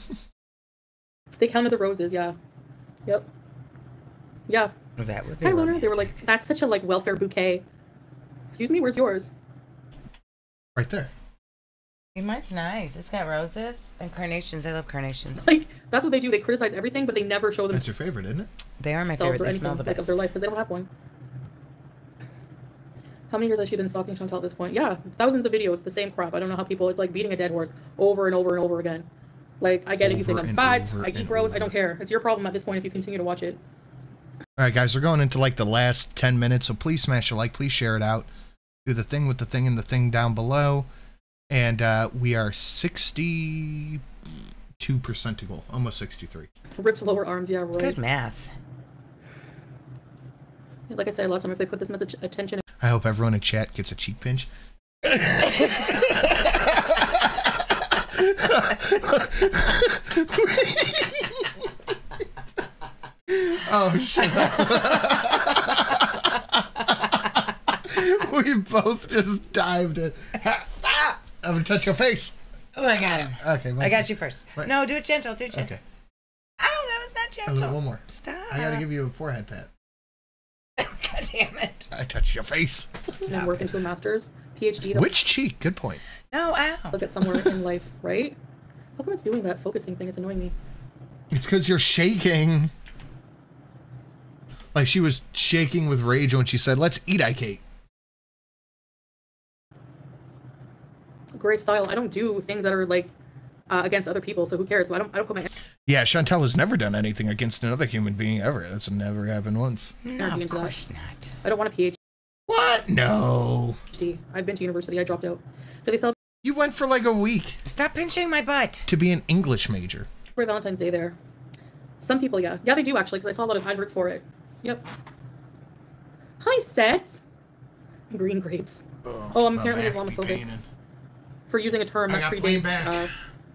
They counted the roses, yeah. Yep. Yeah. Oh, that would be. Hi, Lunar. They were like, that's such a like welfare bouquet. Excuse me, where's yours? Right there. Hey, mine's nice. It's got roses and carnations. I love carnations. Like, that's what they do. They criticize everything, but they never show them. That's your favorite, isn't it? They are my favorite. They anything smell the like, of best. their life because they don't have one. How many years has she been stalking Chantal at this point? Yeah, thousands of videos, the same crap. I don't know how people, it's like beating a dead horse over and over and over again. Like, I get it. You think I'm fat, I eat and gross. I don't care. It's your problem at this point if you continue to watch it. All right, guys, we're going into like the last 10 minutes, so please smash a like, please share it out. Do the thing with the thing and the thing down below. And uh, we are 62% to goal, almost 63. Rips lower arms, yeah, right. Good math. Like I said last time, if they put this much attention I hope everyone in chat gets a cheek pinch. oh shit. we both just dived in. Stop. I'm gonna touch your face. Oh, I got him. Okay, I got you first. Right. No, do it gentle. Do it gentle. Okay, Oh, that was not oh, I'm gonna gentle. one more. Stop. I gotta give you a forehead pat. God damn it. I touched your face. and work into a master's, PhD, Which cheek? Good point. No, ow. look at somewhere in life, right? How come it's doing that focusing thing? It's annoying me. It's because you're shaking. Like she was shaking with rage when she said, "Let's eat, I cake." Great style. I don't do things that are like uh, against other people, so who cares? I don't. I don't put my Yeah, Chantel has never done anything against another human being ever. That's never happened once. No, of into that. course not. I don't want a PhD. What? No. I've been to university. I dropped out. Do they celebrate You went for like a week Stop pinching my butt. to be an English major. For Valentine's Day there? Some people, yeah, yeah, they do actually, because I saw a lot of adverts for it. Yep. Hi, Seth. Green grapes. Oh, I'm apparently Islamophobic for using a term I that predates uh,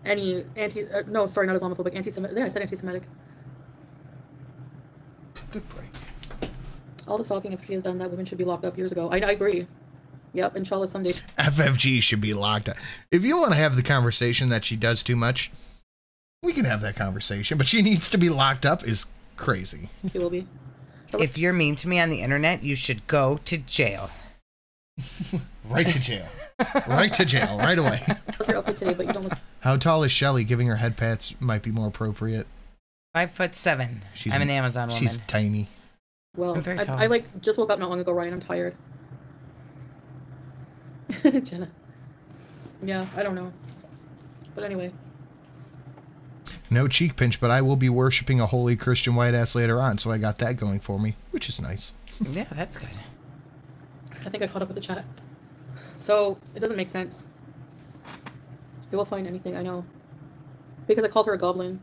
any anti. Uh, no, sorry, not Islamophobic. Anti-Semitic. Yeah, I said anti-Semitic. Good break. All the stalking, if she has done that, women should be locked up years ago. I, I agree. Yep, inshallah someday. FFG should be locked up. If you want to have the conversation that she does too much, we can have that conversation. But she needs to be locked up is crazy. She will be. If you're mean to me on the internet, you should go to jail. Right to jail. Right to jail. Right away. Look your outfit today, but you don't look. How tall is Shelly? Giving her head pats might be more appropriate. Five foot seven. She's I'm an- an Amazon woman. She's tiny. Well, I'm very I. I like just woke up not long ago, Ryan. I'm tired. Jenna. Yeah, I don't know. But anyway, No cheek pinch, but I will be worshiping a holy Christian white ass later on, so I got that going for me, which is nice. Yeah, that's good. I think I caught up with the chat. So it doesn't make sense. They will find anything, I know. Because I called her a goblin.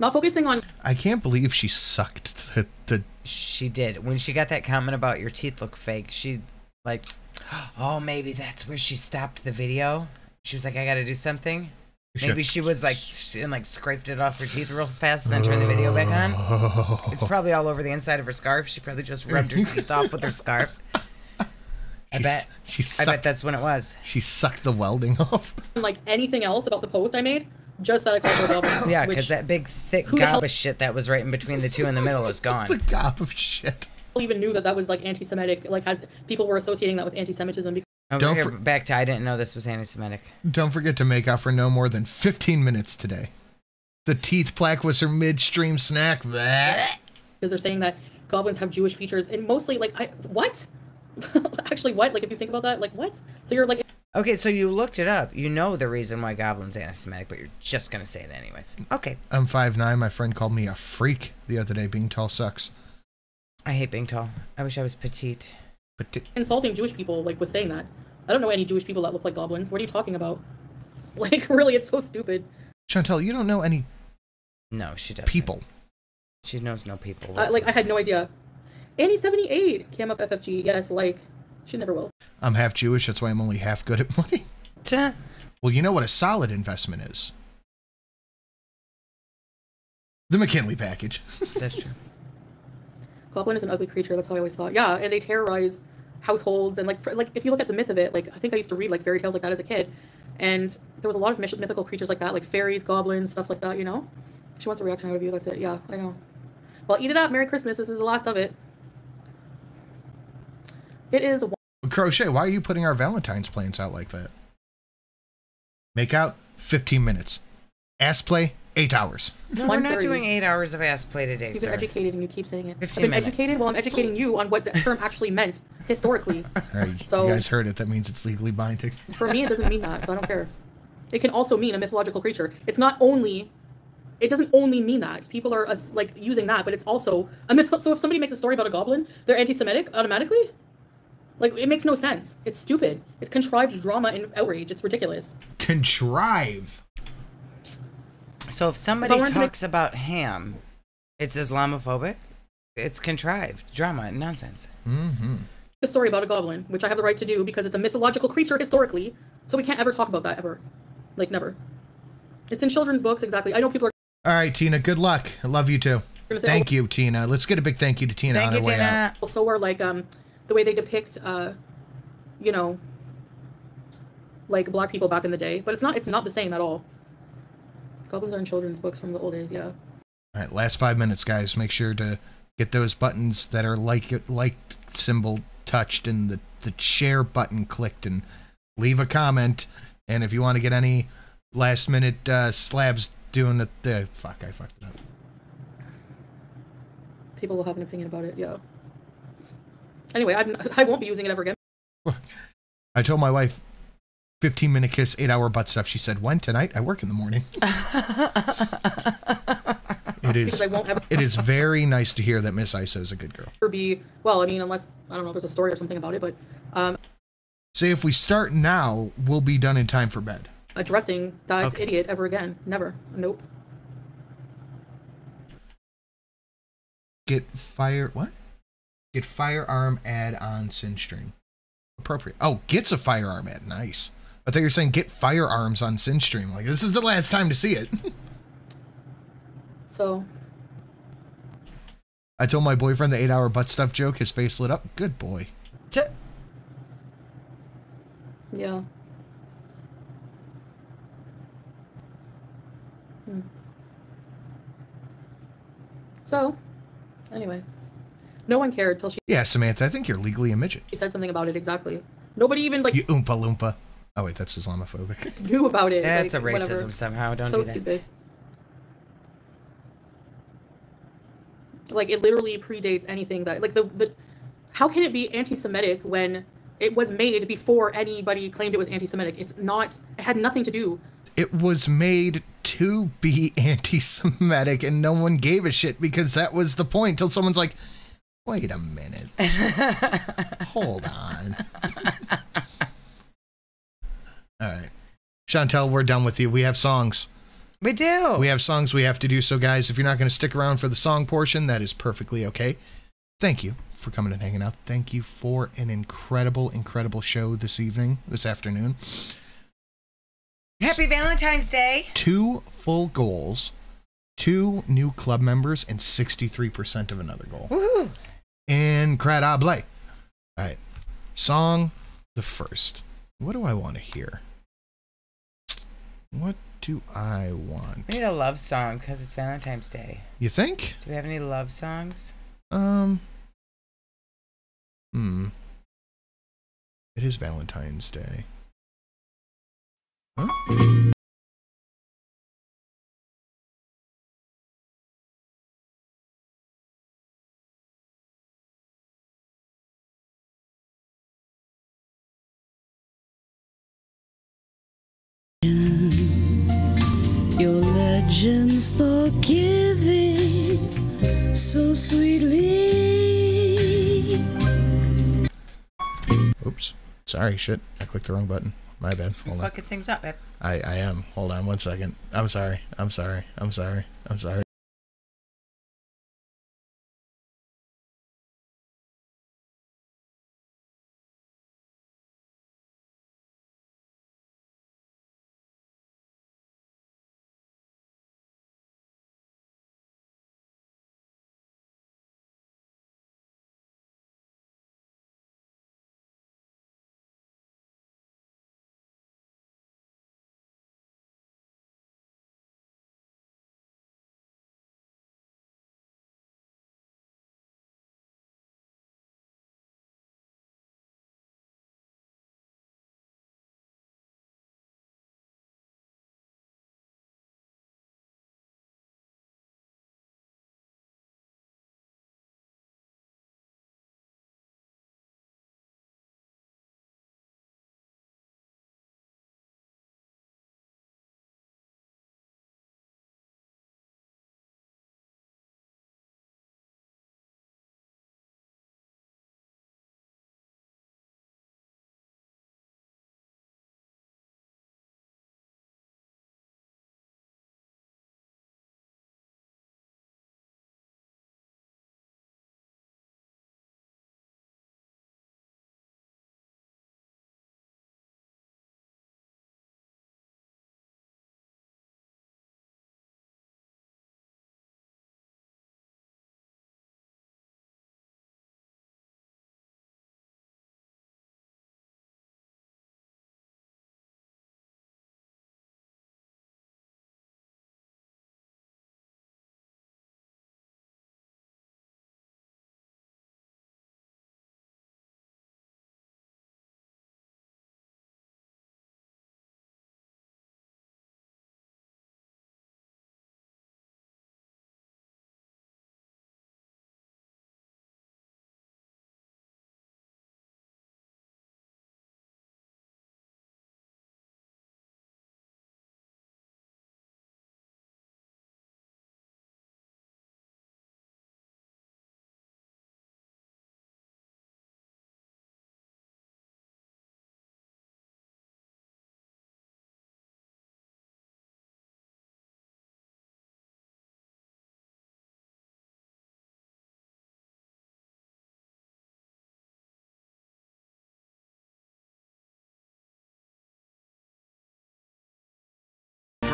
Not focusing on I can't believe she sucked the, the She did. When she got that comment about your teeth look fake, she like, oh, maybe that's where she stopped the video. She was like, I gotta do something. Maybe she was like, she and like scraped it off her teeth real fast and then turned the video back on. It's probably all over the inside of her scarf. She probably just rubbed her teeth off with her scarf. I She's- bet. She I bet that's when it was. she sucked the welding off. And like anything else about the post I made, just that I called her a goblin. Yeah, because that big thick who the hell- gob of shit that was right in between the two in the middle is gone. the gob of shit. people even knew that that was like anti-Semitic. Like had, people were associating that with anti-Semitism. Because Over Don't here, back to I didn't know this was anti-Semitic. Don't forget to make out for no more than 15 minutes today. The teeth plaque was her midstream snack. Because they're saying that goblins have Jewish features, and mostly like I what? Actually, what? Like if you think about that, like what? So you're like Okay, so you looked it up. You know the reason why goblins anti-Semitic, but you're just gonna say it anyways. Okay. I'm five nine My friend called me a freak the other day. Being tall sucks. I hate being tall. I wish I was petite. But t- insulting Jewish people like with saying that. I don't know any Jewish people that look like goblins. What are you talking about? Like really, it's so stupid. Chantel, you don't know any No, she doesn't. people. She knows no people. Uh, like I had no idea. Annie seventy eight came up FFG. Yes, like she never will. I'm half Jewish. That's why I'm only half good at money. Tuh. Well, you know what a solid investment is? The McKinley package. That's true. Goblin is an ugly creature. That's how I always thought. Yeah, and they terrorize households and like for, like if you look at the myth of it, like I think I used to read like fairy tales like that as a kid, and there was a lot of myth- mythical creatures like that, like fairies, goblins, stuff like that. You know. She wants a reaction out of you. That's it. Yeah, I know. Well, eat it up. Merry Christmas. This is the last of it. It is. Crochet, why are you putting our Valentine's plans out like that? Make out 15 minutes. Ass play 8 hours. No, we're not doing eight hours of ass play today, You've been sir. educated and you keep saying it. 15 I've been minutes. educated. Well, I'm educating you on what that term actually meant historically. All right, So- you guys heard it. That means it's legally binding. For me, it doesn't mean that, so I don't care. It can also mean a mythological creature. It's not only. It doesn't only mean that people are uh, like using that, but it's also a myth. So if somebody makes a story about a goblin, they're anti-Semitic automatically. Like it makes no sense. It's stupid. It's contrived drama and outrage. It's ridiculous. Contrive. So if somebody wanted to make- talks about ham, it's Islamophobic. It's contrived drama and nonsense. Mm-hmm. A story about a goblin, which I have the right to do because it's a mythological creature historically. So we can't ever talk about that ever, like never. It's in children's books exactly. I know people are All right, Tina, good luck. I love you too. say, Thank you, Tina. Let's get a big thank you to Tina Thank on you, her way out. Tina. so are like um the way they depict uh you know like black people back in the day but it's not it's not the same at all goblins are in children's books from the old days yeah All right, last five minutes, guys. Make sure to get those buttons that are like like symbol touched and the the share button clicked and leave a comment. And if you want to get any last minute uh, slabs doing the, the fuck, I fucked it up. people will have an opinion about it yeah anyway I'm, i won't be using it ever again I told my wife, 15 minute kiss, eight hour butt stuff. She said, when tonight? I work in the morning. it because is. i won't ever It is very nice to hear that Miss Isa is a good girl. be well i mean unless i don't know if there's a story or something about it but um Say if we start now, we'll be done in time for bed. addressing that Okay. idiot ever again never nope Get fired. what? Get firearm ad on Sinstream. Appropriate. Oh, gets a firearm ad. Nice. I thought you were saying get firearms on Sinstream. Like this is the last time to see it. so I told my boyfriend the eight hour butt stuff joke. His face lit up. Good boy. T- yeah Hmm. so anyway no one cared till she Yeah, Samantha. I think you're legally a midget. She said something about it exactly. Nobody even like You oompa loompa. Oh wait, that's Islamophobic. knew about it. That's like, a racism whatever. somehow. Don't so do that. stupid. Like it literally predates anything that like the the. How can it be anti-Semitic when it was made before anybody claimed it was anti-Semitic? It's not. It had nothing to do. It was made to be anti-Semitic, and no one gave a shit because that was the point. Till someone's like, "Wait a minute, hold on." All right, Chantel, we're done with you. We have songs. We do. We have songs we have to do. So, guys, if you're not going to stick around for the song portion, that is perfectly okay. Thank you for coming and hanging out. Thank you for an incredible, incredible show this evening, this afternoon. Happy Valentine's Day. Two full goals, two new club members, and 63% of another goal. Woohoo. Incredible. All right. Song the first. What do I want to hear? What do I want? We need a love song because it's Valentine's Day. You think? Do we have any love songs? Um. Hmm. It is Valentine's Day. Huh? Your legends forgiving so sweetly. Oops. Sorry, shit. I clicked the wrong button. My bad. You're Hold on. fucking things up, babe. I, I am. Hold on one second. I'm sorry. I'm sorry. I'm sorry. I'm sorry.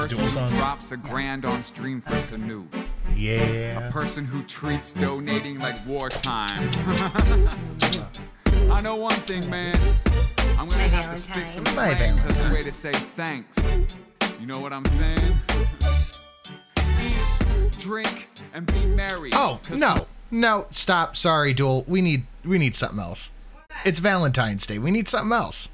Person who song. drops a grand on stream for Sanu. Yeah. A person who treats donating like wartime. I know one thing, man. I'm gonna My have to spit some Valentine. My slangs as a way to say thanks. You know what I'm saying? Eat, drink, and be merry. Oh no, no, stop. Sorry, Duel. We need we need something else. It's Valentine's Day. We need something else.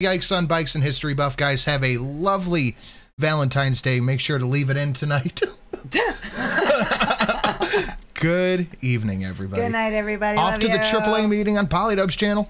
Yikes on Bikes and History Buff, guys. Have a lovely Valentine's Day. Make sure to leave it in tonight. Good evening, everybody. Good night, everybody. Off Love to the. AAA meeting on Polydub's channel.